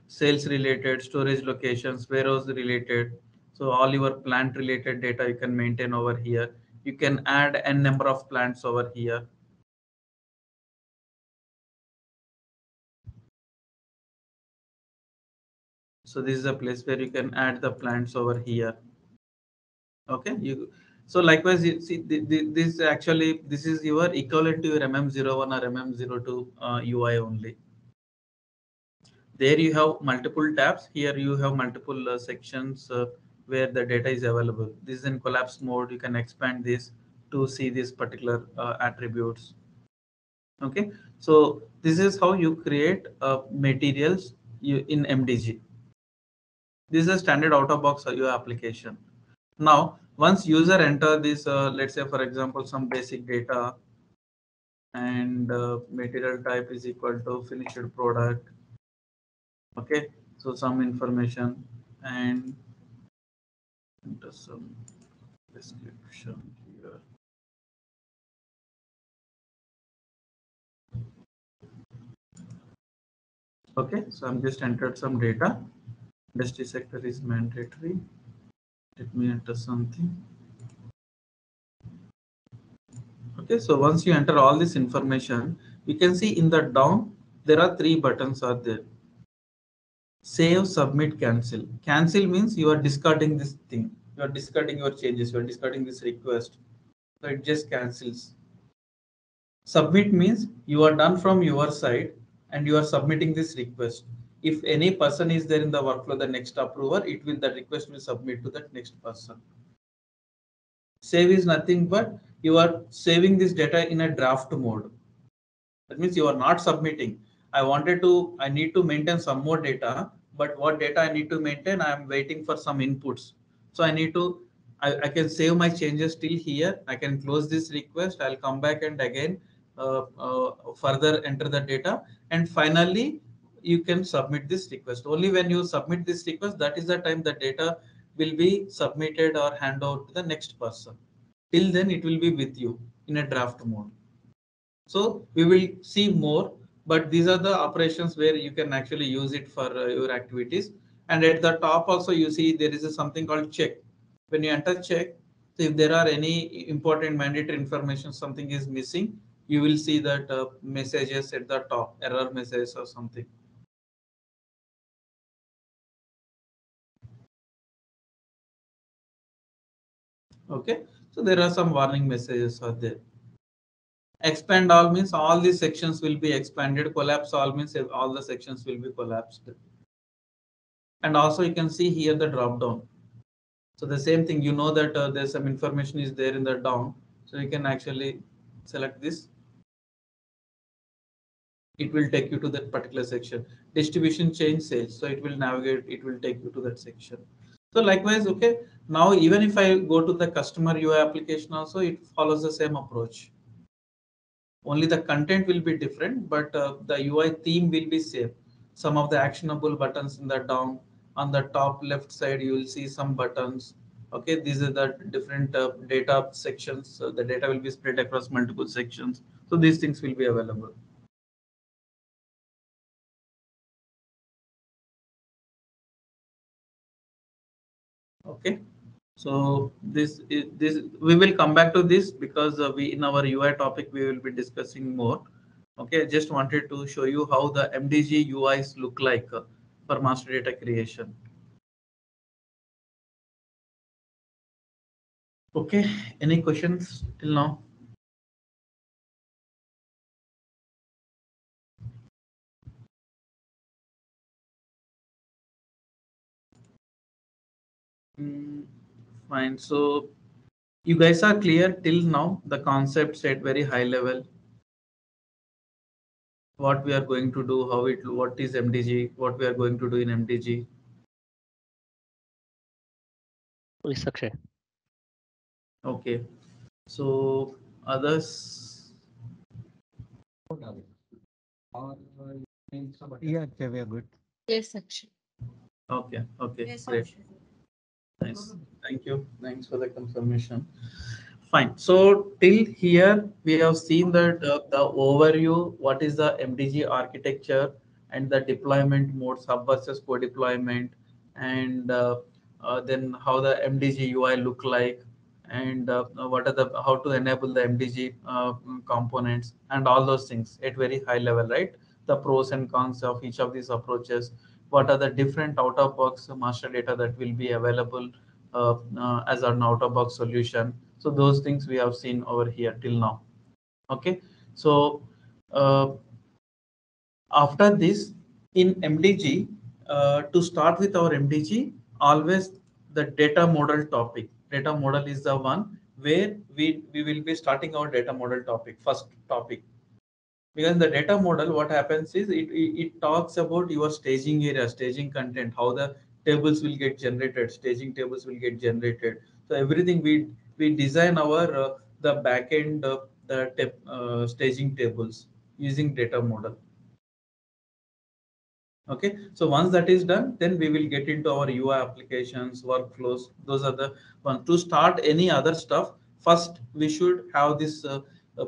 sales related, storage locations, warehouse related, so all your plant related data you can maintain over here. You can add n number of plants over here. So this is a place where you can add the plants over here. Okay, you so likewise you see the, the, this actually this is your equivalent to your MM01 or MM02 uh, UI only. There you have multiple tabs. Here you have multiple uh, sections. Uh, where the data is available. This is in collapse mode. You can expand this to see these particular uh, attributes. Okay, so this is how you create uh, materials you, in MDG. This is a standard out of box your application. Now, once user enter this, uh, let's say for example, some basic data and uh, material type is equal to finished product. Okay, so some information and enter some description here. Okay, so I'm just entered some data. Industry sector is mandatory. Let me enter something. Okay, so once you enter all this information, you can see in the down, there are three buttons are there save, submit, cancel. Cancel means you are discarding this thing. You are discarding your changes. You are discarding this request. So it just cancels. Submit means you are done from your side and you are submitting this request. If any person is there in the workflow, the next approver, it will the request will submit to that next person. Save is nothing but you are saving this data in a draft mode. That means you are not submitting I wanted to, I need to maintain some more data, but what data I need to maintain, I'm waiting for some inputs. So I need to, I, I can save my changes till here. I can close this request. I'll come back and again uh, uh, further enter the data. And finally, you can submit this request. Only when you submit this request, that is the time the data will be submitted or hand out to the next person. till then it will be with you in a draft mode. So we will see more, but these are the operations where you can actually use it for uh, your activities. And at the top also you see there is a something called check. When you enter check, so if there are any important mandatory information, something is missing, you will see that uh, messages at the top, error messages or something. Okay, so there are some warning messages are there. Expand all means all these sections will be expanded. Collapse all means all the sections will be collapsed. And also you can see here the drop down. So the same thing, you know that uh, there's some information is there in the down. So you can actually select this. It will take you to that particular section. Distribution change sales. So it will navigate, it will take you to that section. So likewise, okay, now even if I go to the customer UI application also, it follows the same approach. Only the content will be different, but uh, the UI theme will be same. Some of the actionable buttons in the down on the top left side, you will see some buttons. Okay, these are the different uh, data sections. So the data will be spread across multiple sections. So these things will be available. Okay, so this is this we will come back to this because uh, we in our UI topic we will be discussing more. Okay, just wanted to show you how the MDG UIs look like uh, for master data creation. Okay, any questions till now? Mm, fine. So you guys are clear till now the concepts at very high level. What we are going to do, how it, what is MDG, what we are going to do in MDG. Yes, Akshay. Okay. So others. Yeah, okay, we are good. Yes, actually. Okay. Okay. yes, Great. Nice. Thank you. Thanks for the confirmation. Fine. So till here, we have seen that uh, the overview, what is the MDG architecture and the deployment mode, hub versus co-deployment, and uh, uh, then how the MDG UI look like, and uh, what are the how to enable the MDG uh, components, and all those things at very high level, right? The pros and cons of each of these approaches. What are the different out-of-box master data that will be available uh, uh, as an out-of-box solution. So those things we have seen over here till now. Okay, so uh, after this in MDG, uh, to start with our MDG, always the data model topic. Data model is the one where we, we will be starting our data model topic, first topic. Because the data model, what happens is it, it, it talks about your staging area, staging content, how the tables will get generated, staging tables will get generated. So everything we we design our uh, the backend uh, the uh, staging tables using data model. Okay, so once that is done, then we will get into our UI applications, workflows. Those are the ones. To start any other stuff, first we should have this uh,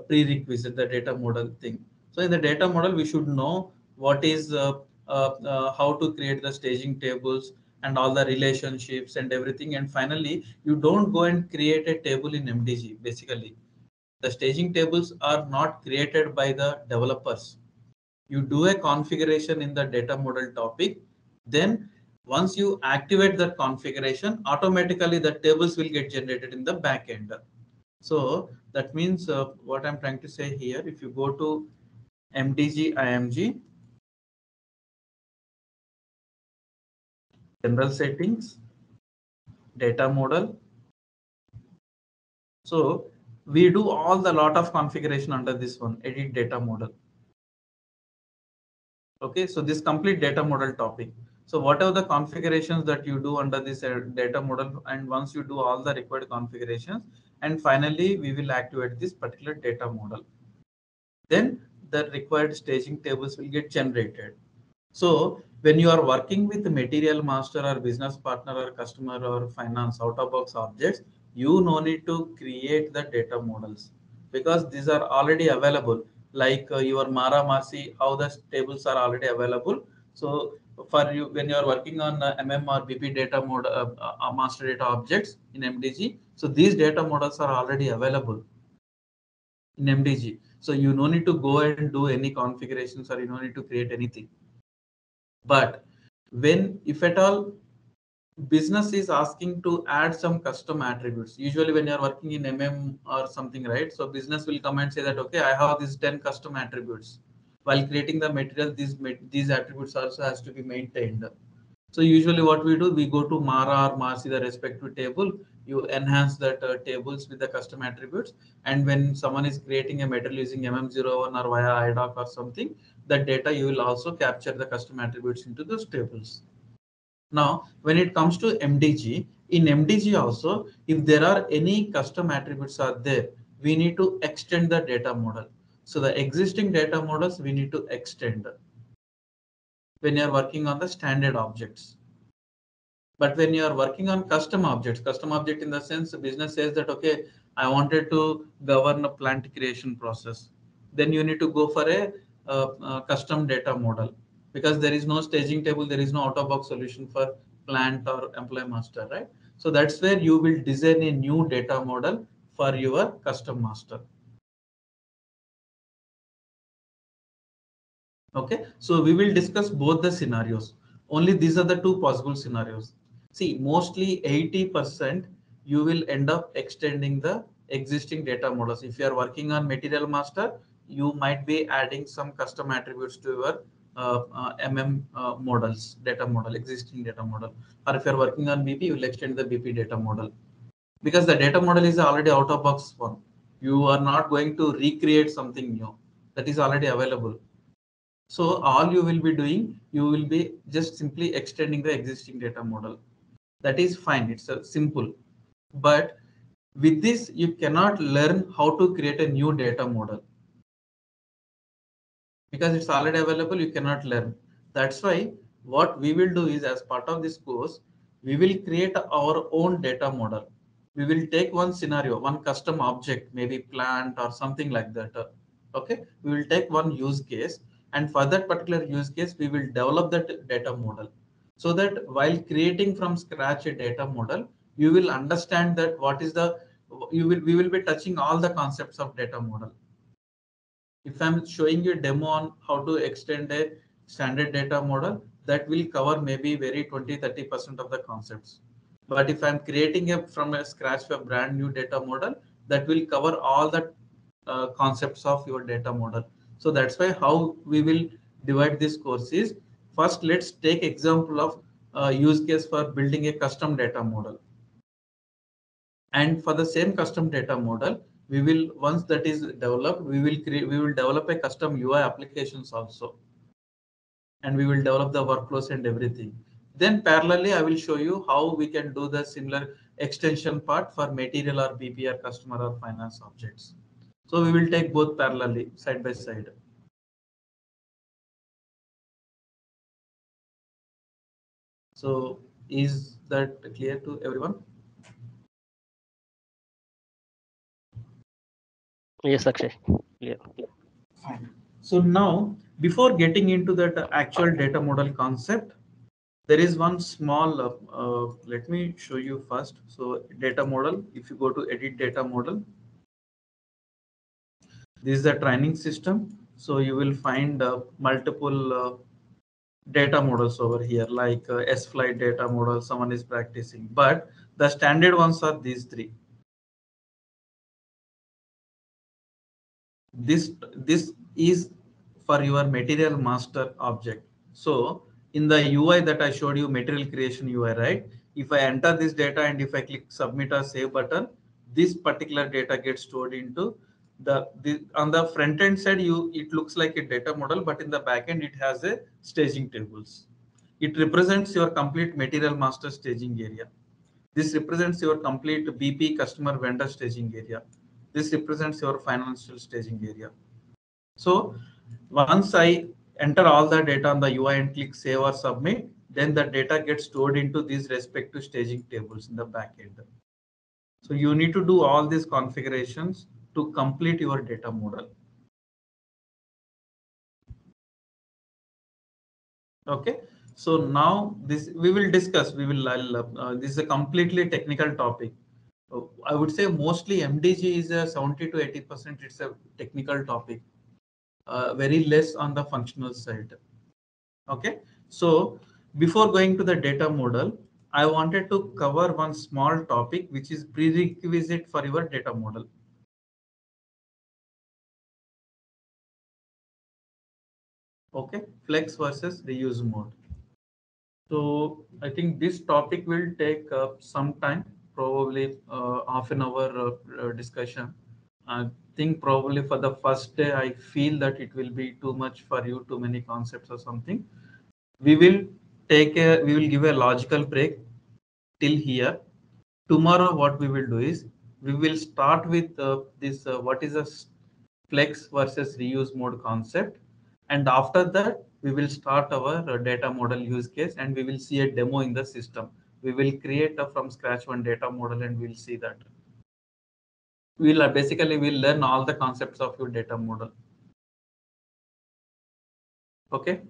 prerequisite, the data model thing. So in the data model, we should know what is uh, uh, uh, how to create the staging tables and all the relationships and everything. And finally, you don't go and create a table in MDG. Basically, the staging tables are not created by the developers you do a configuration in the data model topic, then once you activate that configuration, automatically the tables will get generated in the backend. So that means uh, what I'm trying to say here, if you go to MDG IMG, general settings, data model. So we do all the lot of configuration under this one, edit data model. Okay, so this complete data model topic. So whatever the configurations that you do under this uh, data model, and once you do all the required configurations, and finally we will activate this particular data model. Then the required staging tables will get generated. So when you are working with material master or business partner or customer or finance out of box objects, you no need to create the data models because these are already available like uh, your Mara MARC, how the tables are already available. So for you, when you are working on uh, MM or BP data model, uh, uh, master data objects in MDG, so these data models are already available in MDG. So you no need to go and do any configurations or you no need to create anything. But when, if at all, business is asking to add some custom attributes, usually when you're working in MM or something, right? So business will come and say that, okay, I have these 10 custom attributes. While creating the material, these, these attributes also has to be maintained. So usually what we do, we go to Mara or MARC, the respective table, you enhance that uh, tables with the custom attributes. And when someone is creating a material using MM01 or via IDOC or something, that data you will also capture the custom attributes into those tables. Now, when it comes to MDG, in MDG also, if there are any custom attributes are there, we need to extend the data model. So the existing data models we need to extend when you're working on the standard objects. But when you're working on custom objects, custom object in the sense the business says that, okay, I wanted to govern a plant creation process. Then you need to go for a, a, a custom data model because there is no staging table, there is no out-of-box solution for plant or employee master, right? So that's where you will design a new data model for your custom master. Okay, so we will discuss both the scenarios. Only these are the two possible scenarios. See, mostly 80% you will end up extending the existing data models. If you are working on material master, you might be adding some custom attributes to your uh, uh, MM uh, models, data model, existing data model. Or if you're working on BP, you will extend the BP data model. Because the data model is already out of box one. You are not going to recreate something new that is already available. So all you will be doing, you will be just simply extending the existing data model. That is fine. It's a simple. But with this, you cannot learn how to create a new data model. Because it's already available, you cannot learn. That's why what we will do is as part of this course, we will create our own data model. We will take one scenario, one custom object, maybe plant or something like that. Uh, okay, we will take one use case and for that particular use case, we will develop that data model so that while creating from scratch a data model, you will understand that what is the, you will, we will be touching all the concepts of data model. If I'm showing you a demo on how to extend a standard data model, that will cover maybe very 20, 30% of the concepts. But if I'm creating a from a scratch a brand new data model, that will cover all the uh, concepts of your data model. So that's why how we will divide this course is first let's take example of uh, use case for building a custom data model. And for the same custom data model, we will once that is developed, we will create we will develop a custom UI applications also. And we will develop the workflows and everything. Then parallelly, I will show you how we can do the similar extension part for material or BPR customer or finance objects. So we will take both parallelly side by side. So is that clear to everyone? Yes, Akshay. Yeah. Fine. So now, before getting into that actual data model concept, there is one small, uh, uh, let me show you first. So data model, if you go to edit data model, this is the training system. So you will find uh, multiple uh, data models over here, like uh, S-Flight data model, someone is practicing, but the standard ones are these three. This, this is for your material master object. So in the UI that I showed you, material creation UI, right? If I enter this data and if I click submit or save button, this particular data gets stored into the, the on the front end side you it looks like a data model but in the back end it has a staging tables. It represents your complete material master staging area. This represents your complete bp customer vendor staging area. This represents your financial staging area. So once i enter all the data on the ui and click save or submit then the data gets stored into these respective staging tables in the back end. So you need to do all these configurations to complete your data model. Okay, so now this we will discuss. We will. I'll, uh, this is a completely technical topic. Uh, I would say mostly MDG is a 70 to 80 percent. It's a technical topic. Uh, very less on the functional side. Okay, so before going to the data model, I wanted to cover one small topic which is prerequisite for your data model. Okay, flex versus reuse mode. So I think this topic will take uh, some time, probably uh, half an hour uh, discussion. I think probably for the first day, I feel that it will be too much for you, too many concepts or something. We will take a, we will give a logical break till here. Tomorrow, what we will do is we will start with uh, this, uh, what is a flex versus reuse mode concept and after that, we will start our uh, data model use case and we will see a demo in the system. We will create a from scratch one data model and we'll see that. We'll uh, basically we'll learn all the concepts of your data model. Okay.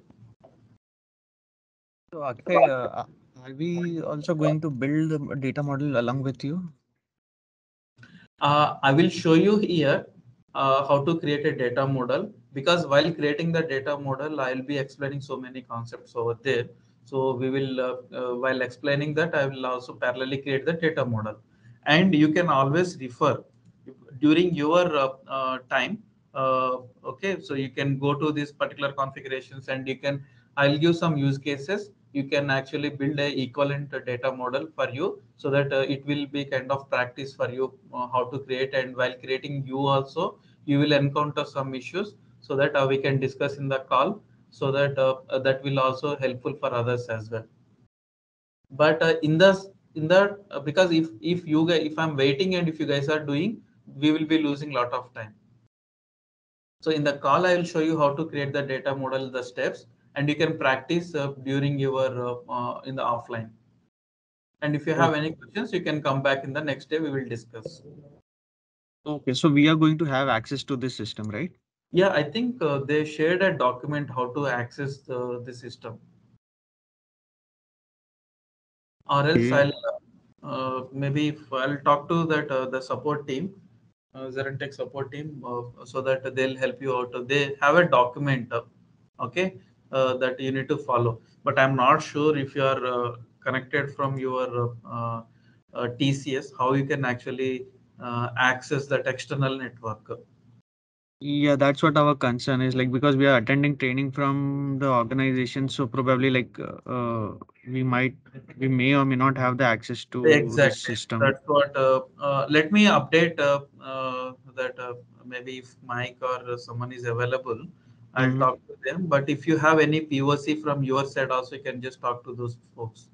So Akshay, uh, are we also going to build the data model along with you? Uh, I will show you here uh, how to create a data model because while creating the data model, I'll be explaining so many concepts over there. So we will, uh, uh, while explaining that, I will also parallelly create the data model. And you can always refer during your uh, uh, time. Uh, okay, so you can go to these particular configurations and you can, I'll give some use cases. You can actually build a equivalent data model for you so that it will be kind of practice for you how to create and while creating you also, you will encounter some issues so that uh, we can discuss in the call so that uh, uh, that will also helpful for others as well. But in the in that because if if you guys if i'm waiting and if you guys are doing we will be losing lot of time. So in the call i will show you how to create the data model the steps and you can practice uh, during your uh, uh, in the offline. And if you have any questions you can come back in the next day we will discuss. Okay so we are going to have access to this system right yeah, I think uh, they shared a document how to access the, the system. Or else I'll uh, maybe if I'll talk to that uh, the support team, uh, ZaranTech support team, uh, so that they'll help you out. They have a document, uh, okay, uh, that you need to follow. But I'm not sure if you are uh, connected from your uh, uh, TCS, how you can actually uh, access that external network. Yeah, that's what our concern is like because we are attending training from the organization, so probably like uh, we might, we may or may not have the access to exactly. system. That's what. Uh, uh, let me update uh, uh, that uh, maybe if Mike or someone is available, I'll mm -hmm. talk to them. But if you have any POC from your side, also you can just talk to those folks.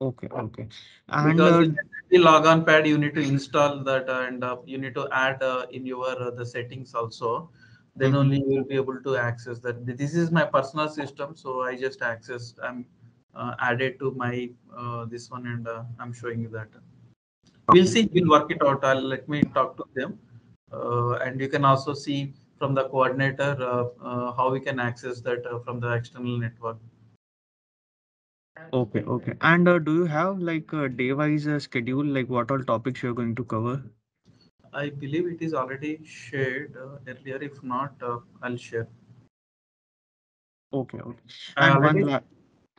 Okay, okay. And because uh, the logon pad, you need to install that and uh, you need to add uh, in your uh, the settings also. Then mm -hmm. only you will be able to access that. This is my personal system, so I just access. I'm uh, added to my uh, this one, and I'm showing you that. We'll see. We'll work it out. I'll let me talk to them, and you can also see from the coordinator how we can access that from the external network. Okay, okay. And uh, do you have like a day-wise uh, schedule, like what all topics you're going to cover? I believe it is already shared uh, earlier. If not, uh, I'll share. Okay, okay. And already... one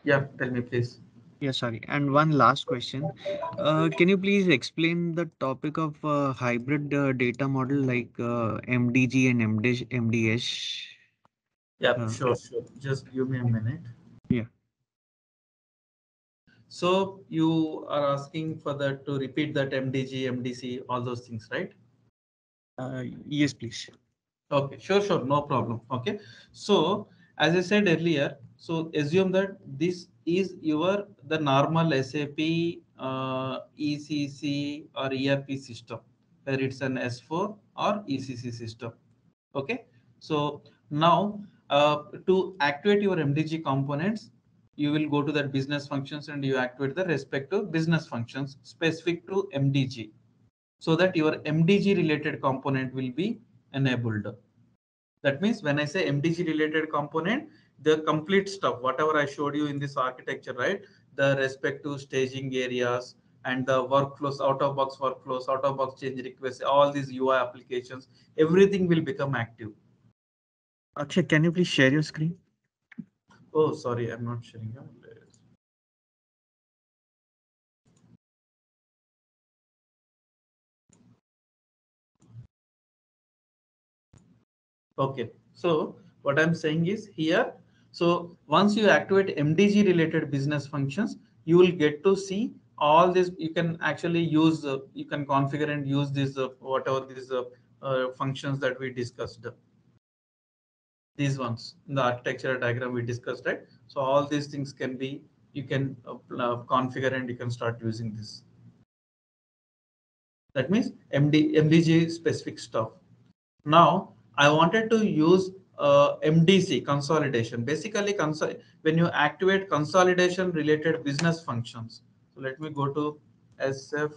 yeah, tell me please. Yeah, sorry. And one last question. Uh, can you please explain the topic of uh, hybrid uh, data model like uh, MDG and MD MDS? Yeah, sure, sure. Just give me a minute. Yeah. So you are asking for that to repeat that MDG, MDC, all those things, right? Uh, yes, please. Okay, sure, sure, no problem. Okay, so as I said earlier, so assume that this is your the normal SAP uh, ECC or ERP system, where it's an S4 or ECC system. Okay, so now uh, to activate your MDG components, you will go to that business functions and you activate the respective business functions specific to MDG. so that your MDG related component will be enabled. That means when I say MDG related component, the complete stuff, whatever I showed you in this architecture, right? The respective staging areas and the workflows, out of box workflows, out of box change requests, all these UI applications, everything will become active. Akshay, can you please share your screen? Oh, sorry, I'm not sharing. Okay, so what I'm saying is here, so once you activate MDG related business functions, you will get to see all this. You can actually use, uh, you can configure and use these, uh, whatever these uh, uh, functions that we discussed. These ones in the architecture diagram we discussed, right? So all these things can be, you can uh, uh, configure and you can start using this. That means MD, MDG specific stuff. Now, I wanted to use uh, MDC consolidation. Basically, when you activate consolidation related business functions. So let me go to SF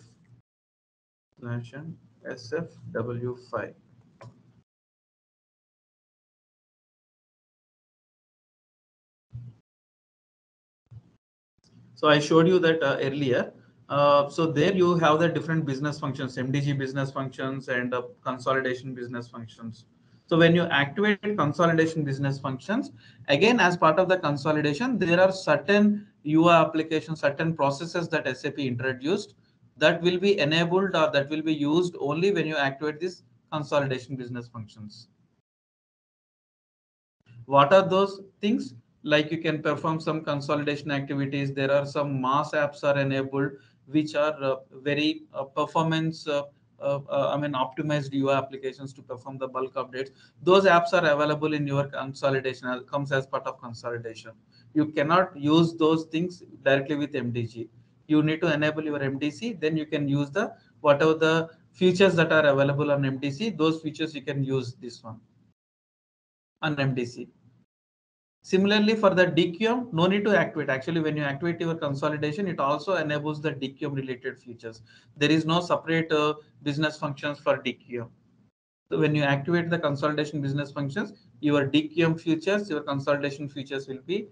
SFW5. So I showed you that uh, earlier. Uh, so there you have the different business functions, MDG business functions and uh, consolidation business functions. So when you activate consolidation business functions, again, as part of the consolidation, there are certain UI applications, certain processes that SAP introduced that will be enabled or that will be used only when you activate these consolidation business functions. What are those things? Like you can perform some consolidation activities. There are some mass apps are enabled, which are uh, very uh, performance uh, uh, uh, I mean, optimized UI applications to perform the bulk updates. Those apps are available in your consolidation, uh, comes as part of consolidation. You cannot use those things directly with MDG. You need to enable your MDC, then you can use the whatever the features that are available on MDC, those features you can use this one on MDC. Similarly, for the DQM, no need to activate. Actually, when you activate your consolidation, it also enables the DQM related features. There is no separate uh, business functions for DQM. So when you activate the consolidation business functions, your DQM features, your consolidation features will be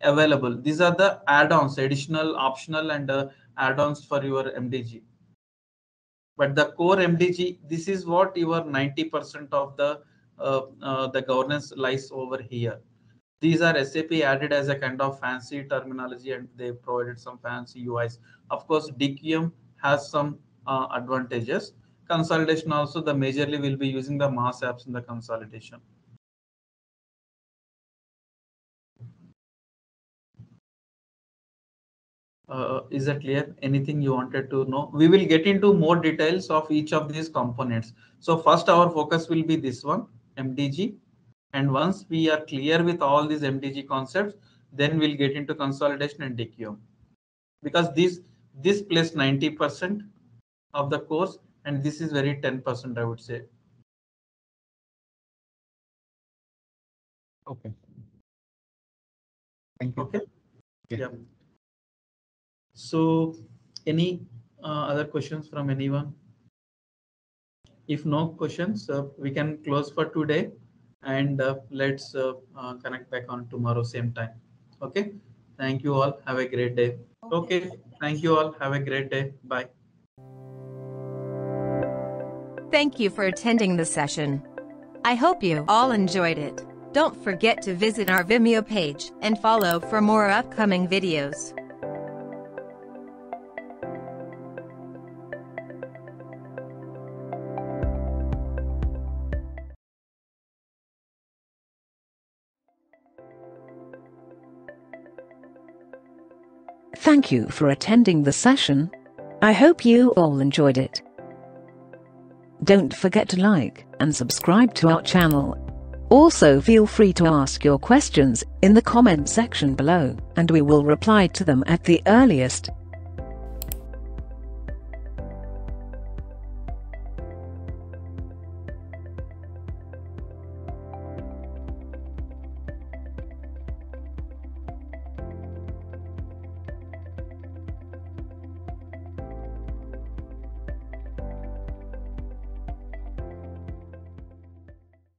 available. These are the add-ons, additional, optional, and uh, add-ons for your MDG. But the core MDG, this is what your 90% of the uh, uh, the governance lies over here these are SAP added as a kind of fancy terminology and they provided some fancy UIs. Of course, DQM has some uh, advantages. Consolidation also, the majorly will be using the mass apps in the consolidation. Uh, is that clear? Anything you wanted to know? We will get into more details of each of these components. So first our focus will be this one, MDG. And once we are clear with all these MDG concepts, then we'll get into consolidation and DQM. Because this this plays 90% of the course, and this is very 10%, I would say. Okay. Thank you. Okay. Okay. Yeah. So, any uh, other questions from anyone? If no questions, uh, we can close for today and uh, let's uh, uh, connect back on tomorrow same time. Okay? Thank you all. Have a great day. Okay. Thank you all. Have a great day. Bye. Thank you for attending the session. I hope you all enjoyed it. Don't forget to visit our Vimeo page and follow for more upcoming videos. Thank you for attending the session. I hope you all enjoyed it. Don't forget to like and subscribe to our channel. Also feel free to ask your questions in the comment section below and we will reply to them at the earliest.